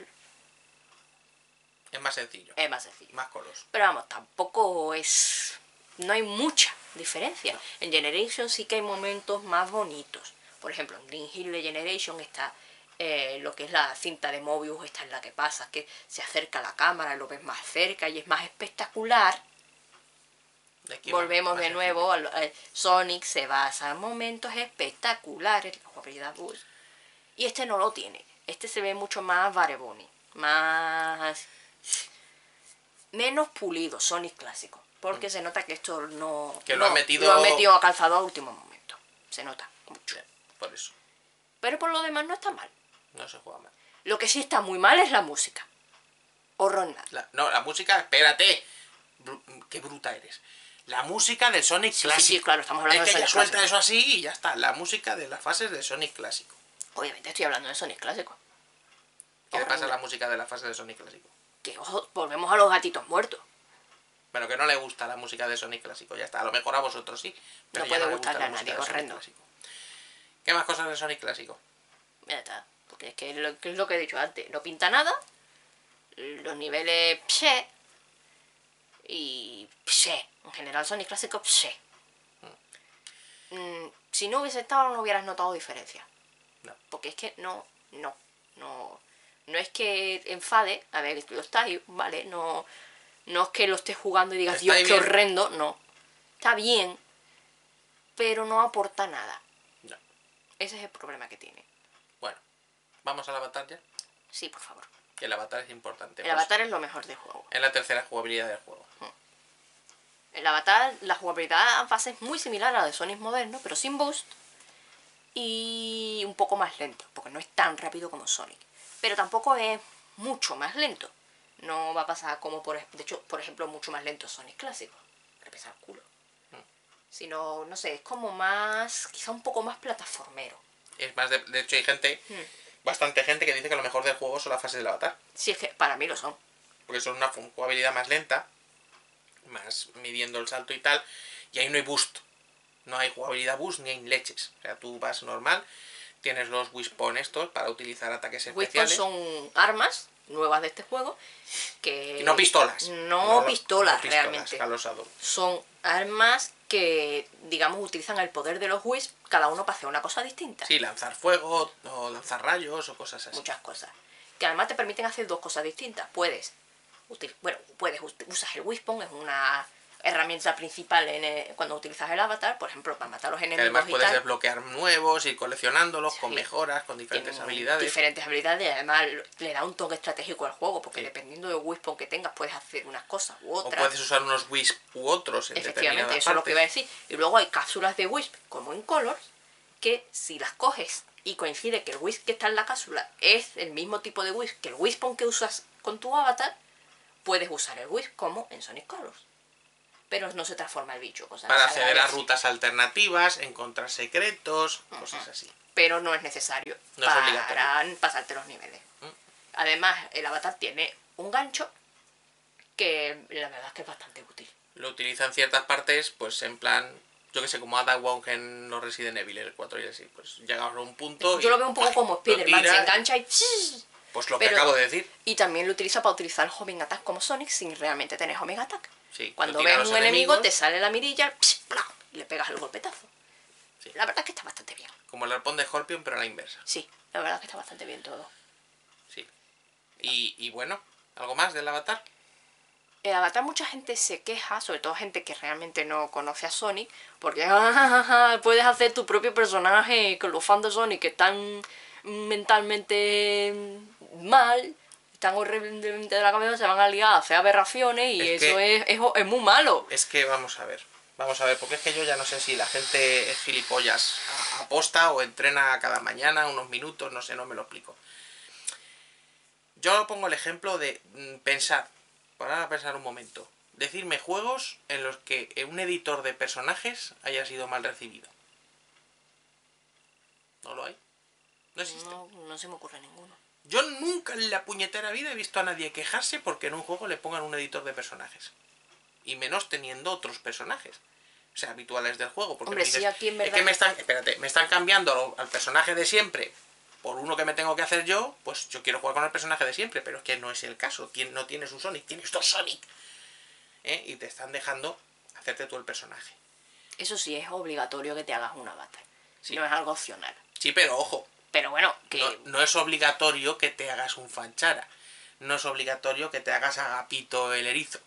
es más sencillo. es más sencillo. Más colos. Pero vamos, tampoco es. No hay mucha diferencia. En Generation sí que hay momentos más bonitos. Por ejemplo, en Green Hill de Generation está eh, lo que es la cinta de Mobius, esta es la que pasa, que se acerca a la cámara, lo ves más cerca y es más espectacular. De Volvemos de nuevo al al- Sonic se basa en momentos espectaculares, la jugabilidad bus. Y este no lo tiene. Este se ve mucho más Bareboni, más menos pulido, Sonic clásico, porque se nota que esto no. Que lo no, han metido- lo han metido a calzado a último momento. Se nota mucho. Por eso. Pero por lo demás no está mal. No se juega mal. Lo que sí está muy mal es la música. Horror. La- no, la música, espérate. Bru- qué bruta eres. La música del Sonic Sí, sí, clásico. sí, claro, estamos hablando es que de ya Sonic suelta clásico. eso así y ya está. La música de las fases de Sonic clásico. Obviamente estoy hablando de Sonic clásico. ¿Qué le pasa a la música de la fase de Sonic clásico? Que ojo, volvemos a los gatitos muertos. Bueno, que no le gusta la música de Sonic clásico, ya está. A lo mejor a vosotros sí. Pero No puede gusta gustarle a música nadie, clásico. ¿Qué más cosas de Sonic clásico? Ya está. Porque es que lo, que es lo que he dicho antes. No pinta nada. Los niveles pse. Y pse. En general Sonic clásico pse. Mm, si no hubiese estado no hubieras notado diferencia. No. Porque es que no, no, no. No es que enfade, a ver, lo estáis, vale, no, no es que lo estés jugando y digas, Está Dios, qué bien". horrendo, no. Está bien, pero no aporta nada. No. Ese es el problema que tiene. Bueno, vamos al avatar ya. Sí, por favor. Que el avatar es importante. El pues, avatar es lo mejor del juego. Es la tercera jugabilidad del juego. El avatar, la jugabilidad en fase es muy similar a la de Sonic moderno, pero sin boost. Y un poco más lento, porque no es tan rápido como Sonic. Pero tampoco es mucho más lento. No va a pasar como, por, de hecho, por ejemplo, mucho más lento Sonic clásico. Pesa el culo. Sino, no sé, es como más, quizá un poco más plataformero. Es más, de, de hecho hay gente, Hmm. bastante gente que dice que lo mejor del juego son las fases del avatar. Si es que para mí lo son. Porque son una jugabilidad más lenta, más midiendo el salto y tal. Y ahí no hay boost. No hay jugabilidad boost ni hay leches. O sea, tú vas normal, tienes los Wispon estos para utilizar ataques Wispon especiales. son armas nuevas de este juego que... No pistolas. No, pistolas, no realmente. son armas que, digamos, utilizan el poder de los Wisp, cada uno para hacer una cosa distinta. Sí, lanzar fuego, o lanzar rayos, o cosas así. Muchas cosas. Que además te permiten hacer dos cosas distintas. Puedes, bueno, puedes, usas el Wispon, es una herramienta principal en el- cuando utilizas el avatar, por ejemplo, para matar a los Que enemigos además y puedes tal. desbloquear nuevos, ir coleccionándolos con mejoras, con diferentes Tienen habilidades. Diferentes habilidades, y además le da un toque estratégico al juego, porque Sí. dependiendo del Wispon que tengas, puedes hacer unas cosas u O otras. puedes usar unos Wisp u otros en Efectivamente, eso es lo que iba a decir. Y luego hay cápsulas de Wisp, como en Colors, que si las coges y coincide que el Wisp que está en la cápsula es el mismo tipo de Wisp que el Wispon que usas con tu avatar, puedes usar el Wisp como en Sonic Colors. Pero no se transforma el bicho, cosa Para acceder a rutas alternativas, encontrar secretos, cosas así. Pero no es necesario No es para obligatorio. pasarte los niveles. Mm. Además, el avatar tiene un gancho que la verdad es que es bastante útil. Lo utiliza en ciertas partes, pues en plan, yo que sé, como Ada Wong en los Resident Evil, el 4 y así. Pues llegas a un punto. Yo y, lo veo un poco como Spider-Man, se engancha y... Pues lo pero- que acabo de decir. Y también lo utiliza para utilizar el homing attack como Sonic sin realmente tener homing attack. Sí, Cuando ves un enemigo, te sale la mirilla y le pegas el golpetazo. Sí. La verdad es que está bastante bien. Como el arpón de Scorpion, pero a la inversa. Sí, la verdad es que está bastante bien todo. Sí. Y, y bueno, ¿algo más del avatar? El avatar mucha gente se queja, sobre todo gente que realmente no conoce a Sonic, porque "Ah, puedes hacer tu propio personaje con los fans de Sonic que están mentalmente mal, están horriblemente de la cabeza, se van a liar a hacer aberraciones y Es eso es, es, es muy malo. Es que vamos a ver. Vamos a ver, porque es que yo ya no sé si la gente es gilipollas aposta o entrena cada mañana unos minutos, no sé, no me lo explico. Yo pongo el ejemplo de mm, pensar, para pensar un momento, decirme juegos en los que un editor de personajes haya sido mal recibido. No lo hay. No existe. No, no se me ocurre ninguno. Yo nunca en la puñetera vida he visto a nadie quejarse porque en un juego le pongan un editor de personajes. Y menos teniendo otros personajes. O sea, habituales del juego. Porque Hombre, me sí, aquí en Es que me están, espérate, me están cambiando al personaje de siempre por uno que me tengo que hacer yo. Pues yo quiero jugar con el personaje de siempre, pero es que no es el caso. No tienes un Sonic, tienes dos Sonic. ¿Eh? Y te están dejando hacerte tú el personaje. Eso sí, es obligatorio que te hagas un avatar. Sí. No es algo opcional. Sí, pero ojo, Pero bueno, que No, no es obligatorio que te hagas un fanchara. No es obligatorio que te hagas agapito el erizo.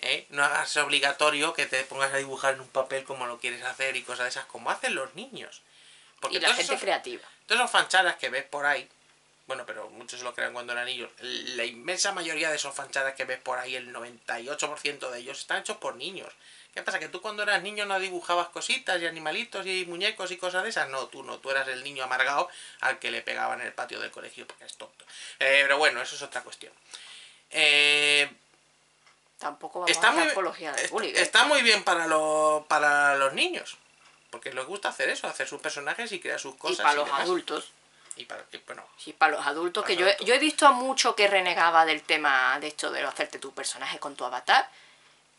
¿Eh? No hagas obligatorio que te pongas a dibujar en un papel como lo quieres hacer y cosas de esas, como hacen los niños. Porque y la gente esos, creativa. todos esos fancharas que ves por ahí, bueno, pero muchos lo crean cuando eran niños, la inmensa mayoría de esos fancharas que ves por ahí, el 98% de ellos, están hechos por niños. ¿Qué pasa? ¿Que tú cuando eras niño no dibujabas cositas y animalitos y muñecos y cosas de esas? No, tú no, tú eras el niño amargado al que le pegaban en el patio del colegio porque es tonto. Eh, pero bueno, eso es otra cuestión. Eh, Tampoco vamos está, a muy, apología del est- bullying. ¿eh? está muy bien para, lo- para los niños. Porque les gusta hacer eso, hacer sus personajes y crear sus y cosas. para los demás. adultos. Y para que, bueno, Sí, para los adultos, Para que los yo, adultos. yo he visto a mucho que renegaba del tema de esto de hacerte tu personaje con tu avatar.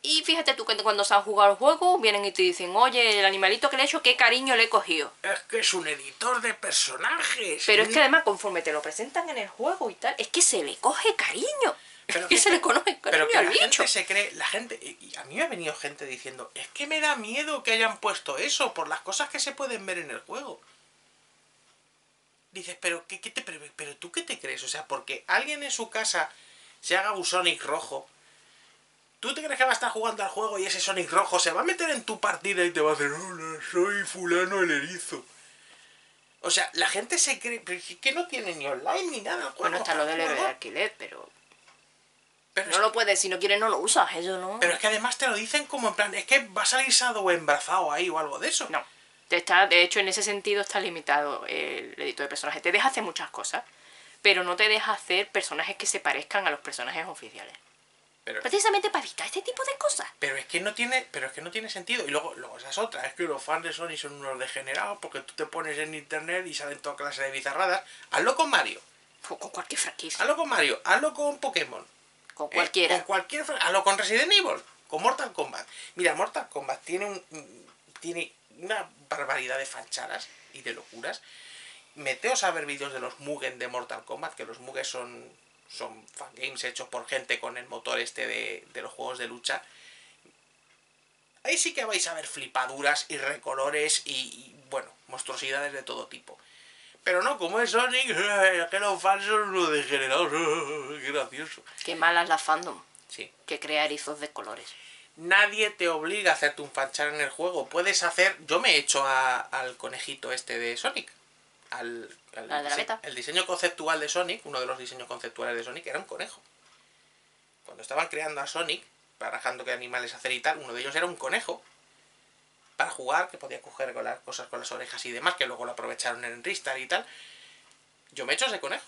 Y fíjate tú que cuando se han jugado el juego, vienen y te dicen, oye, el animalito que le he hecho, qué cariño le he cogido. Es que es un editor de personajes. Pero es que además, conforme te lo presentan en el juego y tal, es que se le coge cariño. Pero que, se le conoce cariño Pero que al la bicho. gente se cree, la gente, y y a mí me ha venido gente diciendo, es que me da miedo que hayan puesto eso por las cosas que se pueden ver en el juego. Dices, pero ¿qué, qué te, pero, pero tú qué te crees? O sea, porque alguien en su casa se haga un Sonic rojo, ¿tú te crees que va a estar jugando al juego y ese Sonic rojo se va a meter en tu partida y te va a hacer, hola, soy fulano el erizo? O sea, la gente se cree, que no tiene ni online ni nada juego. Bueno, está lo del de alquiler, pero Pero no es lo puedes, si no quieres no lo usas, eso no. Pero es que además te lo dicen como en plan, es que va a salir Sado o embrazado ahí o algo de eso. No. Te está, de hecho, en ese sentido está limitado el editor de personajes. Te deja hacer muchas cosas, pero no te deja hacer personajes que se parezcan a los personajes oficiales. Pero, Precisamente para evitar este tipo de cosas. pero es que no tiene, pero es que no tiene sentido. Y luego, luego esa es otra, es que los fans de Sony son unos degenerados porque tú te pones en internet y salen toda clase de bizarradas. Hazlo con Mario, O con cualquier franquicia. hazlo con Mario, hazlo con Pokémon. Con ¿eh? cualquiera. Con cualquier hazlo con Resident Evil, con Mortal Kombat. Mira, Mortal Kombat tiene un un- tiene una barbaridad de fancharas y de locuras. Meteos a ver vídeos de los Mugen de Mortal Kombat, que los Mugen son, son fangames hechos por gente con el motor este de, de los juegos de lucha. Ahí sí que vais a ver flipaduras y recolores y, y, bueno, monstruosidades de todo tipo. Pero no, como es Sonic, que los fans son unos degenerados, qué gracioso. Qué malas la fandom, Sí. que crea erizos de colores. Nadie te obliga a hacerte un fanchar en el juego. Puedes hacer. Yo me he hecho a- al conejito este de Sonic. Al, al Al de la dise- beta. El diseño conceptual de Sonic, uno de los diseños conceptuales de Sonic, era un conejo. Cuando estaban creando a Sonic, barajando qué animales hacer y tal, uno de ellos era un conejo. Para jugar, que podía coger con las cosas con las orejas y demás, que luego lo aprovecharon en Ristar y tal. Yo me he hecho ese conejo.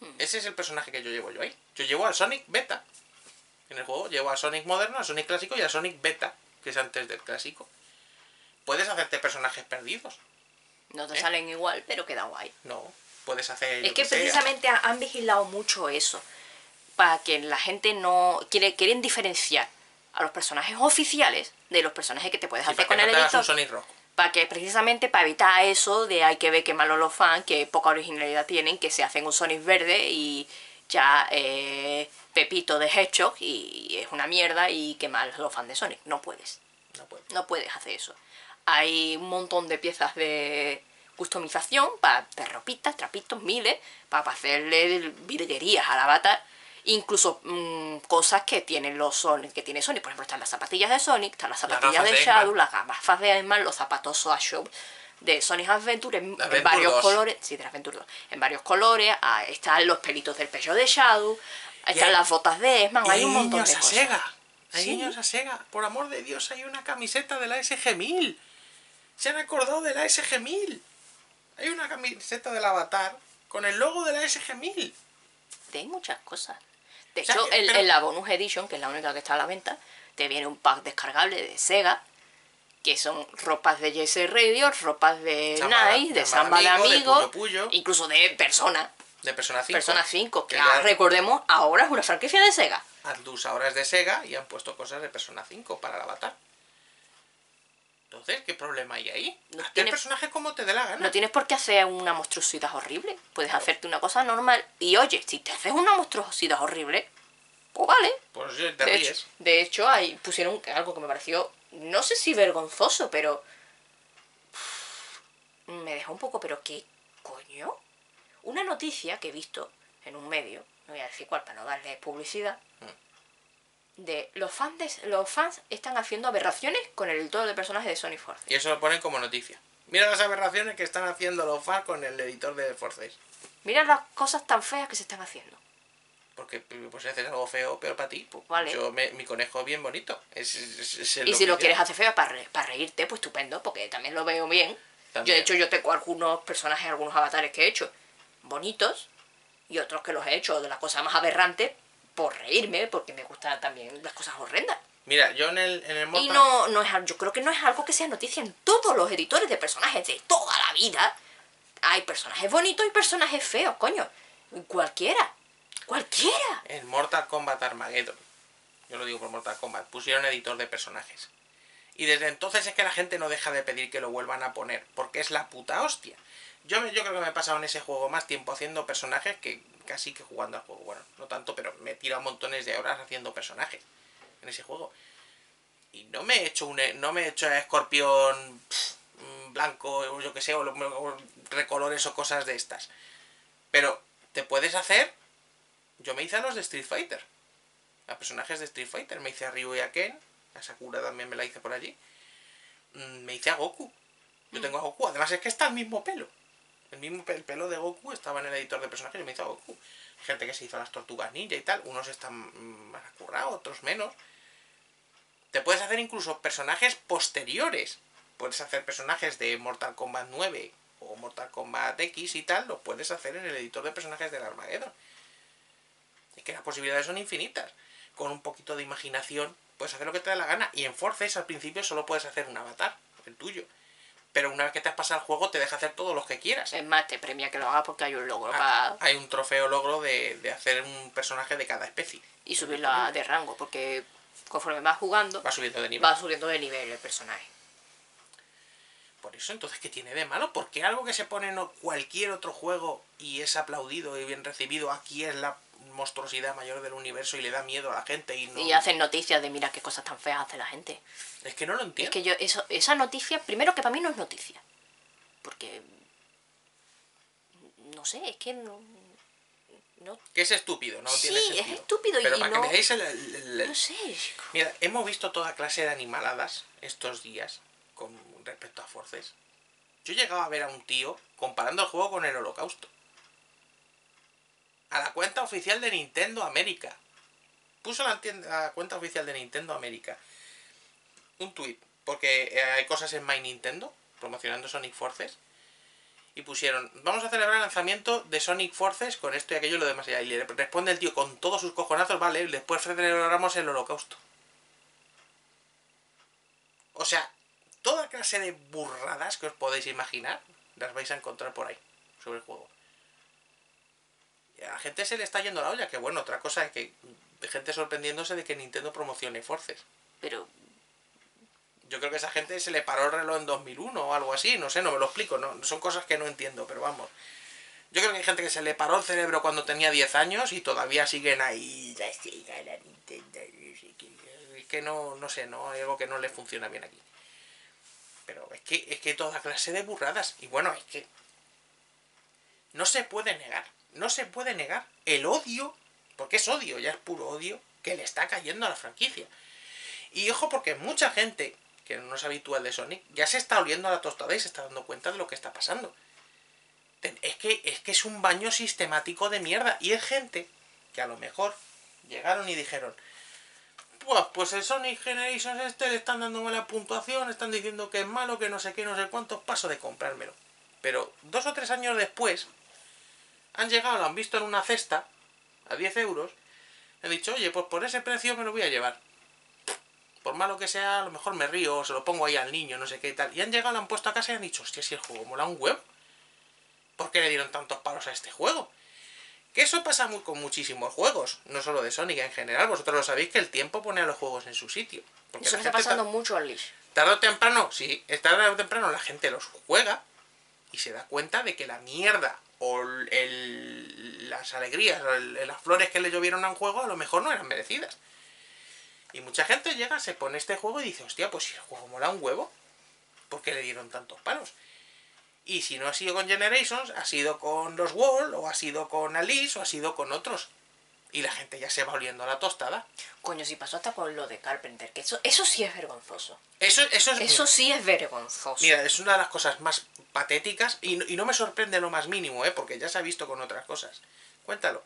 Hmm. Ese es el personaje que yo llevo yo ahí. Yo llevo al Sonic Beta. En el juego llevo al Sonic moderno, al Sonic clásico y al Sonic Beta, que es antes del clásico. Puedes hacerte personajes perdidos. No te ¿Eh? salen igual, pero queda guay. No. Puedes hacer. Es que precisamente ha- han vigilado mucho eso. Para que la gente no. Quiere, quieren diferenciar a los personajes oficiales de los personajes que te puedes hacer para con que el no editor. Sonic rojo. Para que precisamente para evitar eso de hay que ver qué malos los fans, que poca originalidad tienen, que se hacen un Sonic verde y ya eh, Pepito de Hedgehog y es una mierda y qué mal los fans de Sonic. No puedes. No puedes. No puedes hacer eso. Hay un montón de piezas de customización para ropitas, trapitos, miles, para hacerle virguerías al avatar. Incluso mm, cosas que tienen los Sonic, que tiene Sonic. Por ejemplo, están las zapatillas de Sonic, están las zapatillas de de Shadow, las gafas de Eggman, los zapatos Shop de Sonic Adventure en, varios 2. colores. Sí, de Adventure 2. En varios colores. ah, están los pelitos del pecho de Shadow. Están hay- las botas de Eggman. Y Hay un montón de a cosas. Sega. Hay Sí. guiños a Sega. Por amor de Dios, hay una camiseta de la SG-1000. Se han acordado de la SG-1000. Hay una camiseta del Avatar con el logo de la SG-1000. Hay muchas cosas. De O sea, hecho, que- en, pero- en la Bonus Edition, que es la única que está a la venta, te viene un pack descargable de Sega, que son ropas de Jesse Radio, ropas de Samba- Nice, de Samba de Amigo, de Amigo, Puyo Puyo. incluso de Persona, De Persona 5. Persona 5, que que ah, ya- recordemos, ahora es una franquicia de Sega. Atlus ahora es de Sega y han puesto cosas de Persona 5 para el Avatar. Entonces, ¿qué problema hay ahí? No Hazte tiene- el personaje como te dé la gana. No tienes por qué hacer una monstruosidad horrible. Puedes hacerte una cosa normal. Y oye, si te haces una monstruosidad horrible, pues vale. Pues te De ríes. hecho, de hecho, ahí pusieron algo que me pareció, no sé si vergonzoso, pero me dejó un poco, pero ¿qué coño? Una noticia que he visto en un medio, no voy a decir cuál para no darle publicidad, de los fans, de- los fans están haciendo aberraciones con el editor de personajes de Sony Force. Y eso lo ponen como noticia. Mira las aberraciones que están haciendo los fans con el editor de Force Mira las cosas tan feas que se están haciendo. Porque pues si haces algo feo, peor para ti. Pues, Vale. Yo, me- mi conejo es bien bonito. Es, es- es el Y si lo quieres hacer feo para, re- para reírte, pues estupendo, porque también lo veo bien. También. Yo, de hecho, yo tengo algunos personajes, algunos avatares que he hecho bonitos y otros que los he hecho de las cosas más aberrantes por reírme, porque me gustan también las cosas horrendas. Mira, yo en el, en el Y no, no es, yo creo que no es algo que sea noticia en todos los editores de personajes de toda la vida. Hay personajes bonitos y personajes feos, coño. Cualquiera. Cualquiera. en Mortal Kombat Armageddon, yo lo digo por Mortal Kombat, pusieron editor de personajes. Y desde entonces es que la gente no deja de pedir que lo vuelvan a poner, porque es la puta hostia. Yo, yo creo que me he pasado en ese juego más tiempo haciendo personajes que casi que jugando al juego. Bueno, no tanto, pero me he tirado montones de horas haciendo personajes en ese juego. Y no me he hecho un no me he hecho a escorpión mm, blanco o yo que sé, o, lo- o recolores o cosas de estas. Pero te puedes hacer. Yo me hice a los de Street Fighter. A personajes de Street Fighter. Me hice a Ryu y a Ken. A Sakura también me la hice por allí. Mm, Me hice a Goku. Yo tengo a Goku. Además es que está el mismo pelo. El mismo el pelo de Goku estaba en el editor de personajes y me hizo Goku. Hay gente que se hizo las tortugas ninja y tal. Unos están más currados, otros menos. Te puedes hacer incluso personajes posteriores. Puedes hacer personajes de Mortal Kombat 9 o Mortal Kombat X y tal. Lo puedes hacer en el editor de personajes del Armageddon. Es que las posibilidades son infinitas. Con un poquito de imaginación puedes hacer lo que te da la gana. Y en Forces al principio solo puedes hacer un avatar, el tuyo. Pero una vez que te has pasado el juego te deja hacer todos los que quieras. Es más, te premia que lo hagas porque hay un logro Ah, para... hay un trofeo logro de, de hacer un personaje de cada especie. y subirlo a- de rango, porque conforme vas jugando, Va subiendo de nivel. va subiendo de nivel el personaje. Por eso, entonces, ¿qué tiene de malo? Porque algo que se pone en cualquier otro juego y es aplaudido y bien recibido, aquí es la monstruosidad mayor del universo y le da miedo a la gente y no... Y hacen noticias de mira qué cosas tan feas hace la gente. Es que no lo Es entiendo. que yo, eso, esa noticia, primero que para mí no es noticia. Porque. No sé, es que no. No, Que es estúpido, no Sí, tiene es sentido. estúpido y Pero para no- que veáis el, el- el- no sé, chico. Mira, hemos visto toda clase de animaladas estos días con respecto a Forces. Yo llegaba a ver a un tío comparando el juego con el Holocausto. A la cuenta oficial de Nintendo América. Puso la, la cuenta oficial de Nintendo América. Un tweet. Porque eh, hay cosas en My Nintendo promocionando Sonic Forces. Y pusieron, vamos a celebrar el lanzamiento de Sonic Forces con esto y aquello y lo demás. Y le responde el tío con todos sus cojonazos, vale, después celebramos el holocausto. O sea, toda clase de burradas que os podéis imaginar, las vais a encontrar por ahí, sobre el juego. Y a la gente se le está yendo la olla, que bueno, otra cosa es que gente sorprendiéndose de que Nintendo promocione Forces. Pero Yo creo que a esa gente se le paró el reloj en 2001 o algo así, no sé, no me lo explico, no, son cosas que no entiendo, pero vamos. Yo creo que hay gente que se le paró el cerebro cuando tenía 10 años y todavía siguen ahí. La Sega, Nintendo, que no, no sé, no hay algo que no le funciona bien aquí. Pero es que, es que toda clase de burradas. Y bueno, es que no se puede negar, no se puede negar el odio, porque es odio, ya es puro odio, que le está cayendo a la franquicia. Y ojo, porque mucha gente que no es habitual de Sonic ya se está oliendo a la tostada y se está dando cuenta de lo que está pasando. Es que, es que es un baño sistemático de mierda. Y es gente que a lo mejor llegaron y dijeron, "Buah, pues el Sonic Generations este le están dando mala puntuación, están diciendo que es malo, que no sé qué, no sé cuántos, paso de comprármelo. Pero dos o tres años después, han llegado, lo han visto en una cesta, a 10 euros, han dicho, oye, pues por ese precio me lo voy a llevar. Por malo que sea, a lo mejor me río, se lo pongo ahí al niño, no sé qué y tal. Y han llegado, lo han puesto a casa y han dicho, hostia, si el juego mola un huevo. ¿Por qué le dieron tantos palos a este juego? Que eso pasa muy, con muchísimos juegos, no solo de Sonic en general. Vosotros lo sabéis que el tiempo pone a los juegos en su sitio. Porque eso está pasando ta- mucho al Lish. tarde o temprano, sí, tarde o temprano la gente los juega y se da cuenta de que la mierda o el- el- las alegrías o el- las flores que le llovieron a un juego a lo mejor no eran merecidas. Y mucha gente llega, se pone este juego y dice, hostia, pues si el juego mola un huevo, ¿por qué le dieron tantos palos? Y si no ha sido con Generations, ha sido con los Wall, o ha sido con Alice, o ha sido con otros. Y la gente ya se va oliendo a la tostada. Coño, si pasó hasta con lo de Carpenter, que eso, eso sí es vergonzoso. Eso, eso es Eso sí es vergonzoso. Mira, es una de las cosas más patéticas y, y no me sorprende lo más mínimo, ¿eh? porque ya se ha visto con otras cosas. Cuéntalo.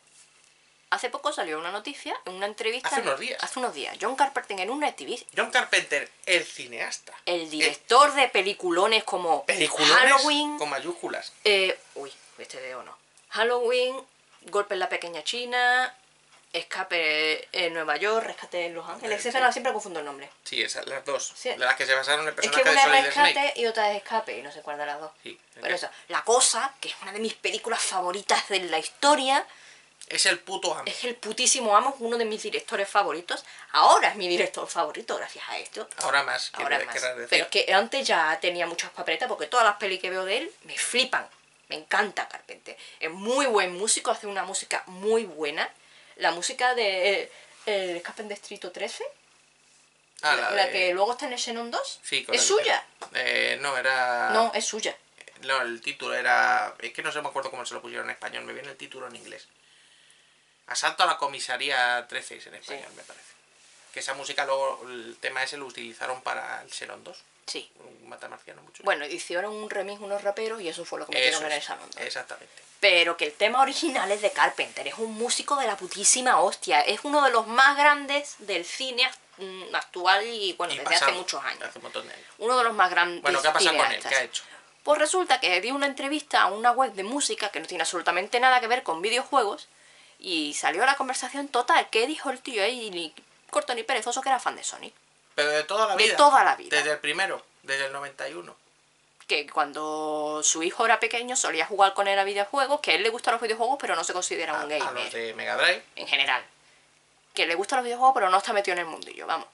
Hace poco salió una noticia, en una entrevista. Hace unos días. Hace unos días. John Carpenter en una activista. John Carpenter, el cineasta. El director de peliculones como Peliculones Halloween. con mayúsculas. eh, uy, este dedo no. Halloween, Golpe en la Pequeña China, Escape en Nueva York, Rescate en Los Ángeles, Eh, sí. etcétera. Siempre confundo el nombre. Sí, esas, las dos. Sí. De las que se basaron en el Es que una es de Snake. Rescate y otra es Escape, y no sé cuál de las dos. Sí, Pero eso, La Cosa, que es una de mis películas favoritas de la historia, Es el puto amo. Es el putísimo amo, uno de mis directores favoritos. Ahora es mi director favorito gracias a esto. Ahora más, Ahora más. decir. Pero es que antes ya tenía muchas papeletas porque todas las pelis que veo de él me flipan. Me encanta Carpenter. Es muy buen músico, hace una música muy buena. La música de eh, el Escape de Distrito 13, Ah, la, la de- que luego está en el Xenon 2, Sí, es el- suya. Eh, no, era... No, es suya. No, el título era... Es que no se me acuerdo cómo se lo pusieron en español. Me viene el título en inglés. Asalto a la comisaría 13 es en español, me parece. Que esa música luego, el tema ese lo utilizaron para el Xenon 2. Sí. Un matamarciano mucho. Bueno, hicieron un remix unos raperos y eso fue lo que metieron en el Xenon 2. Exactamente. Pero que el tema original es de Carpenter, es un músico de la putísima hostia, es uno de los más grandes del cine mm, actual y bueno, Y desde pasado, hace muchos años. Hace un montón de años. Uno de los más grandes Bueno, ¿qué ha pasado con él? ¿Qué ha hecho? Pues resulta que dio una entrevista a una web de música que no tiene absolutamente nada que ver con videojuegos y salió la conversación total. ¿Qué dijo el tío ahí? Ni corto ni perezoso que era fan de Sonic. Pero de toda la De vida. toda la vida. Desde el primero, desde el 91. Que cuando su hijo era pequeño solía jugar con él a videojuegos, que a él le gustan los videojuegos pero no se considera A, un a gamer. los de Mega Drive. en general. Que le gustan los videojuegos, pero no está metido en el mundillo, vamos.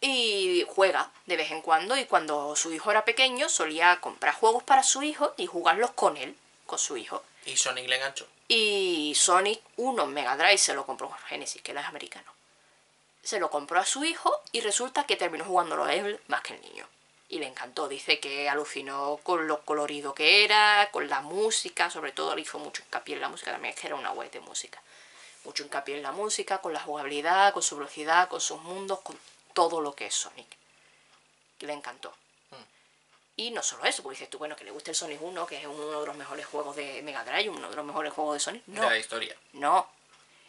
Y juega de vez en cuando. Y cuando su hijo era pequeño, solía comprar juegos para su hijo y jugarlos con él, con su hijo. Y Sonic le enganchó. Y Sonic 1 Mega Drive se lo compró Genesis, que él es americano. Se lo compró a su hijo y resulta que terminó jugándolo él más que el niño. Y le encantó, dice que alucinó con lo colorido que era, con la música, sobre todo le hizo mucho hincapié en la música, también es que era una web de música. Mucho hincapié en la música, con la jugabilidad, con su velocidad, con sus mundos, con todo lo que es Sonic. Le encantó. Y no solo eso, porque dices tú, bueno, que le gusta el Sonic 1, que es uno de los mejores juegos de Mega Drive, uno de los mejores juegos de Sonic. No, De la historia. no.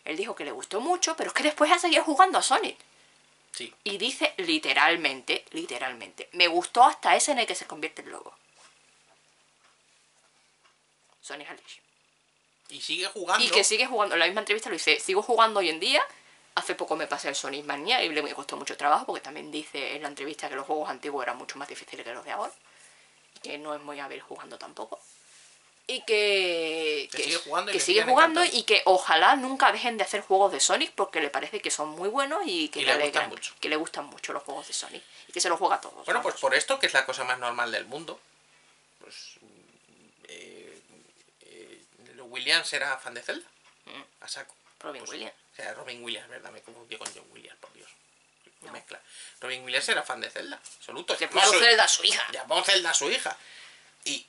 Él dijo que le gustó mucho, pero es que después ha seguido jugando a Sonic. Sí. Y dice literalmente, literalmente, me gustó hasta ese en el que se convierte en lobo. Sonic Unleashed. Y sigue jugando. Y que sigue jugando, en la misma entrevista lo dice, sigo jugando hoy en día. Hace poco me pasé el Sonic Mania y le me costó mucho trabajo porque también dice en la entrevista que los juegos antiguos eran mucho más difíciles que los de ahora. Que no es muy hábil jugando tampoco. Y que, Que sigue jugando y que le sigue siguen jugando encantando. y que ojalá nunca dejen de hacer juegos de Sonic porque le parece que son muy buenos y que Y le gustan mucho. que le gustan mucho los juegos de Sonic y que se los juega a todos. Bueno, vamos. pues por esto, que es la cosa más normal del mundo. Pues. eh, eh, Williams era fan de Zelda. A saco. Mm. Robin Pues, Williams. O sea, Robin Williams, ¿verdad? Me confundí con John Williams, por Dios. Qué Mezcla. Robin Williams era fan de Zelda, absoluto. Le puso Zelda a su hija. Llamó Zelda a su hija. Y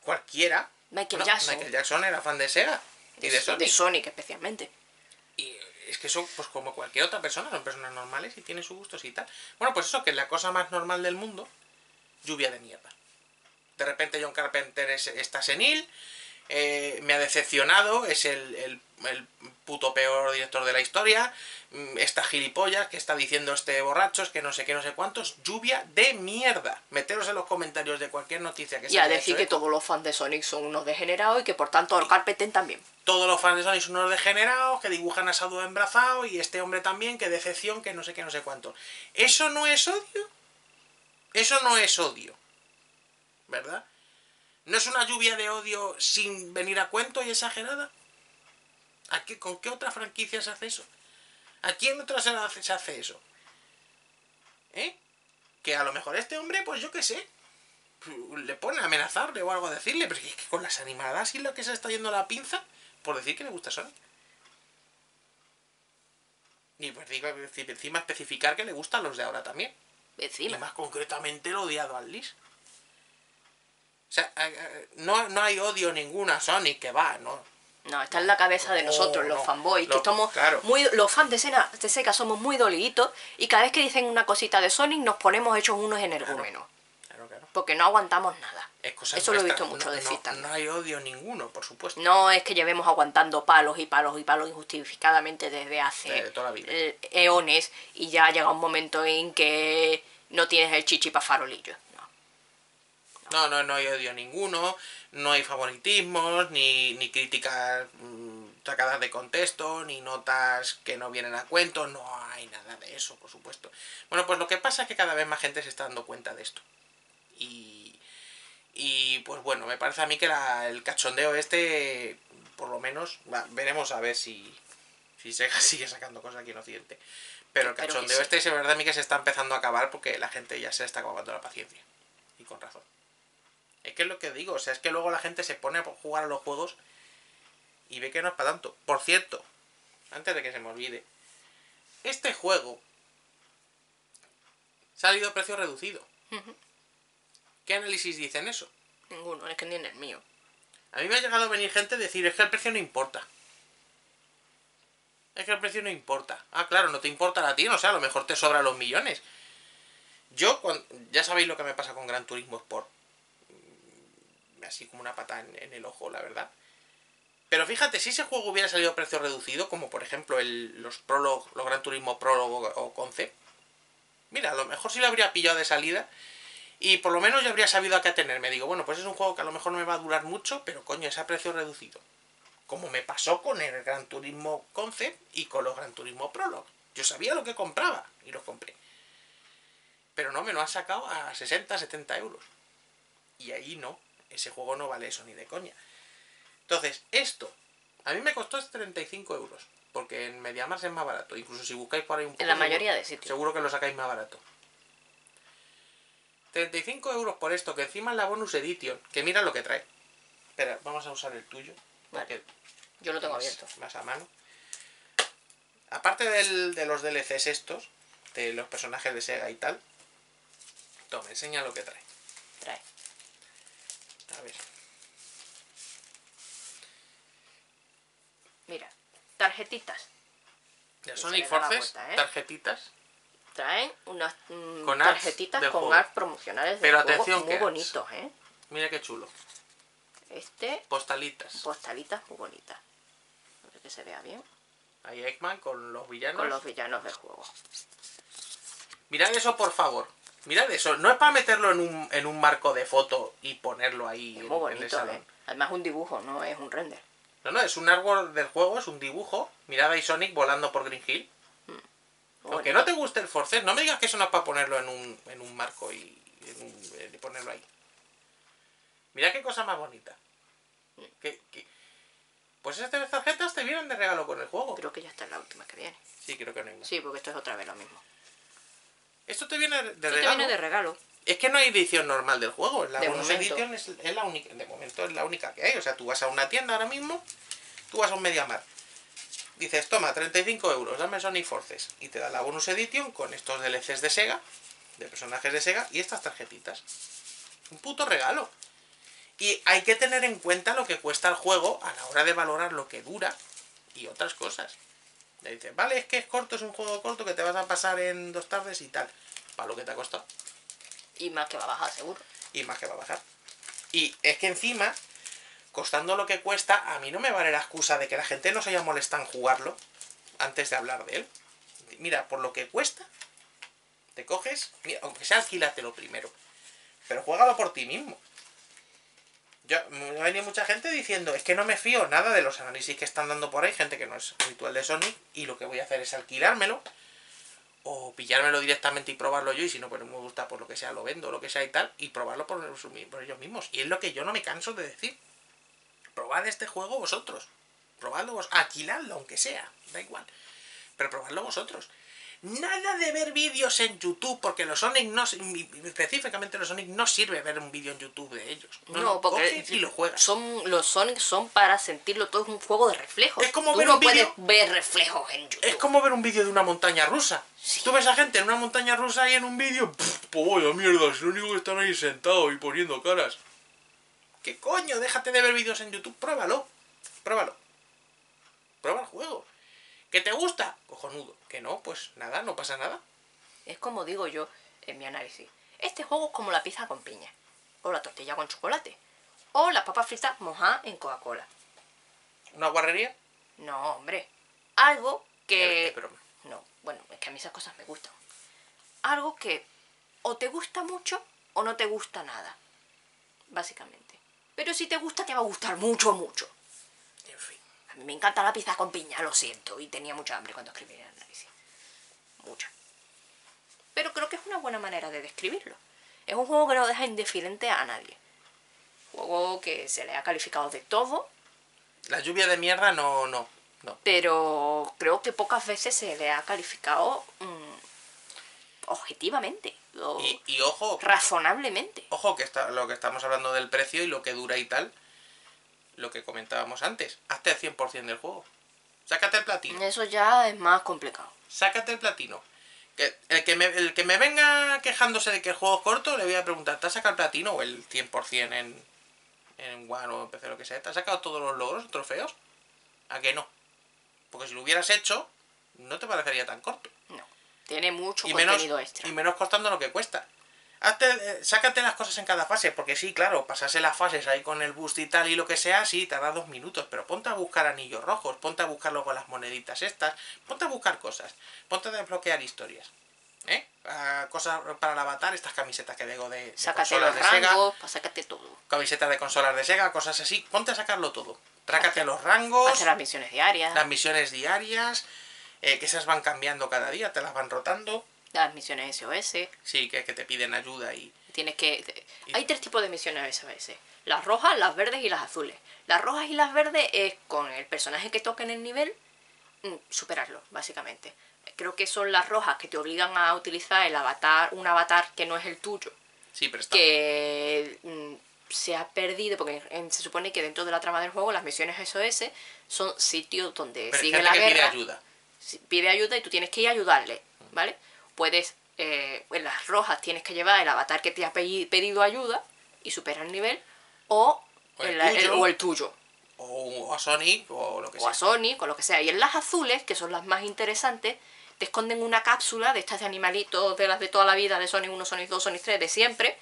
cualquiera. Michael ¿no? Jackson. Michael Jackson era fan de Sega. Y de Sonic. de Sonic especialmente. Y es que son, pues como cualquier otra persona, son personas normales y tienen sus gustos y tal. Bueno, pues eso, que es la cosa más normal del mundo, lluvia de mierda. De repente John Carpenter es- está senil, eh, me ha decepcionado, es el, el- el puto peor director de la historia, mm, esta gilipollas que está diciendo este borracho, es que no sé qué, no sé cuántos, lluvia de mierda. Meteros en los comentarios de cualquier noticia que se Y a decir hecho que eco. todos los fans de Sonic son unos degenerados y que por tanto el Carpenter también. todos los fans de Sonic son unos degenerados, que dibujan a Sadu embrazado, y este hombre también, que decepción, que no sé qué, no sé cuánto. ¿Eso no es odio? Eso no es odio. ¿Verdad? ¿No es una lluvia de odio sin venir a cuento y exagerada? ¿A qué, ¿Con qué otra franquicia se hace eso? ¿A quién otra se hace, se hace eso? ¿Eh? Que a lo mejor este hombre, pues yo qué sé, le pone a amenazarle o algo a decirle, pero es que con las animadas y lo que se está yendo la pinza, por decir que le gusta Sonic. Y pues encima especificar que le gustan los de ahora también. Y Encima. más concretamente el odiado al Liz. Sea, eh, eh, no, no hay odio ninguno a Sonic que va, ¿no? No, está en la cabeza de No, nosotros, los no. fanboys, Lo- que somos claro. muy, los fans de, Sena, de Sega somos muy doliditos y cada vez que dicen una cosita de Sonic nos ponemos hechos unos energúmenos, Claro, claro. porque no aguantamos nada. Es cosa Eso lo he visto mucho no, decir no- también. no hay odio ninguno, por supuesto. No es que llevemos aguantando palos y palos y palos injustificadamente desde hace Desde toda la vida. eh, eones y ya llega un momento en que no tienes el chichi para farolillo. No. No, no, hay odio ninguno, no hay favoritismos, ni, ni críticas mm, sacadas de contexto, ni notas que no vienen a cuento, no hay nada de eso, por supuesto. Bueno, pues lo que pasa es que cada vez más gente se está dando cuenta de esto. Y, y pues bueno, me parece a mí que la- el cachondeo este por lo menos, va, veremos a ver si, si Sega sigue sacando cosas aquí en Occidente. Pero el cachondeo sí. este es verdad a mí que se está empezando a acabar porque la gente ya se está acabando la paciencia. Y con razón. Es que es lo que digo, o sea, es que luego la gente se pone a jugar a los juegos y ve que no es para tanto. Por cierto, antes de que se me olvide, este juego se ha salido a precio reducido. ¿Qué análisis dicen eso? Ninguno, es que ni en el mío. A mí me ha llegado a venir gente a decir, es que el precio no importa. Es que el precio no importa. Ah, claro, no te importa a ti, no sé, a lo mejor te sobran los millones. Yo, cuan- ya sabéis lo que me pasa con Gran Turismo Sport. Así como una pata en, el ojo, la verdad. Pero fíjate, si ese juego hubiera salido a precio reducido, como por ejemplo el, los Prolog, los Gran Turismo Prólogo o Concept, mira, a lo mejor sí lo habría pillado de salida y por lo menos ya habría sabido a qué atenerme. Digo, bueno, pues es un juego que a lo mejor no me va a durar mucho, pero coño, es a precio reducido. Como me pasó con el Gran Turismo Concept y con los Gran Turismo Prolog. Yo sabía lo que compraba y los compré. Pero no, me lo han sacado a 60, 70 euros. Y ahí no, ese juego no vale eso ni de coña. Entonces, esto, a mí me costó 35 euros. Porque en MediaMarkt es más barato. Incluso si buscáis por ahí un poco. En la seguro- mayoría de sitios. Seguro que lo sacáis más barato. 35 euros por esto, que encima es la bonus edition. Que mira lo que trae. Espera, vamos a usar el tuyo. Porque Yo lo tengo más- abierto. Más a mano. Aparte del- de los DLCs estos, de los personajes de Sega y tal. Toma, enseña lo que trae. Trae. A ver. Mira, tarjetitas. De Sonic Forces, vuelta, ¿eh? tarjetitas. Traen unas mm, Con tarjetitas con juego. ads promocionales de Pero juegos atención, muy bonitos, ¿eh? Mira qué chulo. Este, Postalitas. postalitas muy bonitas. A ver que se vea bien. Ahí Eggman con los villanos. Con los villanos del juego. Mirad eso, por favor. Mirad eso. No es para meterlo en un, en un marco de foto y ponerlo ahí Es en, muy en el bonito, salón. ¿eh? Además un dibujo, no es un render. No, no, es un árbol del juego, es un dibujo. Mirad ahí Sonic volando por Green Hill. Muy Aunque bonito. no te guste el Forces, no me digas que eso no es para ponerlo en un, en un marco y, en un- eh, y ponerlo ahí. Mira qué cosa más bonita. Que, que- Pues estas tarjetas te vienen de regalo con el juego. Creo que ya está la última que viene. Sí, creo que no hay más. Sí, porque esto es otra vez lo mismo. Esto te viene de Esto te regalo. viene de regalo. Es que no hay edición normal del juego. La De bonus edition es, es la única. De momento es la única que hay. O sea, tú vas a una tienda ahora mismo, tú vas a un Mediamar. Dices, toma, 35 euros, dame Sonic Forces. Y te da la bonus edition con estos DLCs de Sega, de personajes de Sega, y estas tarjetitas. Un puto regalo. Y hay que tener en cuenta lo que cuesta el juego a la hora de valorar lo que dura y otras cosas. Le dices, vale, es que es corto, es un juego corto que te vas a pasar en dos tardes y tal. Para lo que te ha costado Y más que va a bajar, seguro. y más que va a bajar. Y es que encima, costando lo que cuesta, a mí no me vale la excusa de que la gente no se haya molestado en jugarlo antes de hablar de él. Mira, por lo que cuesta, te coges, mira, aunque sea alquílatelo primero, pero juégalo por ti mismo. Yo, me ha venido mucha gente diciendo, es que no me fío nada de los análisis que están dando por ahí, gente que no es habitual de Sonic, y lo que voy a hacer es alquilármelo, o pillármelo directamente y probarlo yo, y si no, pues me gusta por lo que sea, lo vendo, lo que sea y tal, y probarlo por ellos mismos. Y es lo que yo no me canso de decir. Probad este juego vosotros. Probadlo vos, alquiladlo aunque sea, da igual. Pero probadlo vosotros. Nada de ver vídeos en YouTube, porque los Sonic no, específicamente los Sonic no sirve ver un vídeo en YouTube de ellos. No, no, porque y lo juegas. Son, los Sonic son para sentirlo todo, es un juego de reflejos. Es como Tú ver no un puedes ver reflejos en YouTube. Es como ver un vídeo de una montaña rusa. Sí. Tú ves a gente en una montaña rusa y en un vídeo, "Pff, pues vaya mierda, si lo único que están ahí sentados y poniendo caras. ¿Qué coño? Déjate de ver vídeos en YouTube, pruébalo. Pruébalo. Prueba el juego. ¿Que te gusta? Cojonudo. ¿Que no? Pues nada, no pasa nada. Es como digo yo en mi análisis. Este juego es como la pizza con piña. O la tortilla con chocolate. O las papas fritas mojadas en Coca-Cola. ¿Una guarrería? No, hombre. Algo que... es broma. No, bueno, es que a mí esas cosas me gustan. Algo que o te gusta mucho o no te gusta nada. Básicamente. Pero si te gusta, te va a gustar mucho, mucho. Me encanta la pizza con piña, lo siento. Y tenía mucha hambre cuando escribí el análisis. Mucha. Pero creo que es una buena manera de describirlo. Es un juego que no deja indiferente a nadie. Juego que se le ha calificado de todo. La lluvia de mierda no, no, no. pero creo que pocas veces se le ha calificado mm, objetivamente o Y, y ojo, razonablemente. ojo que está, lo que estamos hablando del precio y lo que dura y tal, lo que comentábamos antes, hazte el 100% del juego. Sácate el platino. Eso ya es más complicado. sácate el platino. Que, el, que me, el que me venga quejándose de que el juego es corto, le voy a preguntar, ¿te has sacado el platino o el 100% en, en One o en PC lo que sea? ¿Te has sacado todos los logros, trofeos? ¿A que no? Porque si lo hubieras hecho, no te parecería tan corto. No. Tiene mucho Y menos, contenido extra. y menos costando lo que cuesta. Hazte, eh, sácate las cosas en cada fase, porque sí, claro, pasarse las fases ahí con el boost y tal y lo que sea, sí, tarda dos minutos, pero ponte a buscar anillos rojos, ponte a buscar luego las moneditas estas, ponte a buscar cosas, ponte a desbloquear historias. ¿Eh? Ah, cosas para el avatar, estas camisetas que digo de, de Sácate consolas los de Sega, rangos, sácate todo. camisetas de consolas de Sega, cosas así, ponte a sacarlo todo. Trácate los rangos, Hacer las misiones diarias, las misiones diarias, eh, que esas van cambiando cada día, te las van rotando. Las misiones SOS. Sí, que, que te piden ayuda y, Tienes que. Hay tres tipos de misiones SOS: las rojas, las verdes y las azules. Las rojas y las verdes es con el personaje que toque en el nivel, mm, superarlo, básicamente. Creo que son las rojas que te obligan a utilizar el avatar, un avatar que no es el tuyo, Sí, pero está. que mm, se ha perdido, porque se supone que dentro de la trama del juego las misiones SOS son sitios donde Pero sigue la que pide ayuda. pide ayuda y tú tienes que ir a ayudarle, ¿vale? Puedes, eh, en las rojas tienes que llevar el avatar que te ha pedi- pedido ayuda y superar el nivel, o, O el tuyo. o el tuyo, O, o a Sonic o lo que o a sea. Sonic, o lo que sea. Y en las azules, que son las más interesantes, te esconden una cápsula de estas de animalitos de las de toda la vida, de Sonic 1, Sonic 2, Sonic 3, de siempre,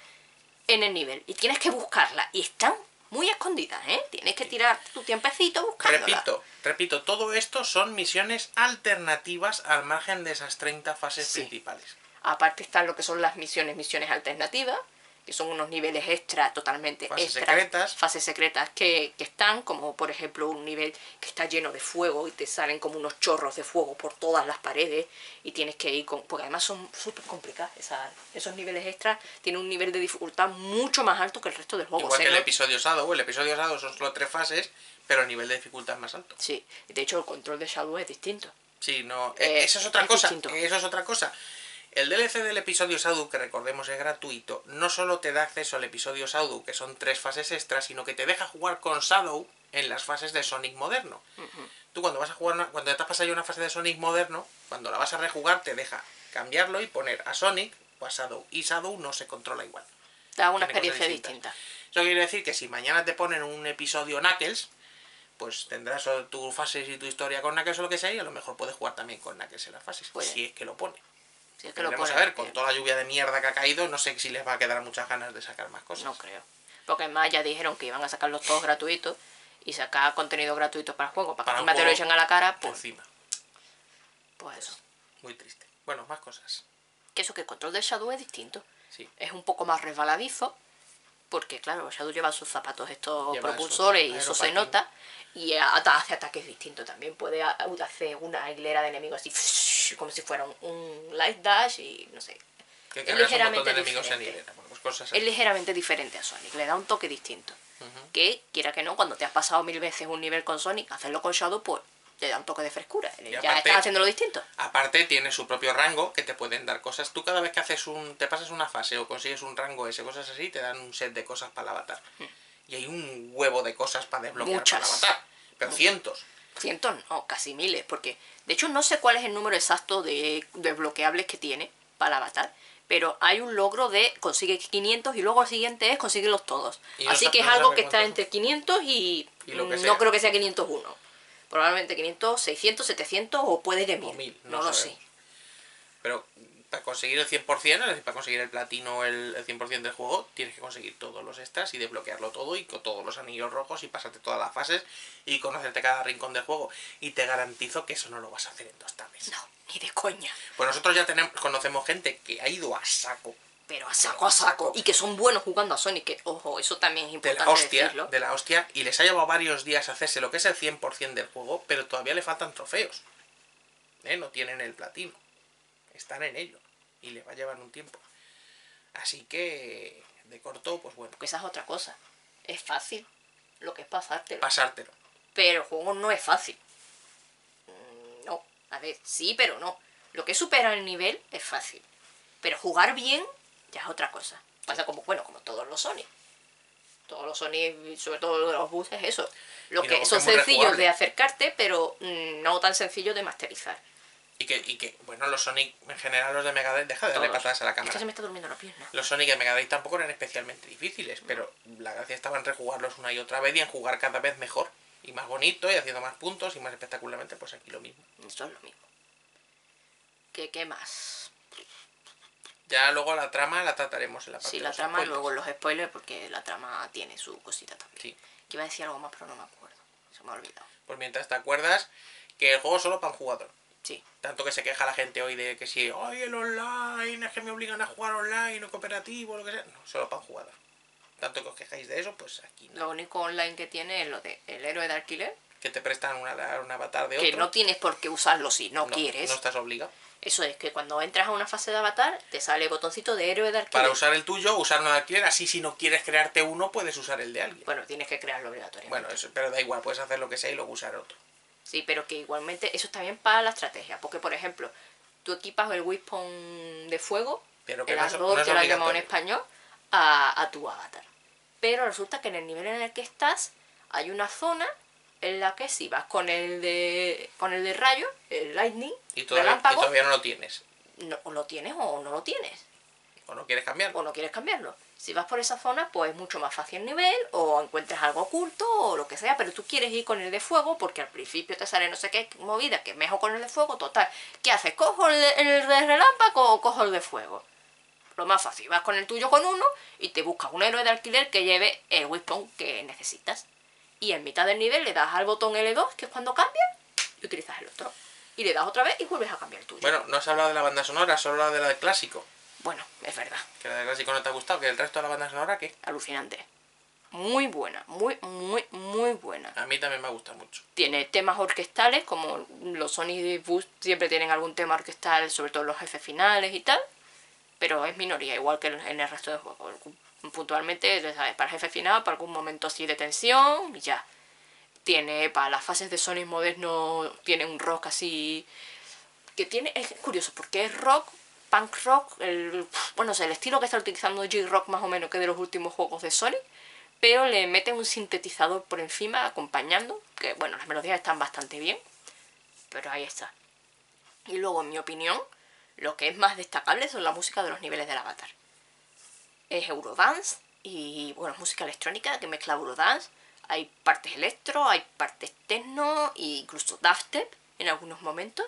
en el nivel. Y tienes que buscarla. Y están muy escondidas, ¿eh? Tienes que tirar tu tiempecito buscándola. Repito, repito, todo esto son misiones alternativas al margen de esas 30 fases Sí. principales. Aparte están lo que son las misiones, misiones alternativas, que son unos niveles extra, totalmente Fases extra, secretas. fases secretas que, que están, como por ejemplo un nivel que está lleno de fuego y te salen como unos chorros de fuego por todas las paredes y tienes que ir con... Porque además son súper complicadas, esas- esos niveles extras tienen un nivel de dificultad mucho más alto que el resto del juego. Igual que el episodio Shadow. El episodio Shadow son solo tres fases, pero el nivel de dificultad es más alto. Sí, de hecho el control de Shadow es distinto. Sí, no. Eh, eso es otra es cosa. distinto. Eso es otra cosa. El DLC del episodio Shadow, que recordemos es gratuito, no solo te da acceso al episodio Shadow, que son tres fases extras, sino que te deja jugar con Shadow en las fases de Sonic moderno. Tú cuando vas a jugar, una- cuando te has pasado ya una fase de Sonic moderno, cuando la vas a rejugar, te deja cambiarlo y poner a Sonic o a Shadow. Y Shadow no se controla igual. Da una Tiene experiencia distinta. Eso quiere decir que si mañana te ponen un episodio Knuckles, pues tendrás tus fases y tu historia con Knuckles o lo que sea, y a lo mejor puedes jugar también con Knuckles en las fases, Puede. si es que lo pone. Si es que lo a ver, con toda la lluvia de mierda que ha caído, no sé si les va a quedar muchas ganas de sacar más cosas. No creo. Porque además ya dijeron que iban a sacarlos todos gratuitos y sacar contenido gratuito para el juego, para, Para que encima te lo echen a la cara, Por pues, encima. pues eso. Muy triste. Bueno, más cosas. Que eso, que el control de Shadow es distinto. Sí. Es un poco más resbaladizo, porque claro, Shadow lleva sus zapatos estos Lleva propulsores y eso se nota. Y hace ataques distintos también. Puede hacer una hilera de enemigos así, como si fuera un, un light dash y no sé. Que Es cargas un de ligeramente enemigos en diferente. Bueno, pues cosas Es ligeramente diferente a Sonic, le da un toque distinto. Que, quiera que no, cuando te has pasado mil veces un nivel con Sonic, hacerlo con Shadow, pues te da un toque de frescura. ya aparte- estás haciéndolo distinto. Aparte tiene su propio rango que te pueden dar cosas. Tú cada vez que haces un, te pasas una fase o consigues un rango ese, cosas así, te dan un set de cosas para el avatar. Y hay un huevo de cosas para desbloquear Hmm. Muchas. para el avatar. Pero cientos. Cientos, no, casi miles, porque de hecho no sé cuál es el número exacto de desbloqueables que tiene para avatar, pero hay un logro de consigue 500 y luego el siguiente es consíguelos todos. No Así que es algo que está entre 500 y, mm, sea. no creo que sea 501. Probablemente 500, 600, 700 o puede que 1000. O mil, no no lo sé. Pero para conseguir el 100%, es decir, para conseguir el platino, el, el 100% del juego, tienes que conseguir todos los extras y desbloquearlo todo y con todos los anillos rojos y pasarte todas las fases y conocerte cada rincón del juego. Y te garantizo que eso no lo vas a hacer en dos tardes. No, ni de coña. Pues nosotros ya tenemos, conocemos gente que ha ido a saco Pero a saco a saco. Y que son buenos jugando a Sonic. Que, ojo, eso también es de importante la hostia, decirlo. de la hostia, y les ha llevado varios días hacerse lo que es el 100% del juego, pero todavía le faltan trofeos. ¿Eh? No tienen el platino. Están en ello. Y le va a llevar un tiempo. Así que, de corto, pues bueno, Porque esa es otra cosa. Es fácil lo que es pasártelo. pasártelo. Pero el juego no es fácil. Mm, No, a ver, sí, pero no. Lo que supera el nivel es fácil. Pero jugar bien ya es otra cosa. Pasa como, bueno, como todos los Sonic. Todos los Sonic, sobre todo los buses, eso. Lo Y que son sencillos de acercarte, pero mm, no tan sencillos de masterizar. Y que, y que, bueno, los Sonic en general, los de Mega Drive, deja de darle Todos. patadas a la cámara. se me está durmiendo la pierna. Los Sonic de Mega Drive tampoco eran especialmente difíciles, pero la gracia estaba en rejugarlos una y otra vez y en jugar cada vez mejor. Y más bonito, y haciendo más puntos, y más espectacularmente, pues aquí lo mismo. Eso es lo mismo. ¿Qué, qué más? Ya luego la trama la trataremos en la parte Sí, la trama, spoilers. luego los spoilers, porque la trama tiene su cosita también. Sí. Que iba a decir algo más, pero no me acuerdo. Se me ha olvidado. Pues mientras te acuerdas que el juego es solo para un jugador. Sí. Tanto que se queja la gente hoy de que si, ay, el online, es que me obligan a jugar online o cooperativo, lo que sea. No, solo para jugador. Tanto que os quejáis de eso, pues aquí no. Lo único online que tiene es lo de el héroe de alquiler, Que te prestan una, un avatar de que otro. no tienes por qué usarlo si no, No, quieres. No estás obligado. Eso es que cuando entras a una fase de avatar, te sale el botoncito de héroe de alquiler. Para usar el tuyo, usar uno de alquiler, así si no quieres crearte uno, puedes usar el de alguien. Bueno, tienes que crearlo obligatoriamente. Bueno, eso, pero da igual, puedes hacer lo que sea y luego usar otro. Sí, pero que igualmente eso está bien para la estrategia. Porque, por ejemplo, tú equipas el Wispon de fuego, Pero que el no Ardor, no que lo han llamado en español, a, a tu avatar. Pero resulta que en el nivel en el que estás hay una zona en la que si vas con el de con el de rayo, el lightning, Y todavía, y todavía no lo tienes. no, o lo tienes o no lo tienes. O no quieres cambiarlo. o no quieres cambiarlo. Si vas por esa zona, pues es mucho más fácil el nivel, o encuentras algo oculto, o lo que sea, pero tú quieres ir con el de fuego, porque al principio te sale no sé qué movida, que es mejor con el de fuego, total. ¿Qué haces? ¿Cojo el de, el de relámpago o cojo el de fuego? Lo más fácil, vas con el tuyo con uno y te buscas un héroe de alquiler que lleve el Wispon que necesitas. Y en mitad del nivel le das al botón L2, que es cuando cambia, y utilizas el otro. Y le das otra vez y vuelves a cambiar el tuyo. Bueno, no has hablado de la banda sonora, solo hablado de la del clásico. Bueno es verdad. Que la del clásico no te ha gustado, que el resto de la banda sonora, ¿qué? alucinante. Muy buena, muy, muy, muy buena. A mí también me gusta mucho. Tiene temas orquestales, como los Sonic Boost siempre tienen algún tema orquestal, sobre todo los jefes finales y tal. Pero es minoría, igual que en el resto del juego. Puntualmente, sabes, para el jefe final, para algún momento así de tensión y ya. Tiene, para las fases de Sonic moderno, tiene un rock así. Que tiene, es curioso, porque es rock, punk rock, el, bueno, el estilo que está utilizando J-Rock más o menos que de los últimos juegos de Sonic pero le meten un sintetizador por encima acompañando, que bueno, las melodías están bastante bien, pero ahí está. Y luego, en mi opinión, lo que es más destacable son la música de los niveles del avatar. Es Eurodance y, bueno, música electrónica que mezcla Eurodance. Hay partes electro, hay partes techno e incluso dubstep en algunos momentos.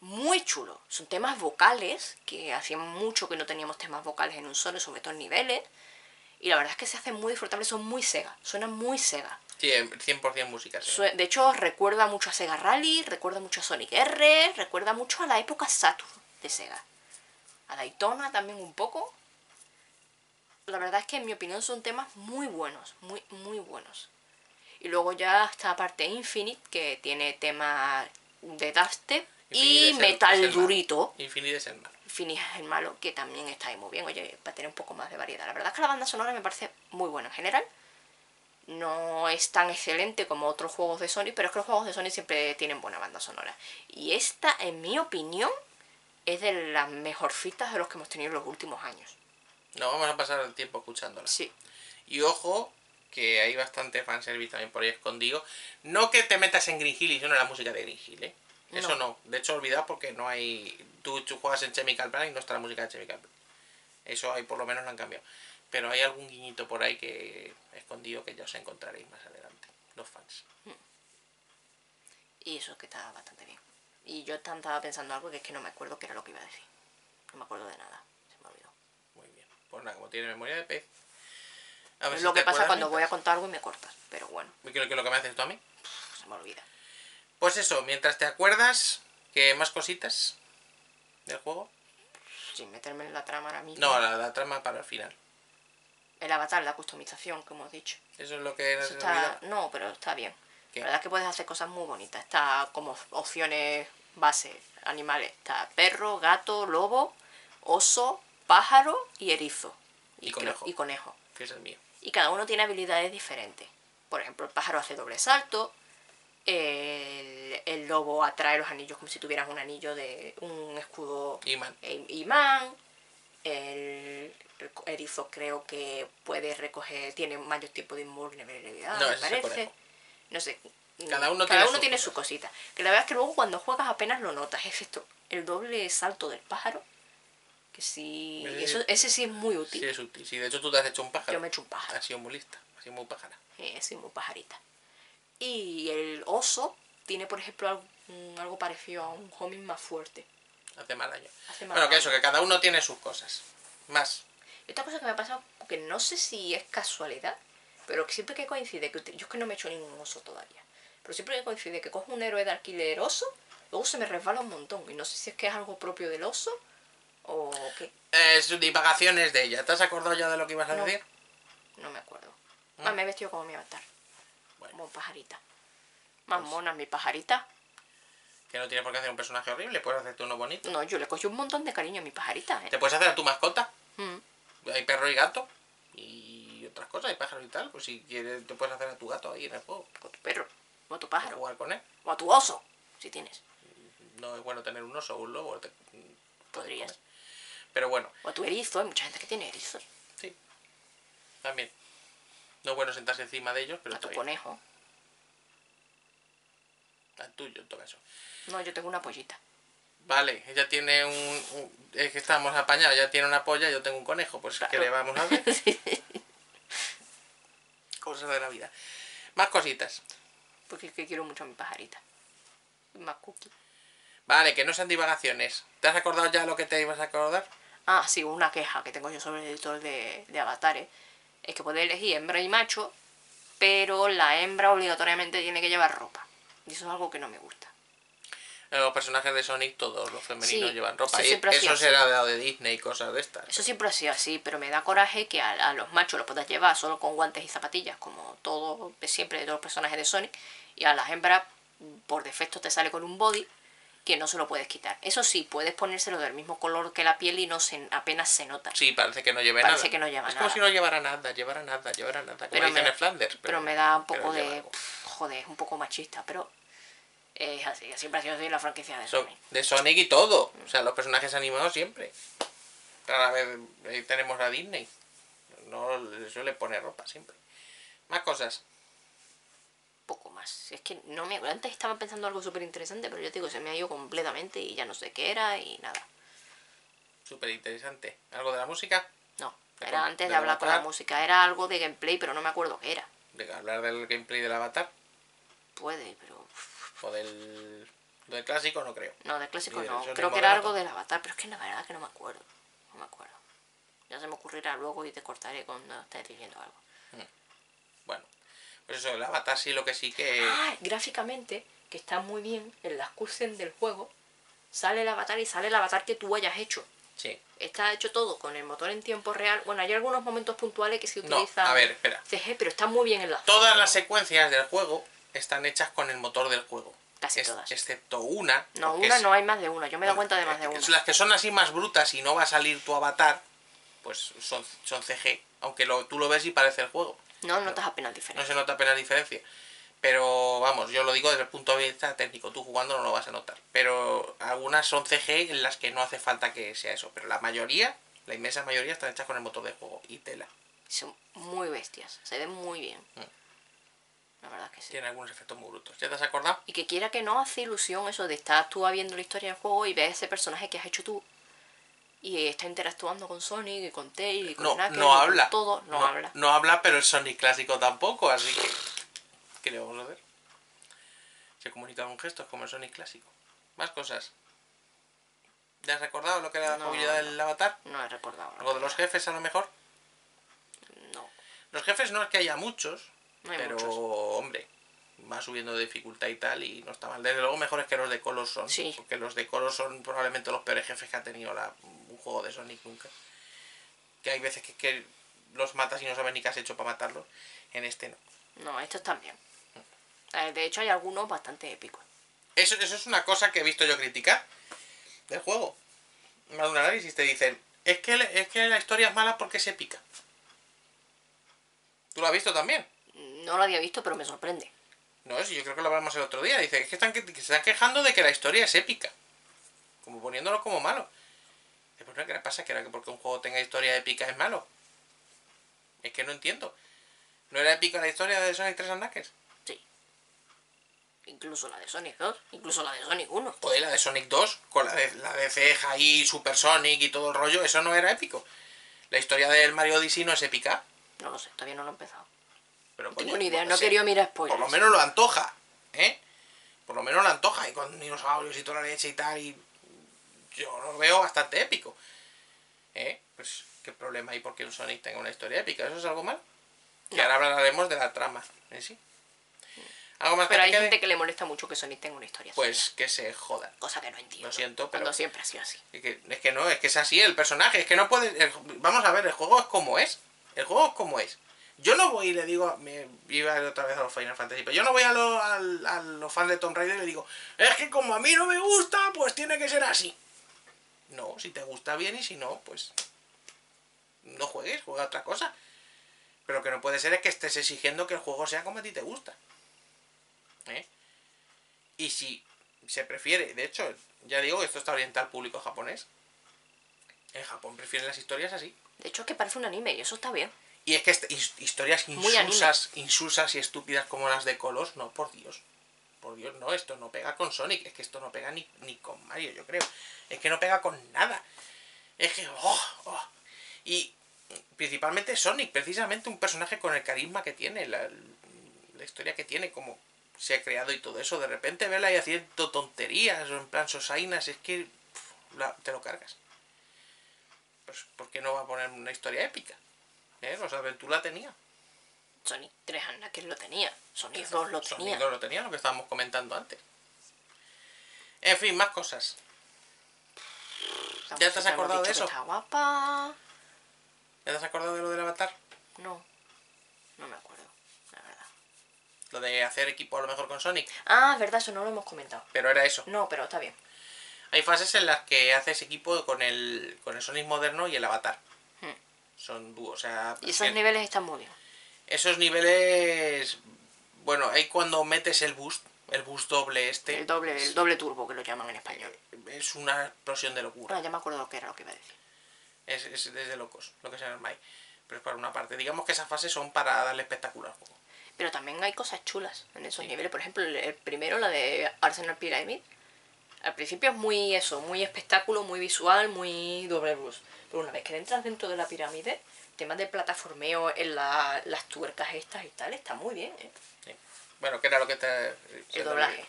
Muy chulo. Son temas vocales, que hacía mucho que no teníamos temas vocales en un solo, sobre todo en niveles. Y la verdad es que se hacen muy disfrutables, son muy Sega, suenan muy Sega. Sí, 100% música. sí. De hecho, recuerda mucho a Sega Rally, recuerda mucho a Sonic R, recuerda mucho a la época Saturn de Sega. A Daytona también un poco. La verdad es que en mi opinión son temas muy buenos, muy, muy buenos. Y luego ya está aparte Infinite, que tiene temas de dubstep Y es el- metal es el malo. durito. Infinite es el malo. Finis el malo, que también está ahí muy bien, oye, para tener un poco más de variedad. La verdad es que la banda sonora me parece muy buena en general. No es tan excelente como otros juegos de Sony, pero es que los juegos de Sony siempre tienen buena banda sonora. Y esta, en mi opinión, es de las mejorcitas de los que hemos tenido en los últimos años. No vamos a pasar el tiempo escuchándola. Sí, Y ojo, que hay bastante fanservice también por ahí escondido. No que te metas en Green Hill y suene la música de Green Hill, ¿eh? Eso No. no. De hecho, olvidado porque no hay... Tú, tú juegas en Chemical Plan y no está la música de Chemical Plan. Eso ahí por lo menos lo han cambiado. Pero hay algún guiñito por ahí que escondido que ya os encontraréis más adelante. Los fans. y eso que está bastante bien. Y yo estaba pensando algo que es que no me acuerdo qué era lo que iba a decir. No me acuerdo de nada, se me olvidó. Muy bien. Pues nada, como tiene memoria de pez. A ver Es si lo que pasa cuando voy a contar algo y me cortas, pero bueno, ¿Qué es lo que lo que me haces tú a mí? se me olvida. Pues eso, mientras te acuerdas, que más cositas del juego. Sin meterme en la trama ahora mismo. No, la, la trama para el final. El avatar, la customización, como hemos dicho. Eso es lo que Eso está... No, pero está bien. ¿Qué? La verdad es que puedes hacer cosas muy bonitas. Está como opciones base, animales. Está perro, gato, lobo, oso, pájaro y erizo. Y creo- conejo. y conejo. Que es el mío. Y cada uno tiene habilidades diferentes. Por ejemplo, el pájaro hace doble salto. El, el lobo atrae los anillos como si tuvieras un anillo de un escudo Imán. e- imán. El, erizo creo que puede recoger, tiene mayor tipo de invulnerabilidad, No, me parece. No sé. Cada uno cada tiene uno sus tiene su cosita. Que la verdad es que luego cuando juegas apenas lo notas. Es esto, el doble salto del pájaro. Que sí, Ese sí. eso, ese sí es muy útil. Sí, es útil. Sí, de hecho tú te has hecho un pájaro. Yo me he hecho un pájaro. Has sido muy lista. Has sido muy pájara. Sí, muy pajarita. Y el oso tiene, por ejemplo, algo, mm, algo parecido a un homing más fuerte. Hace mal. Hace más Bueno, que eso, que cada uno tiene sus cosas. Más. Y otra cosa que me ha pasado, que no sé si es casualidad, pero que siempre que coincide, que yo es que no me he hecho ningún oso todavía, pero siempre que coincide que cojo un héroe de alquiler oso, luego se me resbala un montón. Y no sé si es que es algo propio del oso o qué, Es divagaciones de ella. ¿Te has acordado ya de lo que ibas a No. decir? no me acuerdo. ¿Mm? Ah, me he vestido como mi avatar, Bueno, como pajarita. Más Pues- mona mi pajarita. que no tienes por qué hacer un personaje horrible. Puedes hacerte uno bonito. No, yo le cogí un montón de cariño a mi pajarita, Te ¿eh? puedes hacer a tu mascota. Mm. Hay perro y gato. Y otras cosas. Hay pájaros y tal. Pues si quieres, te puedes hacer a tu gato ahí en el juego. O tu perro, o a tu A pájaro, jugar con él. o a tu oso, si tienes. No es bueno tener un oso o un lobo. te- Podrías. Pero bueno, O a tu erizo, hay mucha gente que tiene erizos. sí. También. No es bueno sentarse encima de ellos, pero A tu conejo. Al tuyo, en todo caso. No, yo tengo una pollita. Vale, ella tiene un, un- Es que estamos apañados, ella tiene una polla, yo tengo un conejo. Pues, ¿qué Claro. le vamos a hacer? Cosas de la vida. Más cositas. Porque es que quiero mucho a mi pajarita. Más cookie. Vale, que no sean divagaciones. ¿Te has acordado ya lo que te ibas a acordar? Ah, sí, una queja que tengo yo sobre el editor de, de avatares. Es que puedes elegir hembra y macho, pero la hembra obligatoriamente tiene que llevar ropa. Y eso es algo que no me gusta. Los personajes de Sonic, todos los femeninos Sí, llevan ropa. eso Y sido eso será de, de Disney y cosas de estas. Eso siempre ha sido así, pero me da coraje que a, a los machos los puedas llevar solo con guantes y zapatillas, como todo, siempre de todos los personajes de Sonic, y a las hembras por defecto te sale con un body que no se lo puedes quitar. Eso sí, puedes ponérselo del mismo color que la piel y no se, apenas se nota. Sí, parece que no lleve Parece nada. que no lleva es como si no llevara nada, llevara nada, llevara nada. Como Pero dicen me- en Flanders. Pero, me da un poco de... pff, Joder, es un poco machista, pero es así, siempre ha sido así la franquicia de So- Sonic. de Sonic y todo. O sea, los personajes animados siempre. Rara vez tenemos a Disney. No le suele poner ropa siempre. Más cosas. Poco más. Es que no me acuerdo. Antes estaba pensando algo súper interesante, pero yo te digo, se me ha ido completamente y ya no sé qué era y nada. Súper interesante. ¿Algo de la música? No, era con- antes de de hablar con la música. Era algo de gameplay, pero no me acuerdo qué era. De hablar del gameplay del Avatar. Puede, pero... O del, del clásico, no creo. No, de clásico del no. Creo que era algo del avatar, pero es que la verdad que no me acuerdo. No me acuerdo. Ya se me ocurrirá luego y te cortaré cuando estés diciendo algo. Bueno, eso, el Avatar sí lo que sí que... Ah, gráficamente, que está muy bien en las cutscenes del juego, sale el avatar y sale el avatar que tú hayas hecho. Sí. Está hecho todo con el motor en tiempo real. Bueno, hay algunos momentos puntuales que se No, utilizan a ver, espera. CG, pero está muy bien en la Todas las secuencias del juego están hechas con el motor del juego. Casi Es- todas. Excepto una. No, una es- no hay más de una. Yo me he dado cuenta de más de Eh, una. Las que son así más brutas y no va a salir tu avatar, pues son, son CG. Aunque lo, tú lo ves y parece el juego. No notas apenas No diferencia. se nota apenas diferencia. Pero vamos, yo lo digo desde el punto de vista técnico. Tú jugando no lo vas a notar. Pero algunas son CG en las que no hace falta que sea eso. Pero la mayoría, la inmensa mayoría, están hechas con el motor de juego y tela. Son muy bestias. Se ven muy bien. Mm. La verdad que sí. Tiene algunos efectos muy brutos. ¿Ya te has acordado? Y que quiera que no hace ilusión eso de estar tú viendo la historia del juego y ves ese personaje que has hecho tú. Y está interactuando con Sonic y con Tail y con No, Knuckles no con habla. todo. No, habla. No habla, pero el Sonic clásico tampoco, así que. ¿Qué le vamos a hacer? Se comunica con gestos como el Sonic clásico. Más cosas. ¿Ya has recordado lo que era la No, movilidad del avatar? No he recordado. ¿Algo de los jefes a lo mejor? No, Los jefes no es que haya muchos, no hay pero muchos. hombre, va subiendo de dificultad y tal y no está mal. Desde luego mejores que los de Colors son. Sí. Porque los de Colors son probablemente los peores jefes que ha tenido la- juego de Sonic nunca. Que hay veces que, que los matas y no sabes ni qué has hecho para matarlos. En este no. No, estos también. Eh, De hecho, hay algunos bastante épicos. Eso, eso es una cosa que he visto yo criticar del juego. En un análisis te dicen, es que, es que la historia es mala porque se pica. ¿Tú lo has visto también? No lo había visto, pero me sorprende. No, sí, yo creo que lo hablamos el otro día. Dice es que, están, que se están quejando de que la historia es épica. Como poniéndolo como malo. Dice, Pues no, ¿qué le pasa? ¿Que era que porque un juego tenga historia épica es malo? Es que no entiendo. ¿No era épica la historia de Sonic 3 and Knuckles? Sí. Incluso la de Sonic 2, incluso la de Sonic 1. Joder, la de Sonic 2, con la de, la de ceja y Super Sonic y todo el rollo, eso no era épico. La historia del Mario Odyssey no es épica. No lo sé, todavía no lo he empezado. Pero No tengo ni idea, no sé. quería mirar spoilers. Por lo menos lo antoja, ¿eh? Por lo menos lo antoja, y con dinosaurios y toda la leche y tal, y yo lo veo bastante épico. ¿Eh? Pues, ¿qué problema hay porque un Sonic tenga una historia épica? ¿Eso es algo mal? Que No. ahora hablaremos de la trama en sí. ¿Algo más Pero que hay gente que le molesta mucho que Sonic tenga una historia. Pues suya, que se jodan. cosa que no entiendo. lo siento, pero- Cuando siempre ha sido así. Es que, es que no, es que es así el personaje, es que no puedes... el- vamos a ver, el juego es como es. El juego es como es. Yo no voy y le digo, me iba otra vez a los Final Fantasy, pero yo no voy a, lo- al- a los fans de Tomb Raider y le digo, es que como a mí no me gusta, pues tiene que ser así. No, si te gusta bien y si no, pues no juegues, juega otra cosa. Pero que no puede ser es que estés exigiendo que el juego sea como a ti te gusta. ¿Eh? Y si se prefiere, de hecho, ya digo que esto está orientado al público japonés. En Japón prefieren las historias así. De hecho, es que parece un anime y eso está bien. Y es que historias insulsas, insulsas y estúpidas como las de Colos, no, por Dios. Por Dios, no, esto no pega con Sonic, es que esto no pega ni, ni con Mario, yo creo. Es que no pega con nada. Es que, oh, oh. Y principalmente Sonic, precisamente un personaje con el carisma que tiene, la, la historia que tiene, como se ha creado y todo eso. De repente verla ahí haciendo tonterías o en plan sosainas, es que te lo cargas. Pues, ¿por qué no va a poner una historia épica? ¿Eh? Los Aventura tenía. Sonic 3 anda que lo tenía. Sonic 2 lo Sonic tenía. 2 lo tenía, lo que estábamos comentando antes. En fin, más cosas. La ¿Ya te has acordado de eso? Está guapa. ¿Ya te has acordado de lo del avatar? No. No me acuerdo, la verdad. Lo de hacer equipo a lo mejor con Sonic. Ah, es verdad, eso no lo hemos comentado. Pero era eso. No, pero está bien. Hay fases en las que haces equipo con el, con el Sonic moderno y el avatar. Hmm. Son dúos, o sea... Y esos niveles están muy bien. Esos niveles... Bueno, hay cuando metes el boost, el boost doble este. El doble, el doble turbo que lo llaman en español. Es una explosión de locura. Bueno, ya me acuerdo lo que era lo que iba a decir. Es, es desde locos, lo que se llama. Pero es para una parte. Digamos que esas fases son para darle espectáculo al juego. Pero también hay cosas chulas en esos Sí. niveles. Por ejemplo, el, primero, la de Arsenal Pyramid. Al principio es muy eso, muy espectáculo, muy visual, muy doble blues. Pero una vez que entras dentro de la pirámide, temas de plataformeo en la- las tuercas estas y tal, está muy bien, ¿eh? Sí. Bueno, ¿qué era lo que te... El doblaje.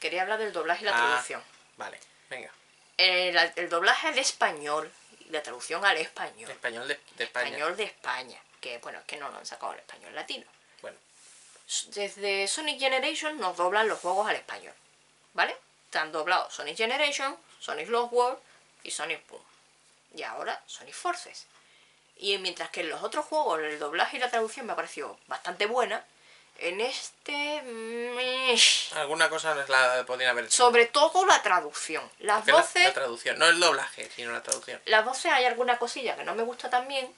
Quería hablar del doblaje y la Ah. traducción. Vale, venga. El, el doblaje al español y la traducción al español. Español de, de España. Español de España. Que bueno, es que no lo han sacado en español latino. Bueno, Desde Sonic Generation nos doblan los juegos al español. ¿Vale? Te han doblado Sonic Generation, Sonic Lost World y Sonic Boom. Y ahora Sonic Forces. Y mientras que en los otros juegos el doblaje y la traducción me ha parecido bastante buena, en este... mm, alguna cosa nos la podrían haber hecho. Sobre todo la traducción. Las Porque voces... la traducción, no el doblaje, sino la traducción. Las voces hay alguna cosilla que no me gusta también,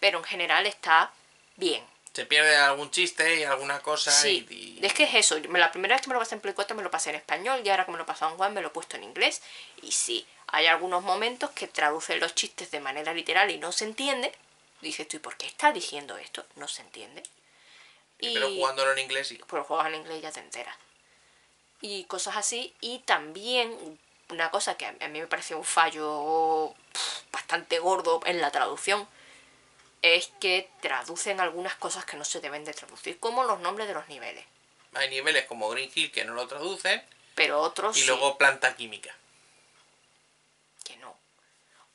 pero en general está bien. Se pierde algún chiste y alguna cosa Sí, y... y- es que es eso. La primera vez que me lo pasé en Play 4 me lo pasé en español y ahora que me lo he pasado en One me lo he puesto en inglés. Y sí, hay algunos momentos que traducen los chistes de manera literal y no se entiende. Dices tú, ¿y por qué está diciendo esto? No se entiende. Y Pero jugándolo en inglés sí. pero juegas en inglés ya te enteras. Y cosas así. Y también una cosa que a mí me pareció un fallo bastante gordo en la traducción es que traducen algunas cosas que no se deben de traducir, como los nombres de los niveles. Hay niveles como Green Hill que no lo traducen Pero otros y sí, luego planta química.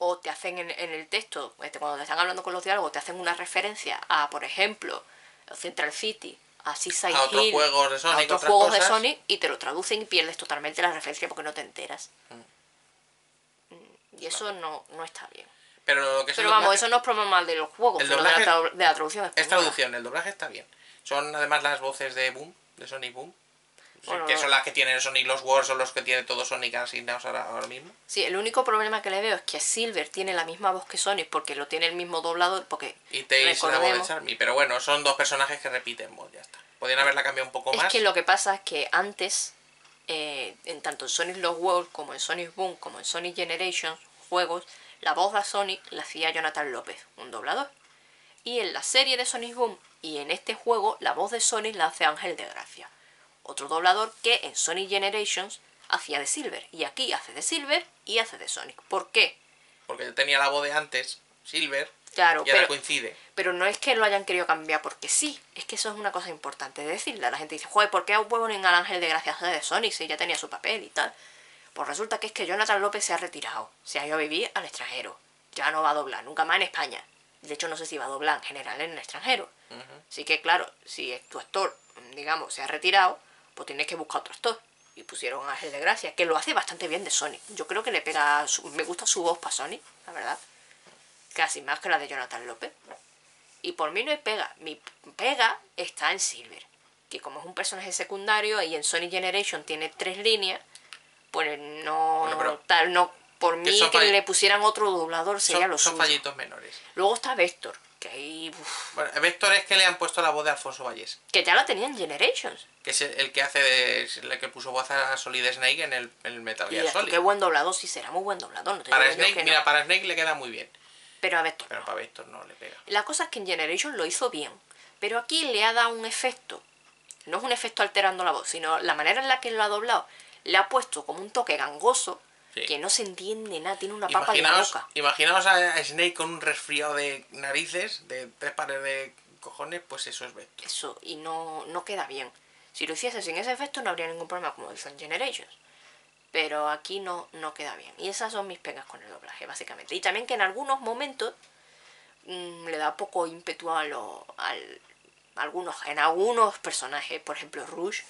O te hacen en, en el texto, este, cuando te están hablando con los diálogos, te hacen una referencia a, por ejemplo, Central City, a Seaside A otros Hill, juegos de Sonic, a otros otras juegos de. Sonic, y te lo traducen y pierdes totalmente la referencia porque no te enteras. Mm, Y eso no, no está bien. Pero lo que es Pero el vamos, doblaje eso no es problema de los juegos, El de la, de la traducción es traducción, el doblaje está bien. Son además las voces de Boom, de Sonic Boom. Bueno, que son las que tienen Sonic los Wars, son los que tiene todo Sonic asignados ahora, ahora mismo. Sí, el único problema que le veo es que Silver tiene la misma voz que Sonic porque lo tiene el mismo doblador, porque Y Tails la voz de recordemos, Charmy. Pero bueno, son dos personajes que repiten voz, ya está. Podrían haberla cambiado un poco Es más. que lo que pasa es que antes, eh, en tanto en Sonic Lost World como en Sonic Boom como en Sonic Generations juegos, la voz de Sonic la hacía Jonathan López, un doblador. Y en la serie de Sonic Boom y en este juego, la voz de Sonic la hace Ángel de Gracia, otro doblador que en Sonic Generations hacía de Silver. Y aquí hace de Silver y hace de Sonic. ¿Por qué? Porque yo tenía la voz de antes, Silver, Claro, y ahora pero, coincide. pero no es que lo hayan querido cambiar porque sí, es que eso es una cosa importante de decirle. La gente dice, joder, ¿por qué ponen al ángel de gracia de Sonic si ya tenía su papel y tal? Pues resulta que es que Jonathan López se ha retirado, se ha ido a vivir al extranjero. Ya no va a doblar, nunca más en España. De hecho, no sé si va a doblar en general en el extranjero. Así que, claro, si tu actor, digamos, se ha retirado, pues tienes que buscar otro actor. Y pusieron a Ángel de Gracia, que lo hace bastante bien de Sonic. Yo creo que le pega, su- me gusta su voz para Sonic, la verdad casi más que la de Jonathan López. Y por mí no hay pega. Mi pega está en Silver. Que como es un personaje secundario y en Sonic Generation tiene tres líneas, pues no, Bueno, tal, no por mí que le pusieran otro doblador sería Son, lo son suyo. fallitos menores. Luego está Vector, que ahí uf, Bueno, Vector es que le han puesto la voz de Alfonso Vallés. que ya la tenía en Generations. Que es el, el que hace de, es el que puso voz a Solid Snake en el, Metal Gear Solid. qué buen doblador, sí será muy buen doblador, no te Para Snake, que no. mira, para Snake le queda muy bien. Pero a Vector Pero para Vector no le pega. La cosa es que en Generation lo hizo bien, pero aquí le ha dado un efecto. No es un efecto alterando la voz, sino la manera en la que lo ha doblado. Le ha puesto como un toque gangoso Sí. que no se entiende nada, tiene una papa en la Imaginaos, boca. imaginaos a Snake con un resfriado de narices, de tres pares de cojones, pues eso es Vector. Eso, y no, no queda bien. Si lo hiciese sin ese efecto no habría ningún problema como hizo en Generations. Pero aquí no, no queda bien. Y esas son mis pegas con el doblaje, básicamente. Y también que en algunos momentos mm, le da poco ímpetu a, lo, al, algunos, en algunos personajes, por ejemplo Rush,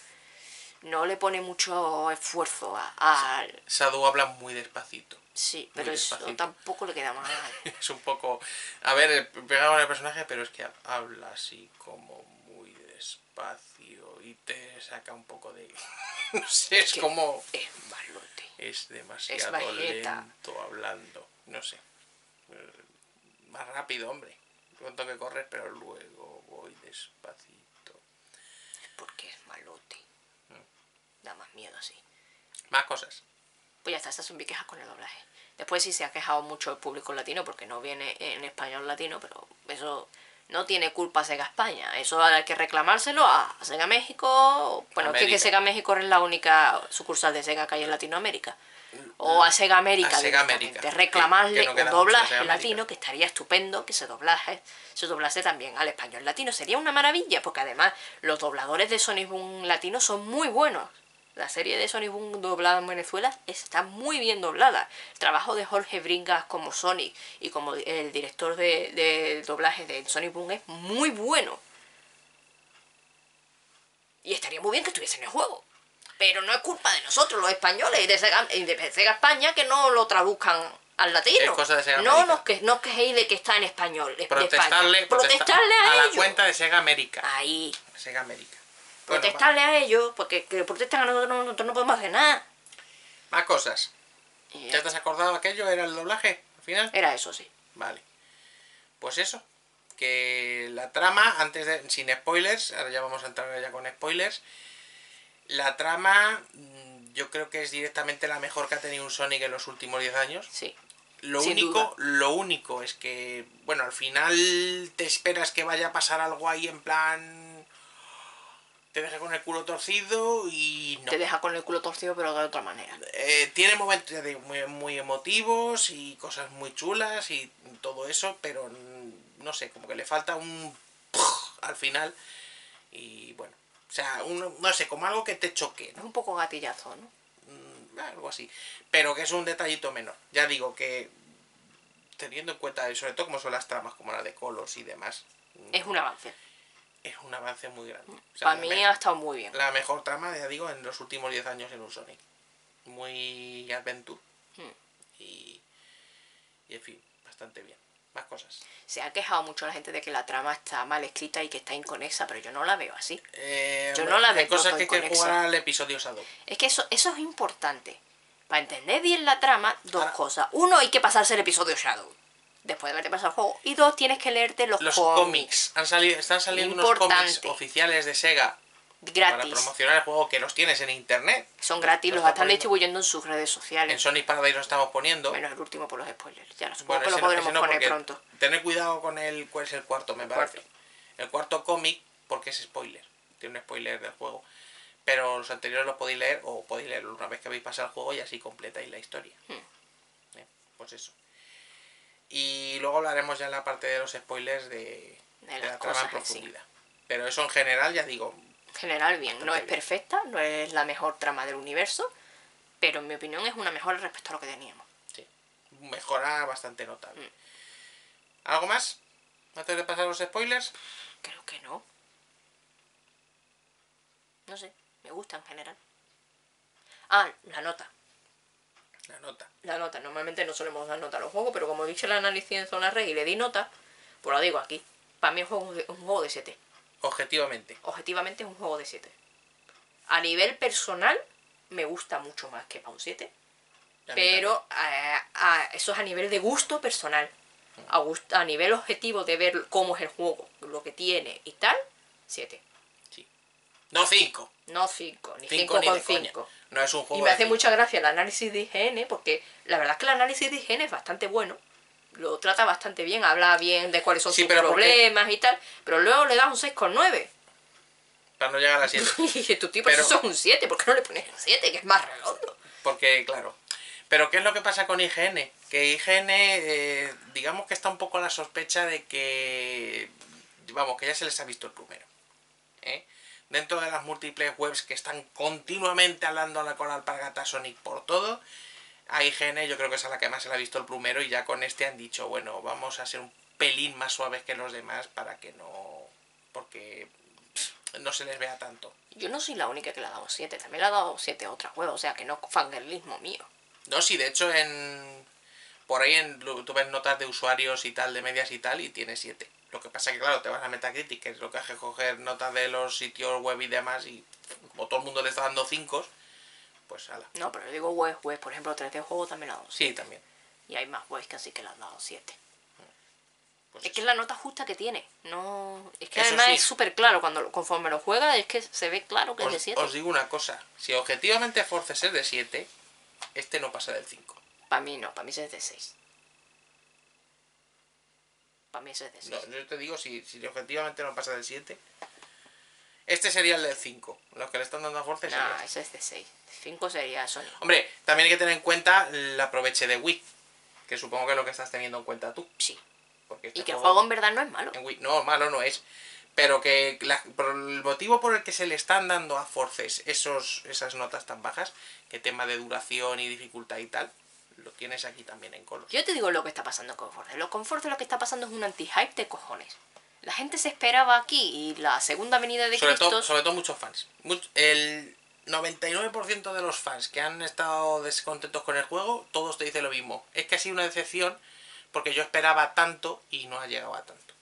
no le pone mucho esfuerzo a... a- Sadu habla muy despacito. sí, pero eso despacito. tampoco le queda mal. Es un poco. A ver, con el personaje, pero es que habla así como muy despacio y te saca un poco de. No sé, es Que como. Es malote. Es demasiado Es lento hablando. No sé. Más rápido, hombre. Cuento que corres, pero luego voy despacito. Porque es malote. Mm. Da más miedo así. Más cosas. Pues ya está, estas son mis quejas con el doblaje. Después sí se ha quejado mucho el público latino porque no viene en español latino, pero eso no tiene culpa Sega España. Eso hay que reclamárselo a Sega México. Bueno, es que- América. Sega México es la única sucursal de Sega que hay en Latinoamérica. O a Sega América A Sega. América, Reclamarle que- que no queda un doblaje América. latino que estaría estupendo que se doblaje, se doblase también al español latino. Sería una maravilla porque además los dobladores de Sonic Boom latino son muy buenos. La serie de Sonic Boom doblada en Venezuela está muy bien doblada. El trabajo de Jorge Bringas como Sonic y como el director de, de doblaje de Sonic Boom es muy bueno. Y estaría muy bien que estuviese en el juego. Pero no es culpa de nosotros, los españoles y de Sega, y de Sega España, que no lo traduzcan al latino. Es cosa de Sega no nos que, no quejéis de que está en español. Protestarle, Protestarle a, a la cuenta de Sega América. Ahí. Sega América. Bueno, Protestarle a ellos, porque que protestan a nosotros, nosotros no podemos hacer nada. más cosas. Y ¿Ya te has acordado de aquello? ¿Era el doblaje al final? Era eso, sí. Vale. Pues eso. Que la trama, antes de. sin spoilers, ahora ya vamos a entrar ya con spoilers. La trama, mm, yo creo que es directamente la mejor que ha tenido un Sonic en los últimos 10 años. Sí. Lo Sin único, duda. lo único es que, bueno, al final te esperas que vaya a pasar algo ahí en plan. Te deja con el culo torcido y no. Te deja con el culo torcido, pero de otra manera. Eh, tiene momentos muy, muy emotivos y cosas muy chulas y todo eso, pero no sé, como que le falta un al final y bueno, o sea, un- no sé, como algo que te choque, ¿no? un poco gatillazo, ¿no? Mm, Algo así, pero que es un detallito menor. Ya digo que teniendo en cuenta, y sobre todo como son las tramas como la de Colors y demás, Es un avance. Es un avance muy grande. O sea, Para mí ha estado muy bien. la mejor trama, ya digo, en los últimos 10 años en un Sonic. Muy adventure. Hmm. Y, y en fin, bastante bien. Más cosas. Se ha quejado mucho la gente de que la trama está mal escrita y que está inconexa, pero yo no la veo así. Eh, Yo no la hay veo cosas que hay que jugar al episodio Shadow. Es que eso, eso es importante. Para entender bien la trama, dos Ahora- cosas. Uno, hay que pasarse el episodio Shadow. Después de haberte pasado el juego. Y dos, tienes que leerte los, Los cómics. Han salido, están saliendo unos cómics oficiales de Sega para Gratis. promocionar el juego que los tienes en internet. Son gratis, Lo los está están poniendo- distribuyendo en sus redes En sociales. Sony Paradise lo estamos poniendo. Menos el último por los spoilers. Ya lo supongo Bueno, que lo no- podremos no, poner pronto. Tened cuidado con el cuál es el cuarto, me parece. cuarto. El cuarto cómic, porque es spoiler. Tiene un spoiler del juego. Pero los anteriores los podéis leer, o podéis leerlo una vez que habéis pasado el juego y así completáis la historia. Hmm. Eh, pues eso. Y luego hablaremos ya en la parte de los spoilers de, De de las la trama en sí. profundidad. Pero eso en general, ya digo, En general, bien. No es bien. perfecta, no es la mejor trama del universo, pero en mi opinión es una mejora respecto a lo que teníamos. sí, mejora bastante notable. Mm. ¿Algo más? Antes de pasar los spoilers. Creo que no. No sé, me gusta en general. Ah, la nota. La nota. La nota. Normalmente no solemos dar nota a los juegos, pero como he dicho el análisis en Zona Red y le di nota, pues lo digo aquí. Para mí el juego es un juego de 7. Objetivamente. Objetivamente es un juego de 7. A nivel personal, me gusta mucho más que para un 7. Ya Pero eh, a- eso es a nivel de gusto personal. A, gust- a nivel objetivo de ver cómo es el juego, lo que tiene y tal, 7. Sí. No 5. No 5, ni 5 5 ni con de coña. 5. No es un juego Y me hace mucha gracia el análisis de IGN, porque la verdad es que el análisis de IGN es bastante bueno. Lo trata bastante bien, habla bien de cuáles son Sí, sus pero problemas y tal. Pero luego le das un 6,9. Para no llegar a 7. Y tu tipo, Pero- eso es un 7, ¿por qué no le pones un 7, que es más redondo? Porque, claro. Pero, ¿qué es lo que pasa con IGN? Que IGN, eh, digamos que está un poco a la sospecha de que. Vamos, que ya se les ha visto el plumero. ¿eh? Dentro de las múltiples webs que están continuamente hablando con alpargata Sonic por todo, a IGN yo creo que es a la que más se le ha visto el plumero y ya con este han dicho, bueno, vamos a ser un pelín más suaves que los demás para que no. Porque pff, no se les vea tanto. Yo no soy la única que le ha dado 7, también le ha dado 7 a otras webs, o sea que no fangirlismo mío. No, sí, de hecho en por ahí en, tú ves notas de usuarios y tal, de medias y tal, y tiene 7. Lo que pasa que claro, te vas a Metacritic, que es lo que hace coger notas de los sitios web y demás, y como todo el mundo le está dando 5, pues ala. No, pero yo digo webs, webs, por ejemplo, 3D Juego también ha dado 7. Sí, también. Y hay más webs que así que le han dado 7. Pues Es que es la nota justa que tiene. No, es que Eso además sí. es súper claro cuando conforme lo juega, es que se ve claro que es de os, 7. os digo una cosa, si objetivamente Forces es de 7, este no pasa del 5. Para mí no, para mí es de 6. Para mí eso es de 6. No, yo te digo, si, si objetivamente no pasa del 7, este sería el del 5. Los que le están dando a Forces No, sería eso es de 6. 5 sería Sony. Hombre, también hay que tener en cuenta la aproveche de Wii, que supongo que es lo que estás teniendo en cuenta tú. Sí. Porque este Y que el juego en verdad no es malo. en Wii, no, malo no es. Pero que la- por el motivo por el que se le están dando a Forces esos, esas notas tan bajas, que tema de duración y dificultad y tal, lo tienes aquí también en color. Yo te digo lo que está pasando con Forza. Lo con Forza lo que está pasando es un anti-hype de cojones. La gente se esperaba aquí y la segunda venida de Sobre Cristo. todo, sobre todo muchos fans. El 99% de los fans que han estado descontentos con el juego, todos te dicen lo mismo. Es que ha sido una decepción porque yo esperaba tanto y no ha llegado a tanto.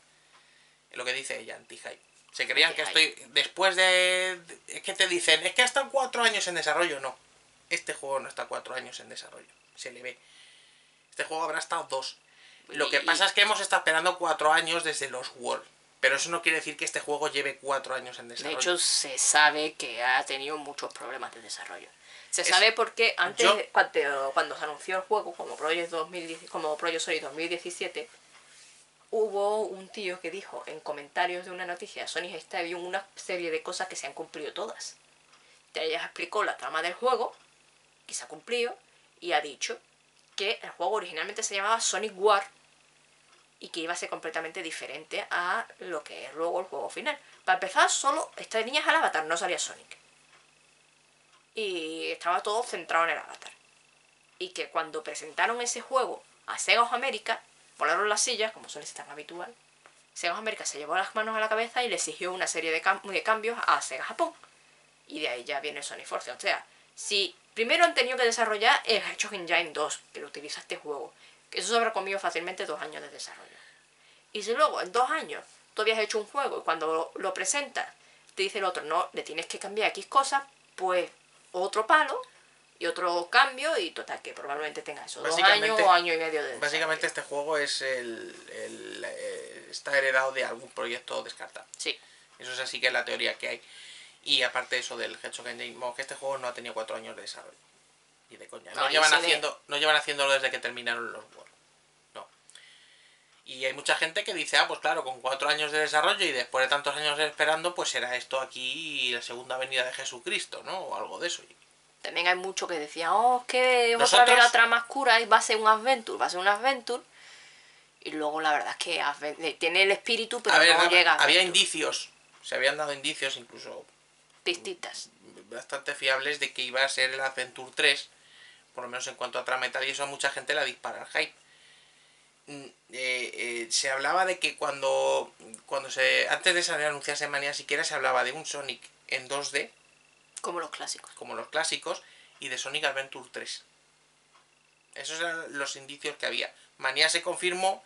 Es lo que dice ella, anti-hype. Se creían que estoy. Después de. Es que te dicen, es que ha estado cuatro años en desarrollo. No. Este juego no está cuatro años en desarrollo. Se le ve. Este juego habrá estado dos. Lo que pasa es que hemos estado esperando cuatro años desde los World. Pero eso no quiere decir que este juego lleve cuatro años en De desarrollo. hecho, se sabe que ha tenido muchos problemas de desarrollo. Se Es- sabe porque antes, yo- de- cuando, cuando se anunció el juego como Project, 2010, como Project Sony 2017, hubo un tío que dijo en comentarios de una noticia, Sony está una serie de cosas que se han cumplido todas. Ya ella explicó la trama del juego, que se ha cumplido, y ha dicho que el juego originalmente se llamaba Sonic War y que iba a ser completamente diferente a lo que es luego el juego final. Para empezar, solo esta niña es el avatar, no salía Sonic. Y estaba todo centrado en el avatar. Y que cuando presentaron ese juego a Sega of America, volaron las sillas, como suele ser tan habitual. Sega of America se llevó las manos a la cabeza y le exigió una serie de, de cambios a Sega Japón. Y de ahí ya viene Sony Force. O sea, si primero han tenido que desarrollar el Hedgehog Engine 2, que lo utiliza este juego, que eso se habrá comido fácilmente dos años de desarrollo. Y si luego en dos años tú habías hecho un juego y cuando lo, lo presentas te dice el otro, no, le tienes que cambiar X cosas, pues otro palo y otro cambio y total que probablemente tenga eso, dos años o año y medio de Básicamente este juego es el, el, eh, está heredado de algún proyecto descartado. Sí, Eso es así que es la teoría que hay. Y aparte eso del Hedgehog Engine, que este juego no ha tenido cuatro años de desarrollo. Y de coña. No, llevan haciendo, no llevan haciéndolo desde que terminaron los World. No. Y hay mucha gente que dice, ah, pues claro, con cuatro años de desarrollo y después de tantos años esperando, pues será esto aquí la segunda venida de Jesucristo, ¿no? O algo de eso. También hay muchos que decían, oh, es que otra Nosotros- vez la trama oscura y va a ser un adventure, va a ser un adventure. Y luego la verdad es que tiene el espíritu, pero a ver, no llega había indicios, se habían dado indicios incluso Pistitas. bastante fiables de que iba a ser el Adventure 3, por lo menos en cuanto a trama y tal, y eso a mucha gente la dispara el hype. Mm, eh, eh, se hablaba de que cuando, cuando se antes de salir anunciarse Manía siquiera se hablaba de un Sonic en 2D, Como los clásicos. como los clásicos, y de Sonic Adventure 3. Esos eran los indicios que había. Manía se confirmó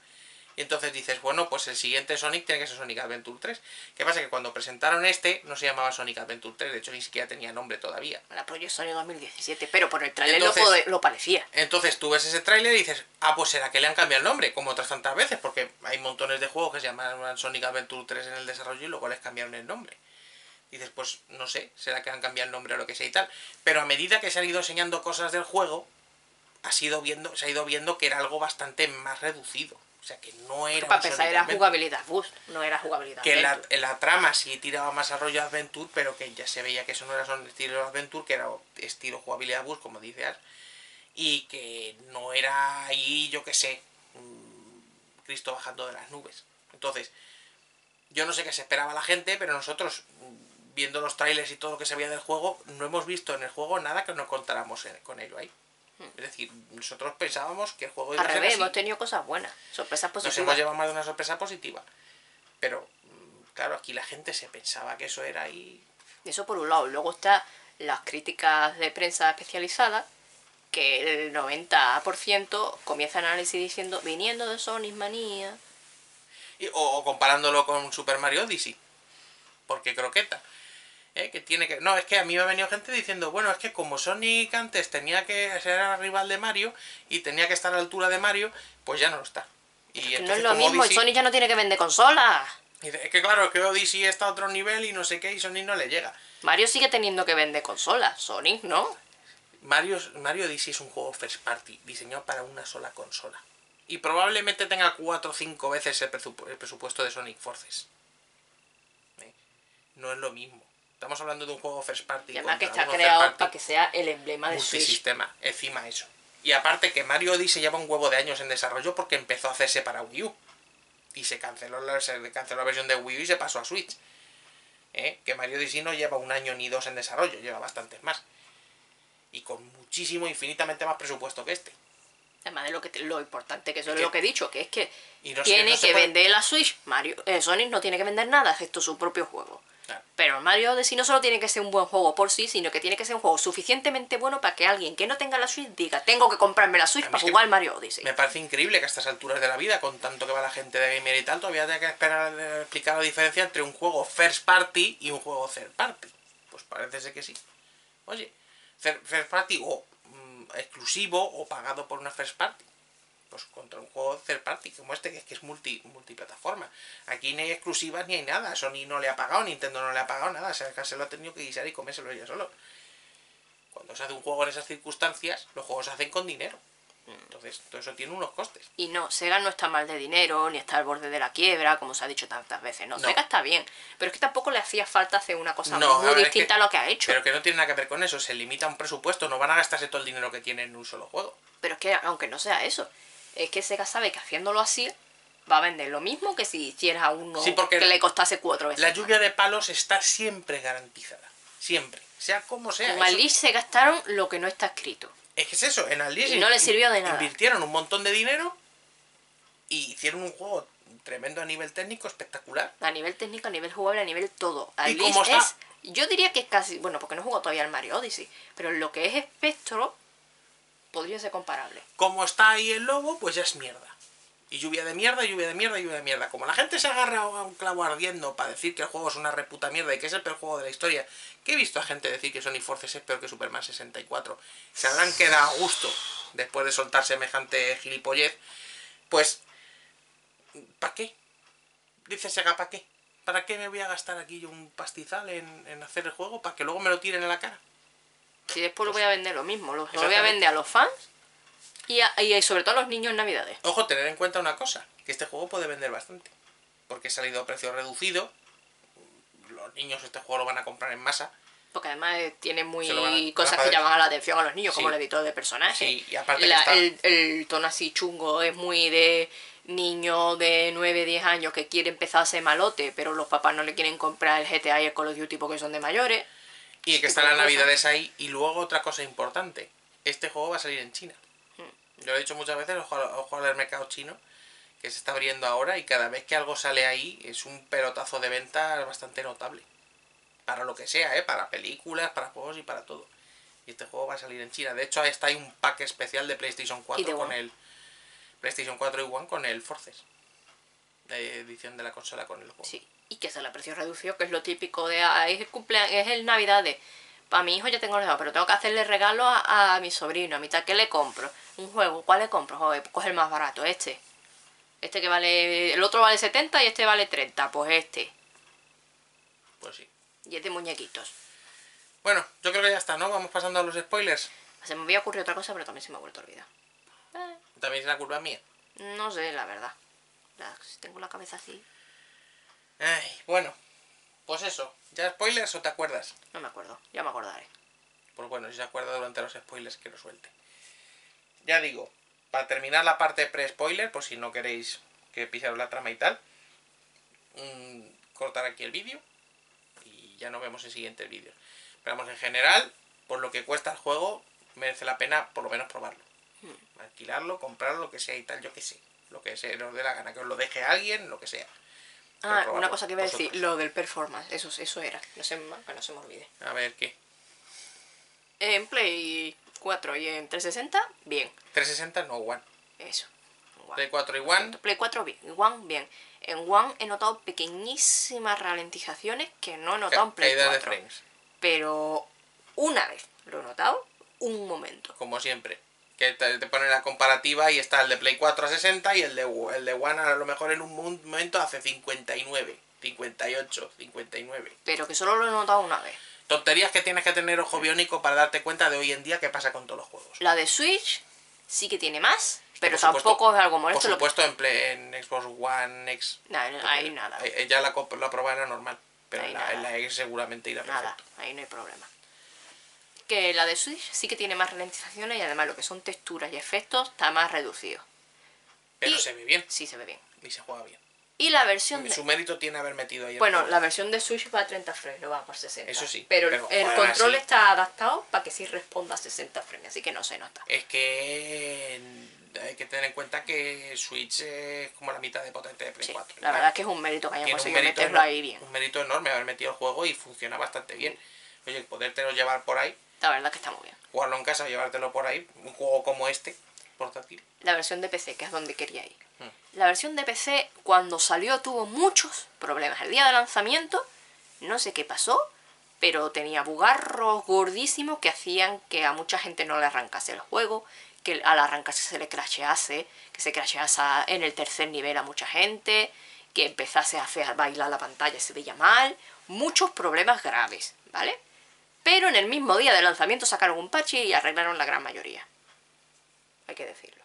y entonces dices, bueno, pues el siguiente Sonic tiene que ser Sonic Adventure 3. ¿Qué pasa? Que cuando presentaron este no se llamaba Sonic Adventure 3, de hecho ni siquiera tenía nombre todavía. La Project Sony 2017, pero por el trailer lo, parecía. Entonces tú ves ese tráiler y dices, ah, pues será que le han cambiado el nombre, como otras tantas veces, porque hay montones de juegos que se llaman Sonic Adventure 3 en el desarrollo y luego les cambiaron el nombre. Dices, pues no sé, será que han cambiado el nombre o lo que sea y tal. Pero a medida que se han ido enseñando cosas del juego, ha sido viendo, se ha ido viendo que era algo bastante más reducido. O sea, que no era. Para un empezar Sonic era jugabilidad boost, no era jugabilidad Que la, la trama sí tiraba más al rollo Adventure, pero que ya se veía que eso no era son estilo Adventure, que era estilo jugabilidad bus, como dice Ars, y que no era ahí, yo qué sé, mm, Cristo bajando de las nubes. Entonces, yo no sé qué se esperaba la gente, pero nosotros, mm, viendo los trailers y todo lo que se veía del juego, no hemos visto en el juego nada que no contáramos con ello ahí. Es decir, nosotros pensábamos que el juego iba. Al a ser revés, así. hemos tenido cosas buenas, sorpresas Nos positivas. hemos llevado más de una sorpresa positiva. Pero, mm, claro, aquí la gente se pensaba que eso era ahí. Eso por un lado. Luego está las críticas de prensa especializada, que el 90% comienza el análisis diciendo, viniendo de Sonic Manía. Y- o, o comparándolo con Super Mario Odyssey. Porque croqueta. ¿Eh? Que tiene que. No, es que a mí me ha venido gente diciendo, bueno, es que como Sonic antes tenía que ser rival de Mario y tenía que estar a la altura de Mario, pues ya no lo está. Y Que no es lo mismo, y Odyssey- Sonic ya no tiene que vender consolas. es que claro, es que Odyssey está a otro nivel y no sé qué, y Sonic no le llega. Mario sigue teniendo que vender consolas, Sonic no. Mario, Mario Odyssey es un juego first party, diseñado para una sola consola. Y probablemente tenga 4 o 5 veces el, presupu- el presupuesto de Sonic Forces. ¿Eh? No es lo mismo. Estamos hablando de un juego first party. Y además que está creado para que sea el emblema de Switch. multisistema, encima eso. Y aparte que Mario Odyssey lleva un huevo de años en desarrollo porque empezó a hacerse para Wii U. Y se canceló la, se canceló la versión de Wii U y se pasó a Switch. ¿Eh? Que Mario Odyssey no lleva un año ni dos en desarrollo, lleva bastantes más. Y con muchísimo, infinitamente más presupuesto que este. Además de lo que te- lo importante que eso Es que- lo que he dicho, que es que no tiene no que puede- vender la Switch. Mario, eh, Sonic no tiene que vender nada, excepto su propio juego. Claro. Pero Mario Odyssey no solo tiene que ser un buen juego por sí, sino que tiene que ser un juego suficientemente bueno para que alguien que no tenga la Switch diga, tengo que comprarme la Switch para jugar Mario Odyssey. Me parece increíble que a estas alturas de la vida, con tanto que va la gente de gamer y tal, todavía tenga que esperar a explicar la diferencia entre un juego first party y un juego third party. Pues parece ser que sí. Oye, third- first party o mm, exclusivo o pagado por una first party. Pues contra un juego third party como este, que es que es multi, multiplataforma. Aquí ni hay exclusivas ni hay nada. Sony no le ha pagado, Nintendo no le ha pagado nada. O sea, se lo ha tenido que guisar y comérselo ella solo. Cuando se hace un juego en esas circunstancias, los juegos se hacen con dinero. Entonces, todo eso tiene unos costes. Y no, Sega no está mal de dinero, ni está al borde de la quiebra, como se ha dicho tantas veces. No, No. Sega está bien. Pero es que tampoco le hacía falta hacer una cosa No, muy es distinta que- a lo que ha hecho. Pero que no tiene nada que ver con eso, se limita a un presupuesto, no van a gastarse todo el dinero que tienen en un solo juego. Pero es que, aunque no sea eso, es que Sega sabe que haciéndolo así va a vender lo mismo que si hiciera uno Sí, porque que le costase cuatro veces. La más. lluvia de palos está siempre garantizada, siempre, sea como sea. En Unleashed se gastaron lo que no está escrito. Es que es eso, en Unleashed Y no le sirvió de nada. Invirtieron un montón de dinero y hicieron un juego tremendo a nivel técnico, espectacular. A nivel técnico, a nivel jugable, a nivel todo. ¿Y Unleashed cómo está? es. Yo diría que es casi. Bueno, porque no jugó todavía el Mario Odyssey. Pero lo que es espectro podría ser comparable. Como está ahí el lobo, pues ya es mierda. Y lluvia de mierda, lluvia de mierda, lluvia de mierda. Como la gente se agarra a un clavo ardiendo para decir que el juego es una reputa mierda y que es el peor juego de la historia, que he visto a gente decir que Sonic Forces es peor que Superman 64, se habrán quedado a gusto después de soltar semejante gilipollez, pues, ¿para qué? Dice Sega, ¿para qué? ¿Para qué me voy a gastar aquí yo un pastizal en, en hacer el juego? Para que luego me lo tiren en la cara. Si después lo voy a vender lo mismo, lo, lo voy a vender a los fans y, a- y sobre todo a los niños en Navidades. Ojo, tener en cuenta una cosa, que este juego puede vender bastante. Porque ha salido a precio reducido. Los niños este juego lo van a comprar en masa. Porque además eh, tiene muy a- cosas que llaman la atención a los niños, como el editor de personajes. Sí, y aparte que La- está- el, el tono así chungo es muy de niño de 9, 10 años que quiere empezar a ser malote, pero los papás no le quieren comprar el GTA y el Call of Duty porque son de mayores. Y que están las navidades ahí. Y luego otra cosa importante. Este juego va a salir en China. Hmm. Yo lo he dicho muchas veces, ojo, ojo al mercado chino. Que se está abriendo ahora y cada vez que algo sale ahí es un pelotazo de venta bastante notable. Para lo que sea, ¿eh? Para películas, para juegos y para todo. Y este juego va a salir en China. De hecho, ahí está hay un pack especial de PlayStation 4 de con One. el PlayStation 4 y One con el Forces. De edición de la consola con el juego. Sí, y que sale a precio reducido, que es lo típico de ah, es el cumpleaños, es el Navidades. Para mi hijo ya tengo regalo, pero tengo que hacerle regalo a, a mi sobrino, a mitad. ¿Qué le compro? Un juego, ¿cuál le compro? Joder, pues coge el más barato, este. Este que vale. El otro vale 70 y este vale 30, pues este. Pues sí. Y es de muñequitos. Bueno, yo creo que ya está, ¿no? Vamos pasando a los spoilers. Se me había ocurrido otra cosa, pero también se me ha vuelto a olvidar. Eh, También es la culpa mía. no sé, la verdad. La- si tengo la cabeza así, Ay, bueno. Pues eso. ¿Ya spoilers o te acuerdas? no me acuerdo. Ya me acordaré. Pues bueno, si se acuerda durante los spoilers que lo suelte. Ya digo, para terminar la parte pre-spoiler, por si no queréis que pisaros la trama y tal, mm, cortar aquí el vídeo y ya nos vemos en siguientes vídeos. Pero vamos, en general, por lo que cuesta el juego, merece la pena por lo menos probarlo. Alquilarlo, comprarlo, lo que sea y tal, yo que sé. Lo que se nos dé la gana, que os lo deje alguien, lo que sea. Ah, probarlo una cosa que iba a decir, lo del performance, eso, eso era. No se, que no se me olvide. A ver qué. En Play 4 y en 360, bien. 360 no One. Eso. One. Play 4 y One. Play 4 bien. One bien. En One he notado pequeñísimas ralentizaciones que no he notado en Play Caídas de 4. frames. Pero una vez lo he notado, un momento. como siempre. Que te, te ponen la comparativa y está el de Play 4 a 60 y el de, el de One a lo mejor en un momento hace 59, 58, 59. Pero que solo lo he notado una vez. Tonterías que tienes que tener ojo biónico para darte cuenta de hoy en día qué pasa con todos los juegos. La de Switch sí que tiene más, pero Por supuesto- tampoco es algo Por molesto. lo que- supuesto en, Play- en Xbox One X. No, ahí nada. eh, eh, ya la, la prueba era normal. Pero en la, nada. en la X seguramente irá Nada, perfecto. ahí no hay problema. Que la de Switch sí que tiene más ralentizaciones y además lo que son texturas y efectos está más reducido. Pero Y- se ve bien Sí se ve bien. y se juega bien. Y la versión de... Su mérito tiene haber metido ahí Bueno, la versión de Switch va a 30 frames, no va por 60. Eso sí, Pero, pero, el control así. está adaptado para que sí responda a 60 frames, así que no se nota. Es que hay que tener en cuenta que Switch es como la mitad de potente de Play Sí, 4. la verdad es que es un mérito que hayan conseguido meterlo ahí bien. un mérito enorme haber metido el juego y funciona bastante bien. Oye, podértelo llevar por ahí, La verdad que está muy bien. jugarlo en casa, llevártelo por ahí, un juego como este, portátil. La versión de PC, que es donde quería ir. Hmm. La versión de PC, cuando salió, tuvo muchos problemas. El día de lanzamiento, no sé qué pasó, pero tenía bugarros gordísimos que hacían que a mucha gente no le arrancase el juego, que al arrancarse se le crashease, que se crashease en el tercer nivel a mucha gente, que empezase a hacer bailar la pantalla y se veía mal. Muchos problemas graves, ¿vale? Pero en el mismo día de lanzamiento sacaron un parche y arreglaron la gran mayoría. Hay que decirlo.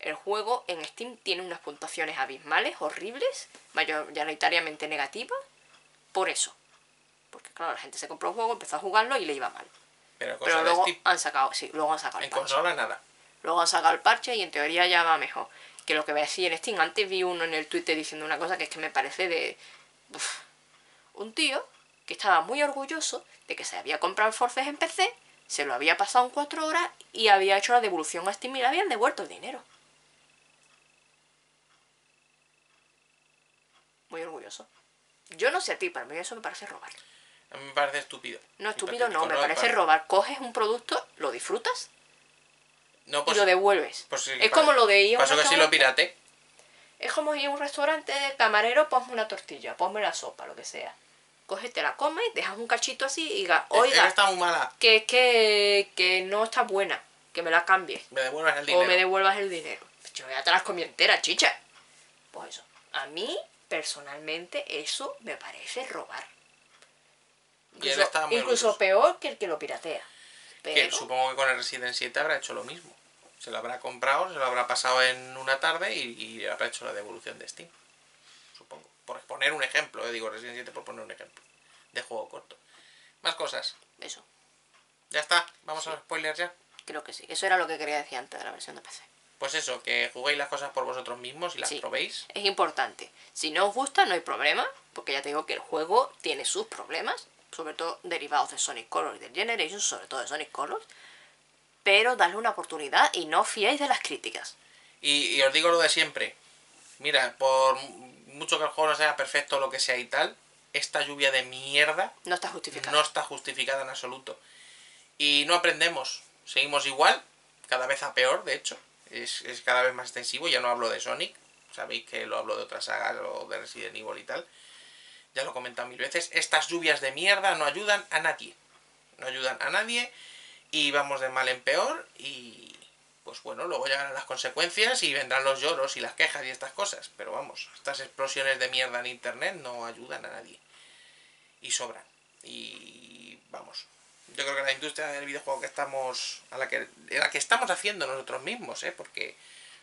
El juego en Steam tiene unas puntuaciones abismales, horribles, mayoritariamente negativas, por eso. Porque claro, la gente se compró el juego, empezó a jugarlo y le iba mal. Pero luego Steam. han sacado, sí, luego han sacado el En parche. consola nada. Luego han sacado el parche y en teoría ya va mejor. Que lo que voy a decir en Steam, antes vi uno en el Twitter diciendo una cosa que es que me parece de... uf. Un tío que estaba muy orgulloso de que se había comprado el Forces en PC, se lo había pasado en cuatro horas y había hecho la devolución a Steam y le habían devuelto el dinero. Muy orgulloso. Yo no sé a ti, para mí eso me parece robar. A mí me parece estúpido. No, estúpido no, me parece para- robar. Coges un producto, lo disfrutas No, y pues, lo devuelves. pues sí, es como lo de ir a un Pasó que sí lo pirate. Es como ir a un restaurante, camarero, ponme una tortilla, ponme la sopa, lo que sea. Coges, te la comes, dejas un cachito así y digas, Oiga. está muy mala. que es que, que no está buena, que me la cambies. Me devuelvas el O dinero. me devuelvas el dinero. Yo ya te las comí enteras, chicha. Pues eso. A mí, personalmente eso me parece robar. Y él Incluso, orgulloso. peor que el que lo piratea. Que supongo que con el Resident 7 habrá hecho lo mismo. Se lo habrá comprado, se lo habrá pasado en una tarde y, y habrá hecho la devolución de Steam. Por poner un ejemplo, eh, digo Resident 7 por poner un ejemplo. De juego corto. Más cosas. eso, Ya está. Vamos a los spoilers ya. creo que sí. Eso era lo que quería decir antes de la versión de PC. Pues eso, que juguéis las cosas por vosotros mismos y las Sí. probéis. Es importante. Si no os gusta, no hay problema, porque ya te digo que el juego tiene sus problemas, sobre todo derivados de Sonic Colors y del Generation, sobre todo de Sonic Colors. Pero dadle una oportunidad y no fiéis de las críticas. Y, y os digo lo de siempre. Mira, por mucho que el juego no sea perfecto o lo que sea y tal, esta lluvia de mierda No está justificado. no está justificada en absoluto. Y no aprendemos. Seguimos igual, cada vez a peor, de hecho. Es, es cada vez más extensivo. Ya no hablo de Sonic. Sabéis que lo hablo de otras sagas o de Resident Evil y tal. Ya lo he comentado mil veces. Estas lluvias de mierda no ayudan a nadie. No ayudan a nadie. Y vamos de mal en peor. Y pues bueno, luego llegarán las consecuencias y vendrán los lloros y las quejas y estas cosas. Pero vamos, estas explosiones de mierda en internet no ayudan a nadie. Y sobran. Y vamos. Yo creo que la industria del videojuego que estamos. a la que, la que estamos haciendo nosotros mismos, ¿eh? Porque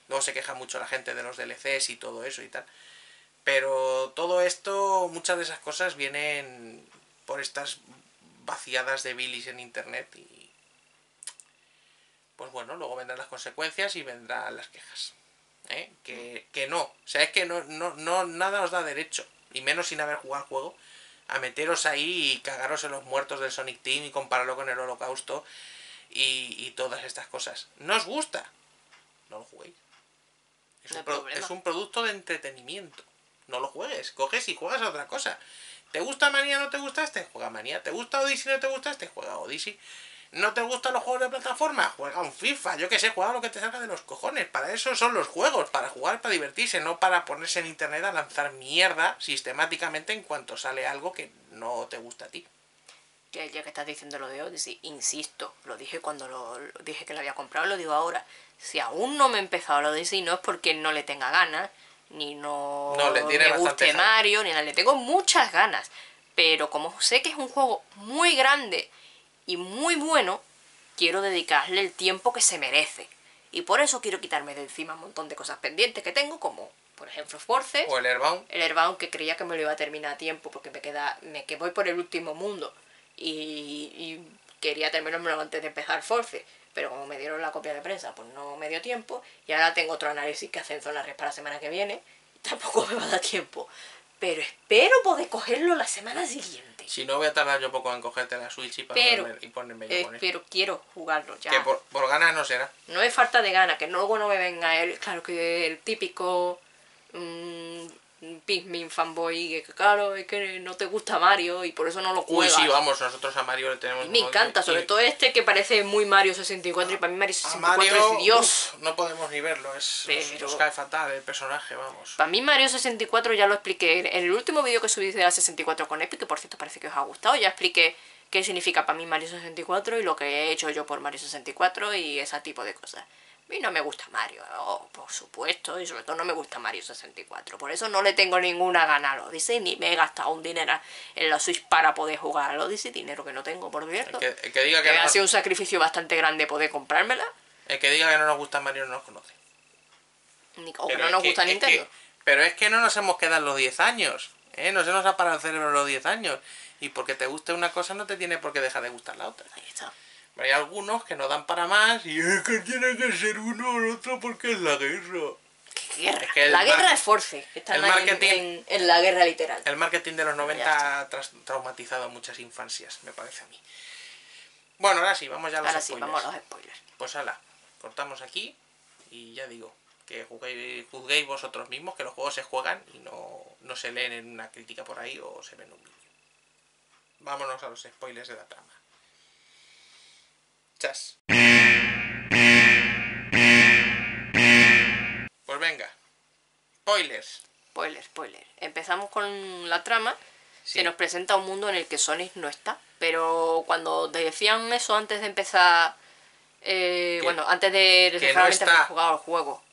luego se queja mucho la gente de los DLCs y todo eso y tal. Pero todo esto, muchas de esas cosas vienen por estas vaciadas de bilis en internet y. Pues bueno, luego vendrán las consecuencias y vendrán las quejas. ¿eh? Que, que no. O sea, es que no, no, no, nada os da derecho, y menos sin haber jugado el juego, a meteros ahí y cagaros en los muertos del Sonic Team y compararlo con el Holocausto y, y todas estas cosas. ¿No os gusta? No lo juguéis. Es, No un, hay pro- problema. es un producto de entretenimiento. No lo juegues. Coges y juegas a otra cosa. ¿Te gusta Manía no te gusta este? Juega Manía. ¿Te gusta Odyssey no te gusta este? Juega Odyssey. ¿No te gustan los juegos de plataforma? Juega un FIFA. Yo que sé, juega lo que te salga de los cojones. Para eso son los juegos. Para jugar, para divertirse. No para ponerse en internet a lanzar mierda sistemáticamente en cuanto sale algo que no te gusta a ti. Que ya que estás diciendo lo de Odyssey, insisto, lo dije cuando lo, lo dije que lo había comprado, lo digo ahora. Si aún no me he empezado lo Odyssey, no es porque no le tenga ganas, ni no, No, le tiene me guste. Mario, ni nada. Le tengo muchas ganas. Pero como sé que es un juego muy grande y muy bueno, quiero dedicarle el tiempo que se merece. Y por eso quiero quitarme de encima un montón de cosas pendientes que tengo, como por ejemplo Forces. O el Airbound. El Airbound que creía que me lo iba a terminar a tiempo porque me queda me que voy por el último mundo y, y quería terminármelo antes de empezar Force pero como me dieron la copia de prensa pues no me dio tiempo y ahora tengo otro análisis que hacer en Zona para la semana que viene y tampoco me va a dar tiempo pero espero poder cogerlo la semana siguiente Si no, voy a tardar yo poco en cogerte la Switch y, para Pero- ponerme, y ponerme yo Eh, con él. pero quiero jugarlo ya Que por, por ganas no será. no es falta de gana, que luego no me venga el, claro que el típico mm, Pikmin fanboy, que claro, es que no te gusta Mario y por eso no lo Uy, juegas. sí, vamos, nosotros a Mario le tenemos... Y me un- encanta, sobre y- todo este que parece muy Mario 64 y para mí Mario A 64 Mario, es Dios. uf, no podemos ni verlo, es, Pero- nos cae fatal el personaje, vamos. Para mí Mario 64 ya lo expliqué en el último vídeo que subí de la 64 con Epic, que por cierto parece que os ha gustado, ya expliqué qué significa para mí Mario 64 y lo que he hecho yo por Mario 64 y ese tipo de cosas. A mí no me gusta Mario, oh, por supuesto, y sobre todo no me gusta Mario 64. Por eso no le tengo ninguna gana al Odyssey, ni me he gastado un dinero en la Switch para poder jugar al Odyssey, dinero que no tengo, por cierto. El que, el que diga que, Que no, ha sido un sacrificio bastante grande poder comprármela, el que diga que no nos gusta Mario no nos conoce. ni- o que no nos gusta Nintendo. pero es que no nos hemos quedado los 10 años. ¿eh? No se nos ha parado el cerebro los 10 años. Y porque te guste una cosa no te tiene por qué dejar de gustar la otra. Ahí está. Pero hay algunos que no dan para más y es que tiene que ser uno o el otro porque es la guerra. ¿Qué guerra? Es que el la guerra es Force. que Están el en- marketing- en, en la guerra literal. El marketing de los 90 Ya ha traumatizado a muchas infancias, me parece a mí. Bueno, ahora sí, vamos ya a los Ahora sí, spoilers. vamos a los spoilers. Pues ala, cortamos aquí y ya digo, que juguéis, juzguéis vosotros mismos, que los juegos se juegan y no, no se leen en una crítica por ahí o se ven en un vídeo. Vámonos a los spoilers de la trama. Chas. Pues venga. Spoilers. Spoiler, spoiler. Empezamos con la trama. Sí. Se nos presenta un mundo en el que Sonic no está. Pero cuando te decían eso antes de empezar. eh, Que- bueno, antes de no realmente está. haber jugado el juego.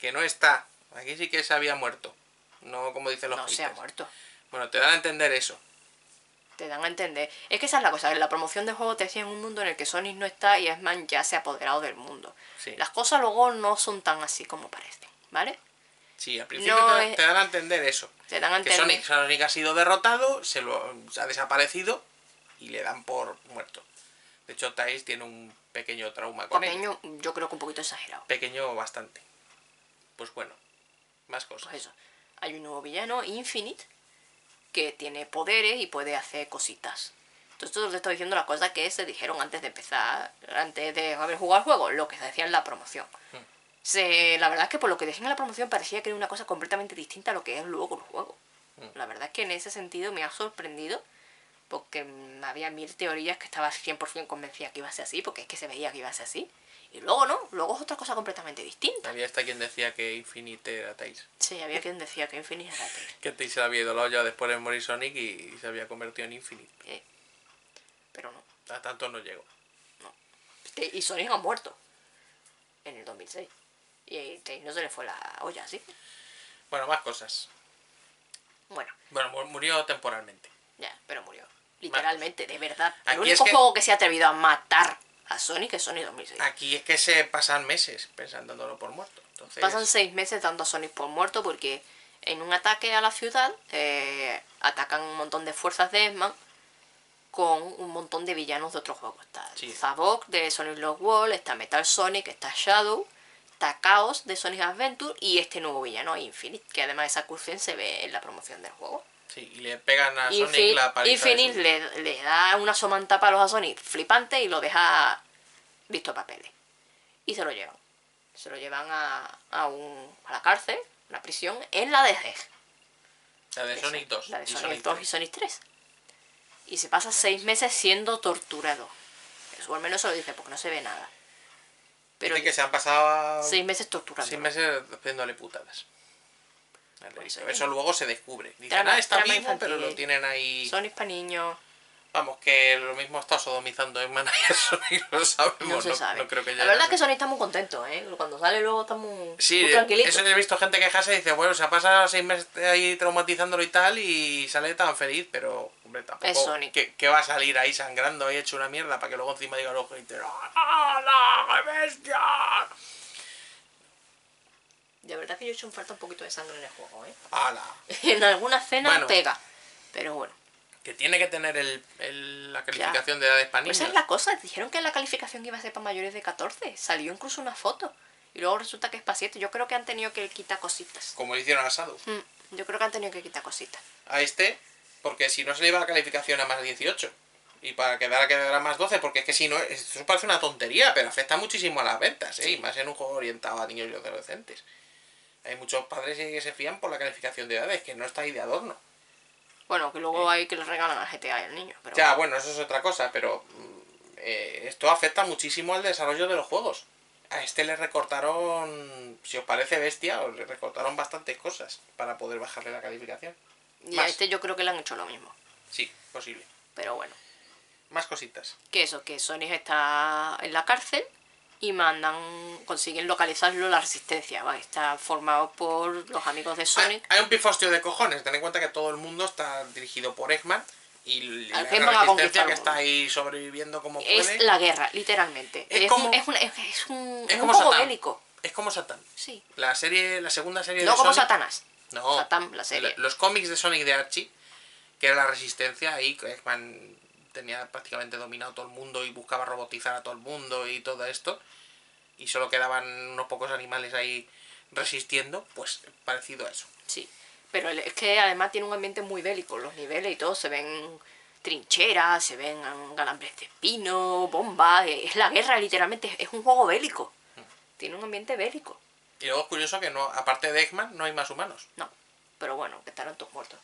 Que no está. Aquí sí que se había muerto. no como dicen los no se ha muerto. Bueno, te dan a entender eso. Te dan a entender. Es que esa es la cosa. En la promoción del juego te decían un mundo en el que Sonic no está y Eggman ya se ha apoderado del mundo. Sí. Las cosas luego no son tan así como parecen, ¿vale? Sí, al principio No te, es- te dan a entender eso. Te dan a Que. Sonic, Sonic ha sido derrotado, se lo ha desaparecido y le dan por muerto. De hecho, Tails tiene un pequeño trauma con pequeño, yo creo que un poquito exagerado. Pequeño bastante. Pues bueno, más cosas. Pues eso. Hay un nuevo villano, Infinite, que tiene poderes y puede hacer cositas. Entonces, esto te estoy diciendo las cosas que se dijeron antes de empezar, antes de haber jugado el juego, lo que se decía en la promoción. Hmm. Se, la verdad es que por lo que decían en la promoción parecía que era una cosa completamente distinta a lo que es luego el juego. Hmm. La verdad es que en ese sentido me ha sorprendido porque había mil teorías que estaba 100% convencida que iba a ser así, porque es que se veía que iba a ser así. Y luego no, luego es otra cosa completamente distinta. Había hasta quien decía que Infinite era Tails. Sí, había quien decía que Infinite era Tails. Que Tails se había ido la olla después de morir Sonic y se había convertido en Infinite. Eh, pero no. A tanto no llegó. Te- Y Sonic ha muerto en el 2006. Y Tails no se le fue la olla, ¿sí? Bueno, más cosas. Bueno, Bueno, mu- murió temporalmente. ya, pero murió. Literalmente, de verdad. El Aquí único es que- juego que se ha atrevido a matar a Sonic es Sonic 2006. Aquí es que se pasan meses pensándolo por muerto. Entonces, Pasan seis meses dando a Sonic por muerto porque en un ataque a la ciudad eh, atacan un montón de fuerzas de Eggman con un montón de villanos de otros juegos. Está Sí. Zavok de Sonic Lost World, está Metal Sonic, está Shadow, está Chaos de Sonic Adventure y este nuevo villano Infinite, que además esa cuestión se ve en la promoción del juego. Sí, y le pegan a Sonic la paliza Infinite le, le da una somantapalos a Sonic flipante y lo deja visto a papeles. Y se lo llevan. Se lo llevan a, a, un, a la cárcel, una prisión, en la de Zeg. La de Sonic 2 La de Sonic, Sonic 2 y 3. Sonic 3. Y se pasa seis meses siendo torturado. Eso al menos se lo dice porque no se ve nada. Pero Dice que se han pasado seis meses torturando. seis meses haciéndole putadas. Pues. Eso luego se descubre. Dicen, ah, está pero lo tienen ahí. Sonic para niños. Vamos, que lo mismo está sodomizando en Manager Sonic, lo sabemos. No se sabe. no creo que la verdad es que. Sonic está muy contento, ¿eh? Cuando sale luego está muy, Sí, muy tranquilito. eso he visto gente quejarse y dice, bueno, se ha pasado seis meses ahí traumatizándolo y tal y sale tan feliz, pero, hombre, tampoco... Es Sonic. ¿qué, qué va a salir ahí sangrando ahí hecho una mierda para que luego encima diga los haters, ¡Ah, qué bestia! De verdad que yo he hecho un falta un poquito de sangre en el juego, ¿eh? ¡Hala! en alguna escena Bueno. pega. Pero bueno. Que tiene que tener el, el- la calificación de edades para Pues esa es la cosa. Dijeron que la calificación iba a ser para mayores de 14. Salió incluso una foto. Y luego resulta que es para 7. Yo creo que han tenido que quitar cositas. Como hicieron a Shadow. Mm, Yo creo que han tenido que quitar cositas. A este, porque si no se le iba la calificación a más 18. Y para quedar quedará más 12, porque es que si no, eso parece una tontería, pero afecta muchísimo a las ventas, ¿eh? Y más en un juego orientado a niños y adolescentes. Hay muchos padres que se fían por la calificación de edades, que no está ahí de adorno. Bueno, que luego hay que le regalan al GTA y al niño. Pero Ya, bueno, eso es otra cosa, pero mm, eh, esto afecta muchísimo al desarrollo de los juegos. A este le recortaron, si os parece bestia, os le recortaron bastantes cosas para poder bajarle la calificación. y a este yo creo que le han hecho lo mismo. Sí, posible. Pero bueno. Más cositas. Que eso, que Sonic está en la cárcel y mandan, consiguen localizarlo la resistencia. ¿vale? Está formado por los amigos de Sonic. hay un pifostio de cojones. Ten en cuenta que todo el mundo está dirigido por Eggman. Y la Eggman a resistencia que está ahí sobreviviendo como puede. Es la guerra, literalmente. Es Es, como- un, es, un, es, un, como un juego Satán. bélico. Es como Satán. Sí. La serie, la segunda serie No de como Sonic- Satanás. No, Satán, la serie. Los cómics de Sonic de Archie, que era la resistencia, ahí Eggman tenía prácticamente dominado todo el mundo y buscaba robotizar a todo el mundo y todo esto. Y solo quedaban unos pocos animales ahí resistiendo, pues parecido a eso. Sí. Pero es que además tiene un ambiente muy bélico. Los niveles y todo se ven trincheras, se ven galambres de espino, bombas. Es la guerra, literalmente. Es un juego bélico. Tiene un ambiente bélico. Y luego es curioso que no, aparte de Eggman, no hay más humanos. No. Pero bueno, que estarán todos muertos.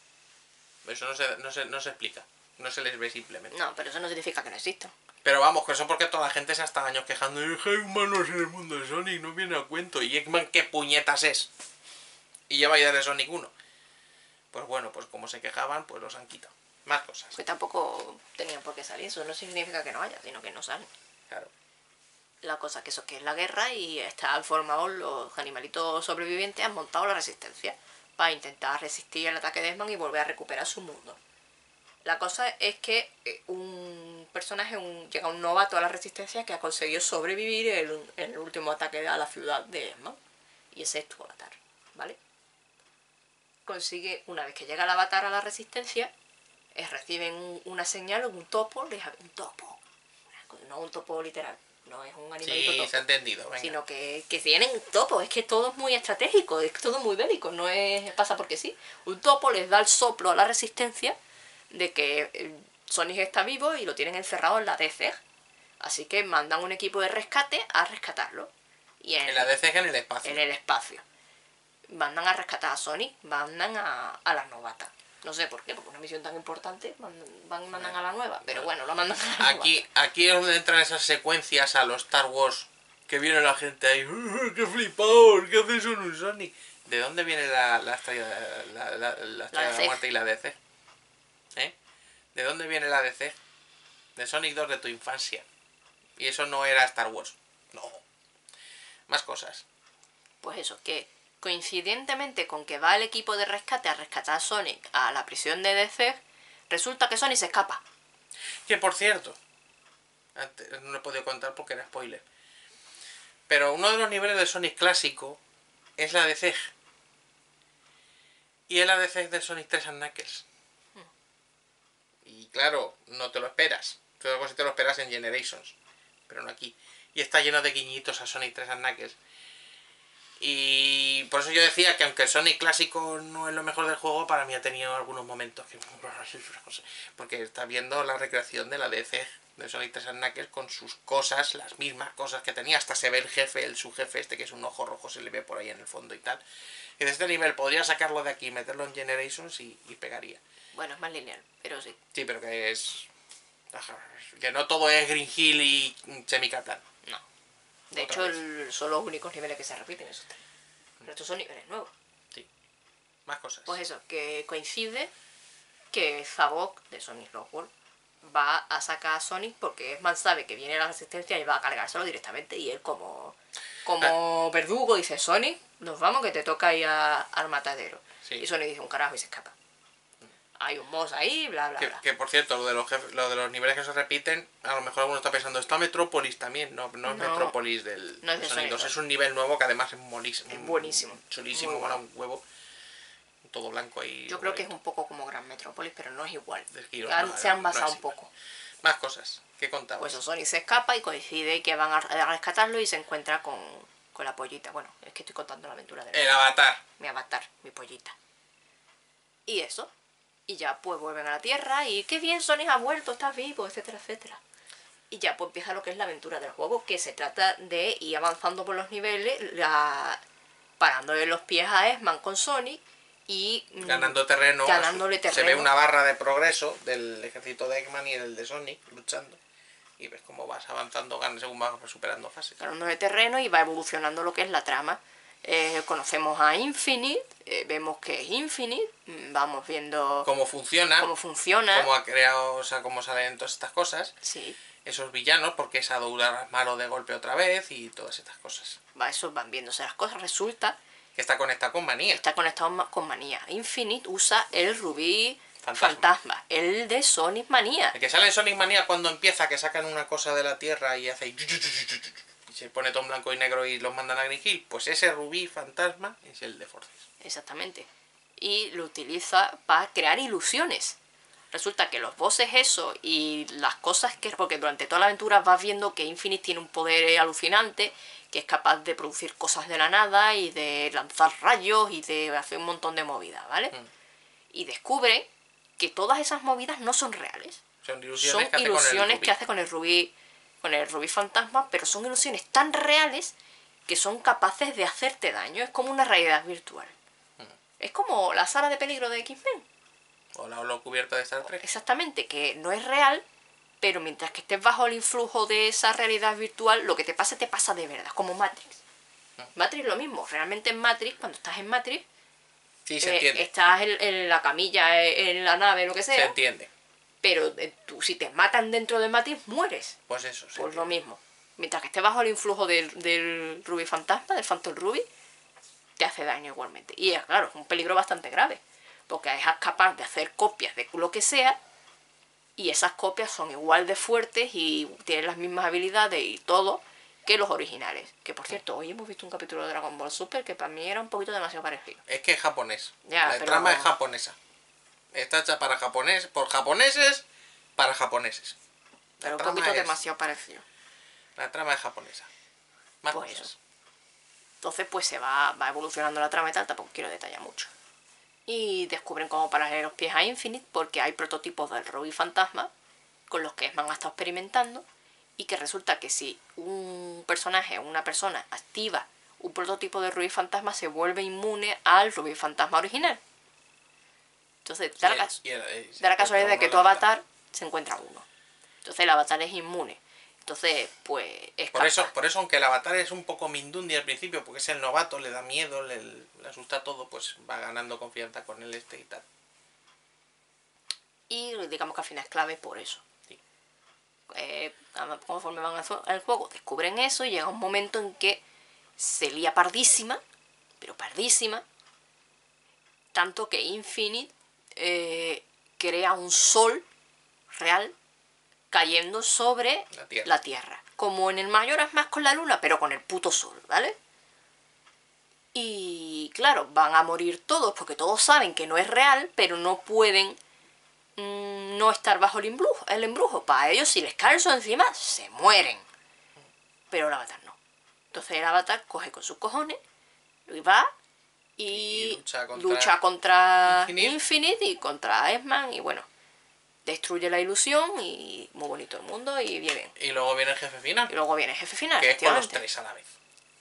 Eso no se, no se, no se explica. No se les ve simplemente. No, pero eso no significa que no existan. Pero vamos, que eso porque toda la gente se ha estado años quejando. "Eh, que hay humanos en el mundo de Sonic, no viene a cuento. Y Eggman, ¿qué puñetas es? Y lleva ya de Sonic 1. Pues bueno, pues como se quejaban, pues los han quitado. Más cosas. Que tampoco tenían por qué salir. Eso no significa que no haya, sino que no salen. Claro. La cosa que eso que es la guerra y están formados los animalitos sobrevivientes, han montado la resistencia para intentar resistir el ataque de Esman y volver a recuperar su mundo. La cosa es que eh, un personaje, un, llega un novato a la resistencia que ha conseguido sobrevivir en el, último ataque a la ciudad de Esman. Y ese es tu avatar, ¿vale? Consigue, una vez que llega el avatar a la resistencia, es, reciben una señal, un topo, un topo, no un topo literal, no es un animalito sí, se ha entendido, sino que, que tienen topo, es que todo es muy estratégico, es todo muy bélico, no es pasa porque sí. Un topo les da el soplo a la resistencia de que eh, Sonic está vivo y lo tienen encerrado en la DC. Así que mandan un equipo de rescate a rescatarlo. Y en, la DC en el espacio. En el espacio. Mandan a rescatar a Sonic, mandan a, a las novatas. No sé por qué, porque una misión tan importante van, mandan a la nueva, pero bueno, lo mandan a la aquí, nueva. Aquí es donde entran esas secuencias a los Star Wars que viene la gente ahí, ¡qué flipado! ¿Qué haces con un Sonic? ¿De dónde viene la, la estrella, la, la, la estrella de la muerte y la DC? ¿De dónde viene la DC? De Sonic 2 de tu infancia. Y eso no era Star Wars. No. Más cosas. Pues eso, que coincidentemente con que va el equipo de rescate a rescatar a Sonic a la prisión de DC, resulta que Sonic se escapa. Que por cierto, antes, no lo he podido contar porque era spoiler. Pero uno de los niveles de Sonic clásico es la de Y es la de de Sonic 3 and Knuckles. Claro, no te lo esperas. Todo si te lo esperas en Generations. Pero no aquí. Y está lleno de guiñitos a Sonic 3 and. Y por eso yo decía que aunque el Sonic clásico no es lo mejor del juego, para mí ha tenido algunos momentos que... Porque está viendo la recreación de la DC de Sonic 3 Knuckles con sus cosas, las mismas cosas que tenía. Hasta se ve el jefe, el subjefe este que es un ojo rojo, se le ve por ahí en el fondo y tal. Y de este nivel podría sacarlo de aquí, meterlo en Generations y, pegaría. Bueno, es más lineal, pero sí. Sí, pero que es... Que no todo es Green Hill y Semicatan. De hecho, son los únicos niveles que se repiten esos tres. Pero estos son niveles nuevos. Sí. Más cosas. Pues eso, que coincide que Zabok de Sonic Rockwell va a sacar a Sonic porque man sabe que viene la resistencia y va a cargárselo directamente. Y él, como, como ah. verdugo, dice: Sonic, nos vamos que te toca ir al matadero. Y Sonic dice: Un carajo y se escapa hay un boss ahí, bla, bla, que, bla. Que por cierto, lo de, los lo de los niveles que se repiten, a lo mejor alguno está pensando, está Metrópolis también, no, no es Metrópolis del no es Sonic 2, es un nivel nuevo que además es buenísimo. Es buenísimo. Chulísimo, con un huevo. Todo blanco ahí. Yo creo que es un poco como Gran Metrópolis, pero no es igual. se han basado un poco. Más cosas, ¿qué contamos? Pues Sonic se escapa y coincide que van a rescatarlo y se encuentra con, con la pollita. Bueno, es que estoy contando la aventura de El avatar. Mi avatar, mi pollita. Y eso, y ya pues vuelven a la Tierra y qué bien Sonic ha vuelto, está vivo, etcétera, etcétera. Y ya pues empieza lo que es la aventura del juego, que se trata de ir avanzando por los niveles, la... parándole los pies a Esman con Sonic y mm, ganando terreno, ganándole terreno. Se ve una barra de progreso del ejército de Eggman y del de Sonic luchando. Y ves cómo vas avanzando según vas superando fases. Ganándole terreno y va evolucionando lo que es la trama. Eh, conocemos a Infinite, eh, vemos que es Infinite, mm, vamos viendo cómo funciona, cómo funciona, cómo ha creado, o sea, cómo salen todas estas cosas. Sí. Esos villanos, porque es a malo de golpe otra vez y todas estas cosas. Va, eso van viéndose las cosas. Resulta que está conectado con manía. Está conectado con manía. Infinite usa el rubí fantasma, el de Sonic Manía. El que sale en Sonic Manía cuando empieza, que sacan una cosa de la tierra y hace se pone todo en blanco y negro y los mandan a Green Hill, pues ese rubí fantasma es el de Forces. Exactamente. Y lo utiliza para crear ilusiones. Resulta que los bosses eso y las cosas que... Porque durante toda la aventura vas viendo que Infinite tiene un poder alucinante, que es capaz de producir cosas de la nada y de lanzar rayos y de hacer un montón de movidas, ¿vale? Mm. Y descubre que todas esas movidas no son reales. Son ilusiones, que, hace que hace con el rubí con el rubí fantasma, pero son ilusiones tan reales que son capaces de hacerte daño. Es como una realidad virtual. Mm. Es como la sala de peligro de X-Men. O la holo cubierta de Star Trek. Exactamente, que no es real, pero mientras que estés bajo el influjo de esa realidad virtual, lo que te pasa te pasa de verdad, como Matrix. Mm. Matrix lo mismo, realmente en Matrix, cuando estás en Matrix, sí, se entiende. estás en, en, la camilla, en la nave, lo que sea. Se entiende pero eh, tú, si te matan dentro de Matrix, mueres. Pues eso, sí. Pues lo mismo. Mientras que estés bajo el influjo del, del Ruby Fantasma, del Phantom Ruby, te hace daño igualmente. Y es claro, es un peligro bastante grave, porque es capaz de hacer copias de lo que sea y esas copias son igual de fuertes y tienen las mismas habilidades y todo que los originales. Que por cierto, hoy hemos visto un capítulo de Dragon Ball Super que para mí era un poquito demasiado parecido. Es que es japonés. Ya, la trama es japonesa. Está hecha para japonés, por japoneses, para japoneses. La Pero un poquito es- demasiado parecido. La trama es japonesa. Más Pues cosas. eso. Entonces pues se va, va evolucionando la trama y tal, tampoco quiero detallar mucho. Y descubren cómo pararle los pies a Infinite porque hay prototipos del Ruby Fantasma con los que Esman ha estado experimentando y que resulta que si un personaje o una persona activa un prototipo de Ruby Fantasma se vuelve inmune al Ruby Fantasma original. Entonces, da la, eh, da la casualidad de que tu avatar se encuentra uno. Entonces el avatar es inmune. Entonces, pues es Por capaz- eso, por eso, aunque el avatar es un poco mindundi al principio, porque es el novato, le da miedo, le, le asusta todo, pues va ganando confianza con el este y tal. Y digamos que al final es clave por eso. Sí. Eh, conforme van al juego, descubren eso y llega un momento en que se lía pardísima, pero pardísima, tanto que Infinite eh, crea un sol real cayendo sobre La Tierra. la Tierra. Como en el Mayoras más con la Luna, pero con el puto sol, ¿vale? Y claro, van a morir todos porque todos saben que no es real, pero no pueden mm, no estar bajo el embrujo, el embrujo. Para ellos, si les cae eso encima, se mueren. Pero el avatar no. Entonces el avatar coge con sus cojones y va y, Y lucha contra lucha contra Infinite. Infinite. y contra Esman y bueno, destruye la ilusión y muy bonito el mundo y bien. Y luego viene el jefe final, Y luego viene el jefe final. que es con los tres a la vez.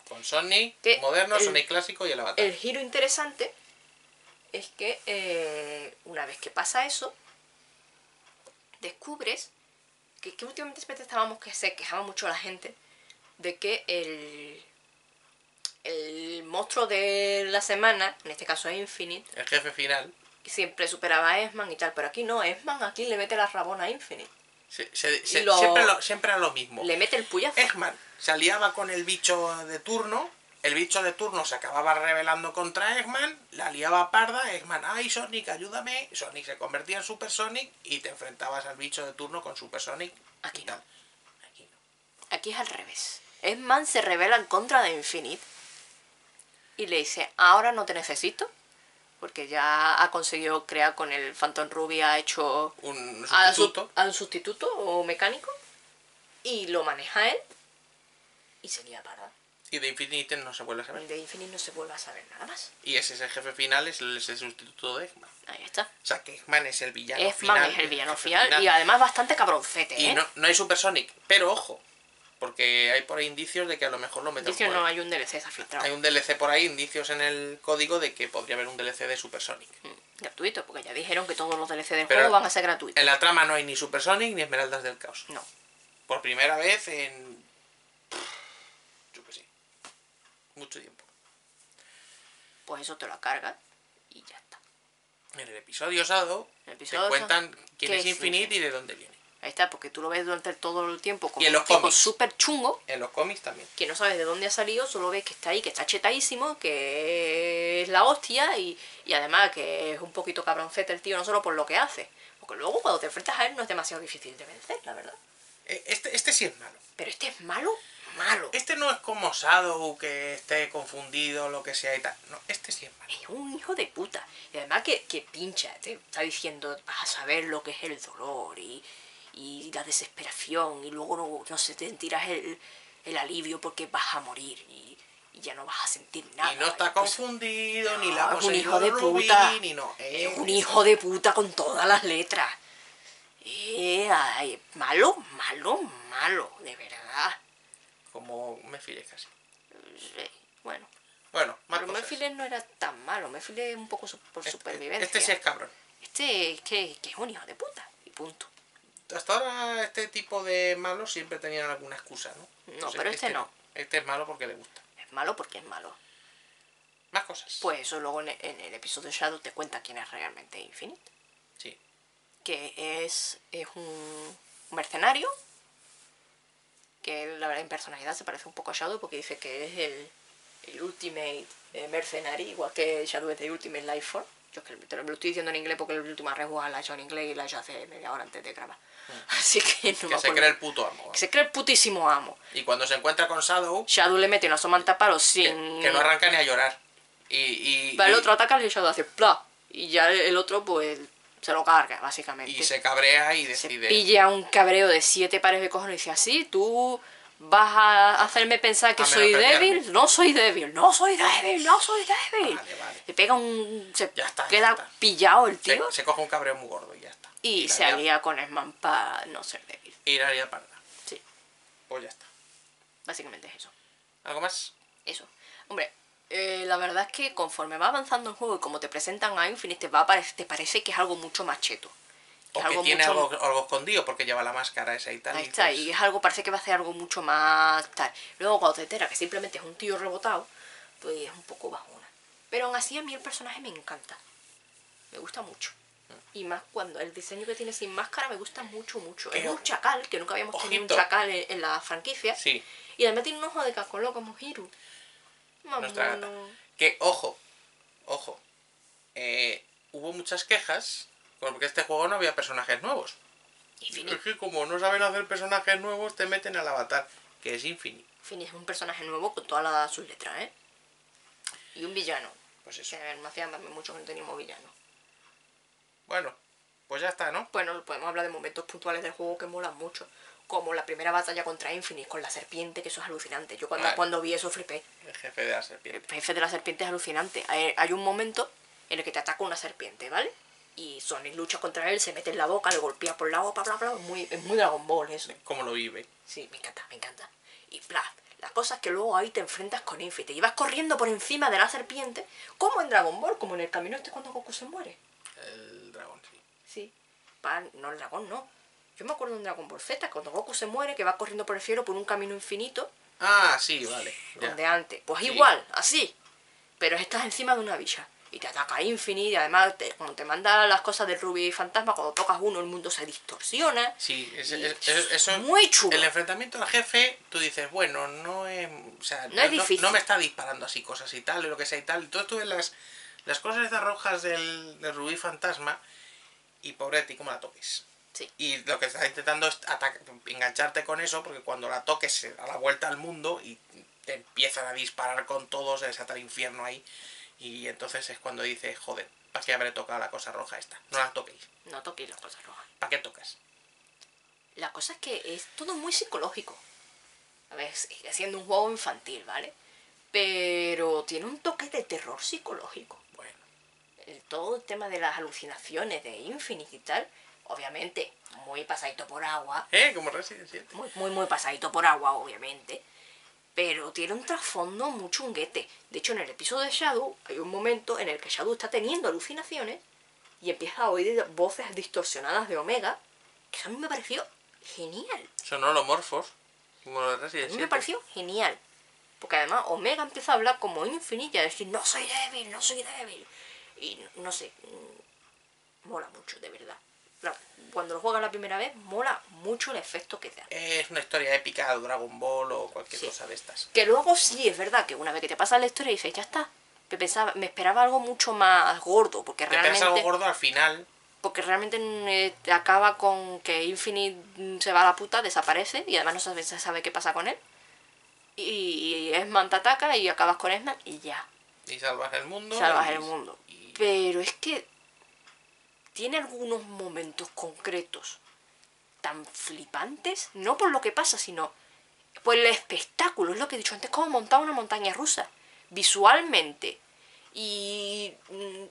Con Sonic Que moderno, el- Sonic clásico y el avatar. El giro interesante es que eh, una vez que pasa eso, descubres que, que últimamente estábamos que se quejaba mucho la gente de que el, el monstruo de la semana, en este caso es Infinite, El jefe final siempre superaba a Esman y tal, pero aquí no, Esman aquí le mete la rabona a Infinite. se- se- se- lo- siempre, lo- siempre era lo mismo. Le mete el puyazo. Eggman se aliaba con el bicho de turno, el bicho de turno se acababa rebelando contra Eggman, la liaba parda, Eggman, ay Sonic, ayúdame, Sonic se convertía en Super Sonic y te enfrentabas al bicho de turno con Super Sonic. Aquí tal. Aquí no. Aquí es al revés. Esman se revela en contra de Infinite y le dice, ahora no te necesito, porque ya ha conseguido crear con el Phantom Ruby, ha hecho Un sustituto. a un sustituto o mecánico y lo maneja él y se lía parda. Y de Infinite no se vuelve a saber. De Infinite no se vuelve a saber nada más. Y ese es el jefe final, es el, es el sustituto de Eggman. Ahí está. O sea que Eggman es el villano Esman final. es el villano final y además bastante cabroncete, Y ¿eh? no, no hay Super Sonic, pero ojo, porque hay por ahí indicios de que a lo mejor lo meten por no, hay un DLC se ha filtrado. Hay un DLC por ahí, indicios en el código de que podría haber un DLC de Super Sonic. Mm, Gratuito, porque ya dijeron que todos los DLC del Pero- juego van a ser gratuitos. En la trama no hay ni Super Sonic ni Esmeraldas del Caos. No. Por primera vez en. Yo que sé. Mucho tiempo. Pues eso te lo cargas y ya está. En el episodio osado te cuentan quién ¿qué es Infinite? y de dónde viene. Ahí está, porque tú lo ves durante todo el tiempo como Y en los un tipo súper chungo, En los cómics también. que no sabes de dónde ha salido, solo ves que está ahí, que está chetadísimo, que es la hostia y, y además que es un poquito cabroncete el tío, no solo por lo que hace, porque luego cuando te enfrentas a él no es demasiado difícil de vencer, la verdad. Eh, Este, este sí es malo. Pero este es malo, malo. Este no es como Shadow que esté confundido, lo que sea y tal. No, este sí es malo. Es un hijo de puta. Y además que, que pincha, te está diciendo, vas a saber lo que es el dolor y, y la desesperación y luego no, no sé, te sentirás el, el alivio porque vas a morir y, y ya no vas a sentir nada. y no está Entonces, confundido, ni no, la ha es un hijo de Rubí, puta. ni no. Es Eh, un hijo de puta con todas las letras. Eh, ay, malo, malo, malo, de verdad. Como Mephiles casi. Sí, bueno, Bueno, más pero. Mephiles no era tan malo. Mephiles es un poco su- por Este- supervivencia. Este sí es cabrón. Este es que, que es un hijo de puta. Y punto. Hasta ahora este tipo de malos siempre tenían alguna excusa, ¿no? No, pero este no. Este es malo porque le gusta. Es malo porque es malo. Más cosas. Pues eso luego en el, en el episodio Shadow te cuenta quién es realmente Infinite. Sí. Que es, es un mercenario. Que la verdad en personalidad se parece un poco a Shadow porque dice que es el, el Ultimate eh, Mercenary, igual que Shadow es de Ultimate Life Force. Yo es que te lo, estoy diciendo en inglés porque el último rejugada la he hecho en inglés y la he hecho hace media hora antes de grabar. Así que no me. Que se cree el puto amo. Que se cree el putísimo amo. Y cuando se encuentra con Shadow, Shadow le mete una somanta palo que, sin... que no arranca ni a llorar. Y, y, Va el otro ataca y Shadow hace ¡pla! Y ya el otro pues se lo carga, básicamente. y se cabrea y se decide. pilla un cabreo de siete pares de cojones y dice así, tú vas a hacerme pensar que A soy débil, no soy débil, no soy débil, no soy débil. Vale, vale. Se pega un... se Ya está, ya queda está. pillado el Se, tío se coge un cabreo muy gordo y y, se lía- alía con Esman para no ser débil. Y la lía parda. Sí, Pues ya está. básicamente es eso. ¿Algo más? Eso. Hombre, eh, la verdad es que conforme va avanzando el juego y como te presentan a Infinite, te, va te parece que es algo mucho más cheto. O que algo tiene mucho- algo, algo escondido porque lleva la máscara esa y tal. Ahí y está, pues- y es algo, parece que va a hacer algo mucho más tal. Luego cuando te enteras que simplemente es un tío rebotado, pues es un poco bajona. Pero aún así a mí el personaje me encanta. Me gusta mucho. Y más cuando el diseño que tiene sin máscara me gusta mucho, mucho. Es un chacal, que nunca habíamos tenido un chacal en, en la franquicia. Sí, Y además tiene un ojo de cascoló como Hiru. nuestra gata. Que, ojo, ojo. eh, hubo muchas quejas porque este juego no había personajes nuevos. Infinite. Es que como no saben hacer personajes nuevos, te meten al avatar, que es Infinite. Infinite es un personaje nuevo con todas sus letras, ¿eh? Y un villano. Pues eso. Que me hacía mucho que no teníamos villano. Bueno, pues ya está, ¿no? Bueno, podemos hablar de momentos puntuales del juego que molan mucho. Como la primera batalla contra Infinite con la serpiente, que eso es alucinante. Yo cuando, Vale. cuando vi eso flipé. El jefe de la El serpiente. jefe de la serpiente es alucinante. Hay, hay un momento en el que te ataca una serpiente, ¿vale? Y Sonic lucha contra él, se mete en la boca, le golpea por la boca, bla, bla, bla. Es muy, es muy Dragon Ball eso. ¿Cómo lo vive? Sí, me encanta, me encanta. Y bla, la cosa es que luego ahí te enfrentas con Infinite y vas corriendo por encima de la serpiente, como en Dragon Ball, como en el camino este cuando Goku se muere. El dragón, sí. Sí. No el dragón, no. Yo me acuerdo en Dragon Ball Z, cuando Goku se muere, que va corriendo por el cielo por un camino infinito, Ah, sí, vale. ya. donde antes. Pues Sí. igual, así. Pero estás encima de una villa. Y te ataca Infinite, y además te- cuando te manda las cosas del Ruby Fantasma, cuando tocas uno, el mundo se distorsiona. Sí, es- es- es- eso muy chulo. El enfrentamiento al jefe, tú dices, bueno, no es. O sea, No es difícil. no me está disparando así cosas y tal, y lo que sea y tal. Entonces tú ves las, las cosas estas rojas del, del rubí fantasma, y pobre de ti, como la toques. Sí. Y lo que está intentando es engancharte con eso, porque cuando la toques se da la vuelta al mundo y te empiezan a disparar con todo, se desata el infierno ahí. Y entonces es cuando dices, joder, ¿para qué habré tocado la cosa roja esta? No la toquéis. No toquéis las cosas rojas. ¿Para qué tocas? La cosa es que es todo muy psicológico. A ver, sigue siendo un juego infantil, ¿vale? Pero tiene un toque de terror psicológico. Todo el tema de las alucinaciones de Infinite y tal, obviamente, muy pasadito por agua. ¿eh? Como Resident Evil. Muy, muy, muy pasadito por agua, obviamente. Pero tiene un trasfondo muy chunguete. De hecho, en el episodio de Shadow hay un momento en el que Shadow está teniendo alucinaciones y empieza a oír voces distorsionadas de Omega, que eso a mí me pareció genial. Son holomorfos, como los de A Resident mí me pareció genial. Porque además Omega empieza a hablar como Infinite y a decir, no soy débil, no soy débil. Y no sé, mm, mola mucho, de verdad. Cuando lo juegas la primera vez, mola mucho el efecto que te da. Es una historia épica de Dragon Ball o cualquier Sí. cosa de estas. Que luego sí, es verdad que una vez que te pasa la historia dices, ya está. Me, pensaba, me esperaba algo mucho más gordo, porque Te pensas algo realmente, gordo al final. porque realmente eh, te acaba con que Infinite mm, se va a la puta, desaparece, y además no sabe- se sabe qué pasa con él. Y Esman te ataca y acabas con Esman y ya. Y salvas el mundo. salvas y- el mundo. y- Pero es que tiene algunos momentos concretos tan flipantes, no por lo que pasa, sino por el espectáculo, es lo que he dicho antes, como montar una montaña rusa, visualmente. Y mm,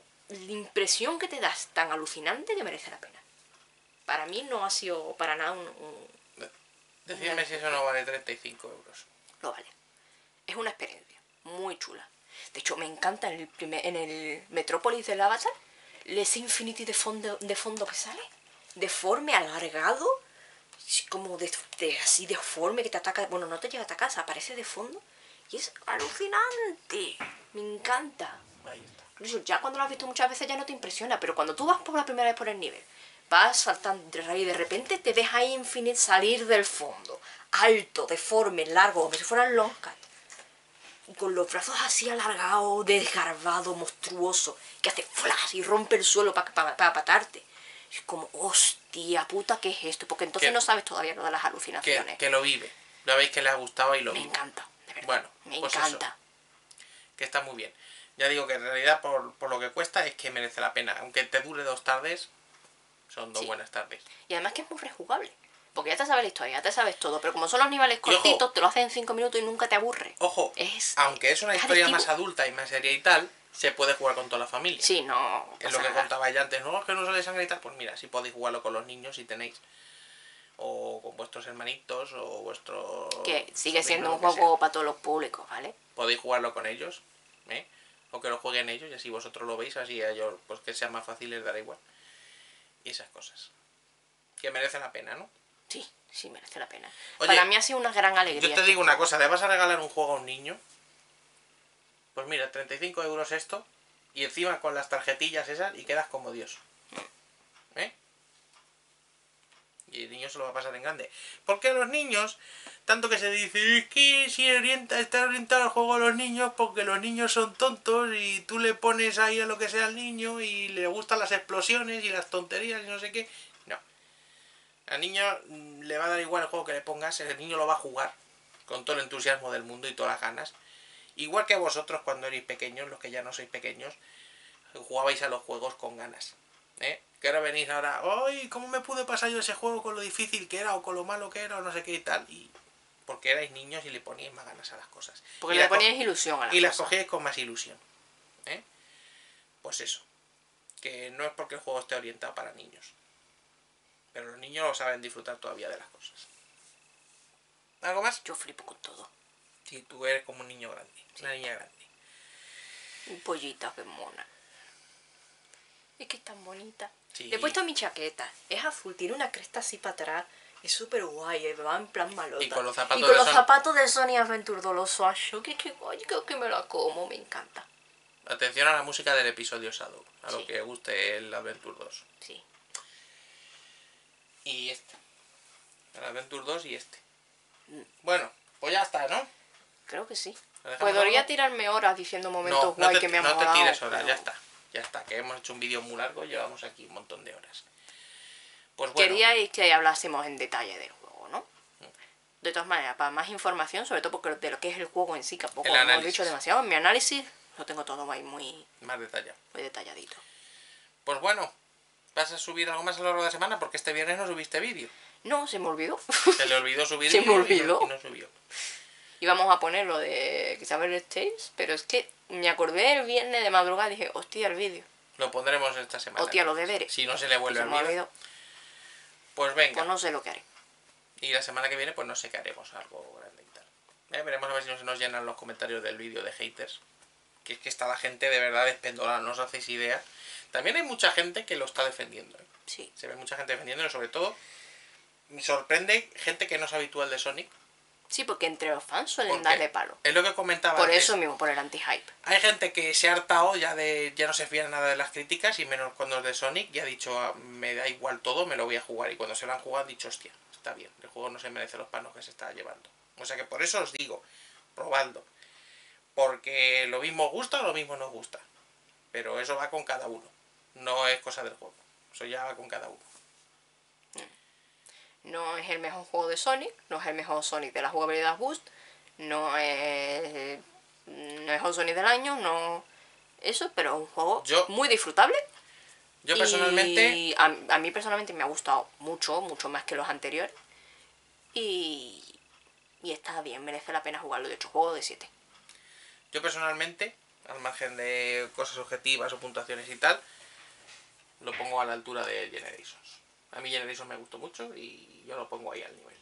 la impresión que te das tan alucinante que merece la pena. Para mí no ha sido para nada un- un, Decidme si eso no vale 35 euros. lo vale. Es una experiencia muy chula. De hecho, me encanta en el, primer, en el Metrópolis del Avatar ese Infinity de fondo, de fondo que sale. Deforme, alargado. Como de, de- así deforme que te ataca. Bueno, no te llega a atacar, se aparece de fondo. Y es alucinante. Me encanta. Ahí está. Incluso ya cuando lo has visto muchas veces ya no te impresiona, pero cuando tú vas por la primera vez por el nivel, vas saltando y de repente te ves ahí Infinite salir del fondo, alto, deforme, largo, como si fuera el long. Con los brazos así alargados, desgarbado, monstruoso, que hace flash y rompe el suelo para para patarte. Es como, hostia puta, ¿qué es esto? Porque entonces Que- no sabes todavía lo de las alucinaciones. que lo vive. Lo veis que le ha gustado y lo Me vive. encanta, de verdad. Bueno, me pues encanta. Que está muy bien. Ya digo que en realidad por, por lo que cuesta es que merece la pena. Aunque te dure dos tardes, son dos Sí. buenas tardes. Y además que es muy rejugable. Porque ya te sabes la historia, ya te sabes todo. Pero como son los niveles ojo. cortitos, te lo hacen en 5 minutos y nunca te aburre. Ojo, Es- aunque es una es historia adictivo. más adulta y más seria y tal, se puede jugar con toda la familia. Sí, no. Es lo que nada. contaba ya antes, no, es que no sale sangre y tal. Pues mira, si podéis jugarlo con los niños si tenéis. O con vuestros hermanitos o vuestros. Que sigue siendo un juego para todos los públicos, ¿vale? Podéis jugarlo con ellos, ¿eh? O que lo jueguen ellos y así vosotros lo veis, así a ellos, pues que sea más fácil, les dará igual. Y esas cosas. Que merece la pena, ¿no? Sí, sí, merece la pena. Oye, Para mí ha sido una gran alegría. Yo te digo una cosa, ¿le vas a regalar un juego a un niño? Pues mira, 35 euros esto, y encima con las tarjetillas esas, y quedas como Dios. ¿Eh? Y el niño se lo va a pasar en grande. Porque a los niños, tanto que se dice, es que si orienta, está orientado al juego a los niños porque los niños son tontos y tú le pones ahí a lo que sea al niño y le gustan las explosiones y las tonterías y no sé qué. Al niño mm, le va a dar igual el juego que le pongas, el niño lo va a jugar con todo el entusiasmo del mundo y todas las ganas. Igual que vosotros cuando erais pequeños, los que ya no sois pequeños, jugabais a los juegos con ganas. ¿eh? Que ahora venís ahora, ¡ay! ¿Cómo me pude pasar yo ese juego con lo difícil que era o con lo malo que era o no sé qué y tal? Y porque erais niños y le poníais más ganas a las cosas. Porque y le las poníais ilusión a las y las cosas. cogíais con más ilusión. ¿eh? Pues eso. Que no es porque el juego esté orientado para niños. Pero los niños saben disfrutar todavía de las cosas. ¿Algo más? Yo flipo con todo. Si tú eres como un niño grande, una niña grande. Un pollita, qué mona. Es que es tan bonita. Sí. Le he puesto mi chaqueta. Es azul, tiene una cresta así para atrás. Es súper guay, eh, va en plan malota. Y con los zapatos Y con de los Son- zapatos de Sony Adventure de los Swatch, que, que, que, que me la como, me encanta. Atención a la música del episodio Shadow, a Sí. lo que guste el Adventure 2. Sí. Y este. El Adventure 2 y este. Bueno, pues ya está, ¿no? Creo que sí. ¿Lo Podría algo? tirarme horas diciendo momentos No, no guay te, que me han no te tires horas, pero ya está. Ya está, que hemos hecho un vídeo muy largo, llevamos aquí un montón de horas. Pues bueno, Queríais que hablásemos en detalle del juego, ¿no? De todas maneras, para más información, sobre todo porque de lo que es el juego en sí, que tampoco hemos análisis. dicho demasiado, en mi análisis lo tengo todo ahí muy, más detallado. muy detalladito. Pues bueno, ¿vas a subir algo más a lo largo de la semana? Porque este viernes no subiste vídeo. No, se me olvidó. Se le olvidó subir Se me vídeo y no- olvidó. Y no subió. Íbamos a poner lo de Xavier Tales, pero es que me acordé el viernes de madrugada y dije, hostia, el vídeo. Lo pondremos esta semana. Hostia, los deberes. Si no se le vuelve Se me ha vídeo. Pues venga. Pues no sé lo que haré. Y la semana que viene, pues no sé qué haremos algo grande y tal. Eh, veremos a ver si nos, nos llenan los comentarios del vídeo de haters. Que es que está la gente de verdad despendolada, no os hacéis idea. También hay mucha gente que lo está defendiendo. ¿eh? Sí. Se ve mucha gente defendiéndolo, sobre todo. Me sorprende gente que no es habitual de Sonic. Sí, porque entre los fans suelen darle palo. Es lo que comentaba Por antes. eso mismo, por el anti-hype. Hay gente que se ha hartado ya de. ya no se fía nada de las críticas y menos cuando es de Sonic y ha dicho "Ah, me da igual todo, me lo voy a jugar. Y cuando se lo han jugado han dicho, hostia, está bien, el juego no se merece los panos que se está llevando. O sea que por eso os digo, probadlo. Porque lo mismo gusta o lo mismo no gusta. Pero eso va con cada uno. No es cosa del juego. Eso ya va con cada uno. No es el mejor juego de Sonic, no es el mejor Sonic de la jugabilidad Boost, no es no es el Sonic del año, no eso, pero es un juego Yo- muy disfrutable. Yo personalmente. Y a, a mí personalmente me ha gustado mucho, mucho más que los anteriores. Y, y está bien, merece la pena jugarlo. De hecho, juego de 7. Yo personalmente, al margen de cosas objetivas o puntuaciones y tal, lo pongo a la altura de Generations. A mí Generations me gustó mucho y yo lo pongo ahí al nivel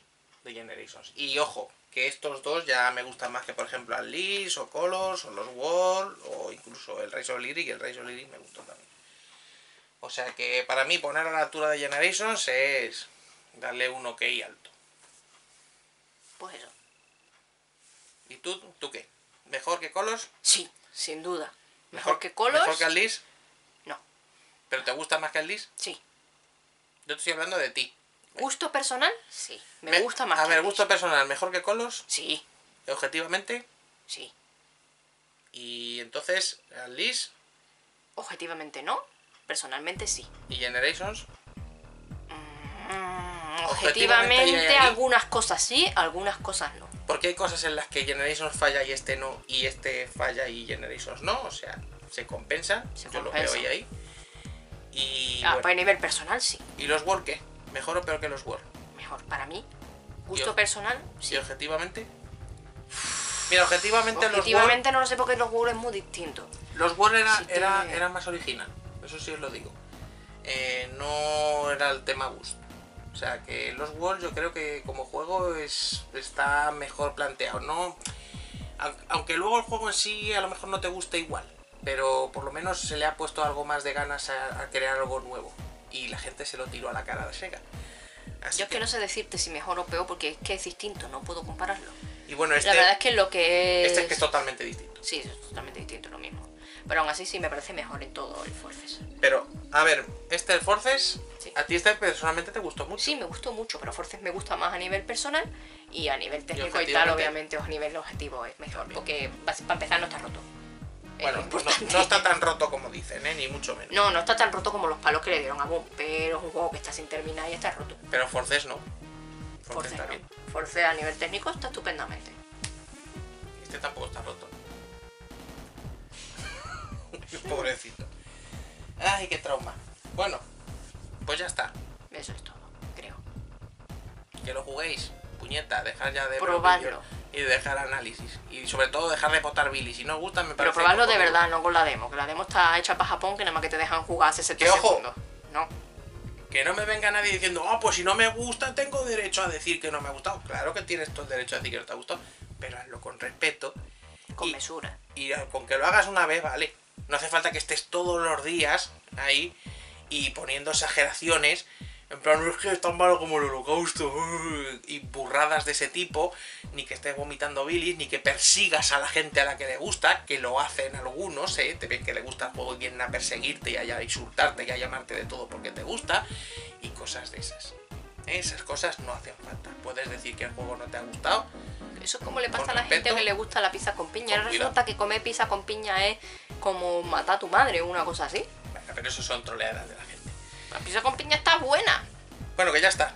de Generations. Y ojo, que estos dos ya me gustan más que por ejemplo Unleashed o Colors o los World o incluso el Rise of Lyric y el Rise of Lyric me gustó también. O sea que para mí poner a la altura de Generations es darle un ok alto. Pues eso. ¿Y tú, tú qué? ¿Mejor que Colors? Sí, sin duda. Mejor, que Colors. ¿Mejor que Unleashed? No, ¿Pero te gusta más que Unleashed? sí. Yo te estoy hablando de ti. ¿Gusto personal? Sí. Me, gusta más A que ver, Alice. gusto personal, mejor que Colos, Sí, objetivamente. sí. Y entonces, Liz Objetivamente no, personalmente sí. y Generations, Mm, Objetivamente, algunas cosas sí, algunas cosas no. Porque hay cosas en las que Generations falla y este no, y este falla y Generations no, o sea, se compensa, Se yo compensa. lo veo ahí. Y, Ah, bueno, pues a nivel personal sí. ¿y los World qué? ¿Mejor o peor que los World? Mejor para mí. Gusto personal, ¿Y sí. objetivamente? Mira, objetivamente, Objetivamente no lo sé porque los Google es muy distinto. los World, los World era, Sí era, era más original, eso sí os lo digo. Eh, no era el tema gusto. O sea que los World yo creo que como juego es, está mejor planteado. No, Au- aunque luego el juego en sí a lo mejor no te guste igual, pero por lo menos se le ha puesto algo más de ganas a, a crear algo nuevo. Y la gente se lo tiró a la cara de Sega. Así Yo es que no sé decirte si mejor o peor porque es que es distinto, no puedo compararlo. Y bueno, este, La verdad es que lo que es... este es que es totalmente distinto. Sí, es totalmente distinto, lo mismo. Pero aún así sí me parece mejor en todo el Forces. Pero, a ver, este el Forces, Sí. a ti este personalmente te gustó mucho. Sí, me gustó mucho, pero Forces me gusta más a nivel personal y a nivel técnico y, tal, obviamente, o a nivel objetivo es mejor. También. Porque para empezar no está roto. Es Bueno, lo no, no está tan roto como dicen, ¿eh? ni mucho menos. No, no está tan roto como los palos que le dieron a Boom, pero es un juego que está sin terminar y está roto. Pero Forces no. Forces Forces no. Forces a nivel técnico está estupendamente. Este tampoco está roto. Pobrecito. Ay, qué trauma. Bueno, pues ya está. Eso es todo, creo. Que lo juguéis. Puñeta, dejar ya de Probarlo. y dejar análisis. Y sobre todo dejar de votar Billy. Si no os gusta, me Pero parece. probarlo de verdad, no con la demo. Que la demo está hecha para Japón, que nada más que te dejan jugar hace 7 ¡Que ojo! segundos. No. Que no me venga nadie diciendo, ah, pues si no me gusta, tengo derecho a decir que no me ha gustado. Claro que tienes todo el derecho a decir que no te ha gustado, pero hazlo con respeto. Con Y- mesura. Y con que lo hagas una vez, vale. No hace falta que estés todos los días ahí y poniendo exageraciones. En plan, es que es tan malo como el holocausto. Y burradas de ese tipo. Ni que estés vomitando bilis, ni que persigas a la gente a la que le gusta, que lo hacen algunos, ¿eh? Te ven que le gusta el juego y vienen a perseguirte y a insultarte y a llamarte de todo porque te gusta. Y cosas de esas. Esas cosas no hacen falta. Puedes decir que el juego no te ha gustado. Eso es como le pasa a la gente que le gusta la pizza con piña. Ahora resulta que comer pizza con piña es como matar a tu madre o una cosa así. Bueno, pero eso son troleadas de la gente. La pizza con piña está buena. Bueno, que ya está.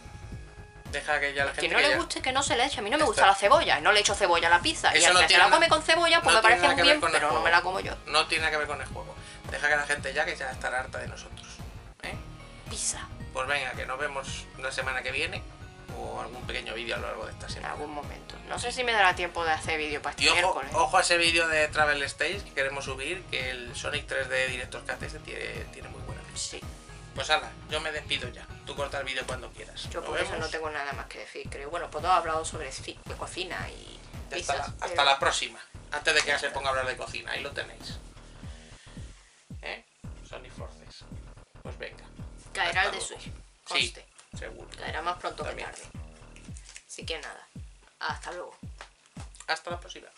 Deja que ya la Que gente. no que le ya- guste, que no se le eche. A mí no me gusta está. la cebolla. No le echo cebolla a la pizza. y Eso al no que se la come con cebolla, pues no me parece muy bien, pero no me la como yo. No tiene nada que ver con el juego. Deja que la gente ya que ya estará harta de nosotros. ¿eh? Pizza. Pues venga, que nos vemos la semana que viene. O algún pequeño vídeo a lo largo de esta En semana. algún momento. No sé si me dará tiempo de hacer vídeo para este Y ojo, miércoles. ojo a ese vídeo de Travel Stage que queremos subir, que el Sonic 3D Director Cat este tiene, tiene muy buena. Sí. Pues ala, yo me despido ya. Tú corta el vídeo cuando quieras. Yo por eso no tengo nada más que decir, creo. Bueno, pues todo he hablado sobre cocina y Hasta, pizzas. la, hasta pero- la próxima. Antes de que ya se ponga a hablar de cocina, ahí lo tenéis. ¿Eh? Sonic Forces. Pues venga. Caerá el de. Switch. Sí. Seguro. Caerá más pronto También. que tarde. Así que nada. Hasta luego. Hasta la próxima.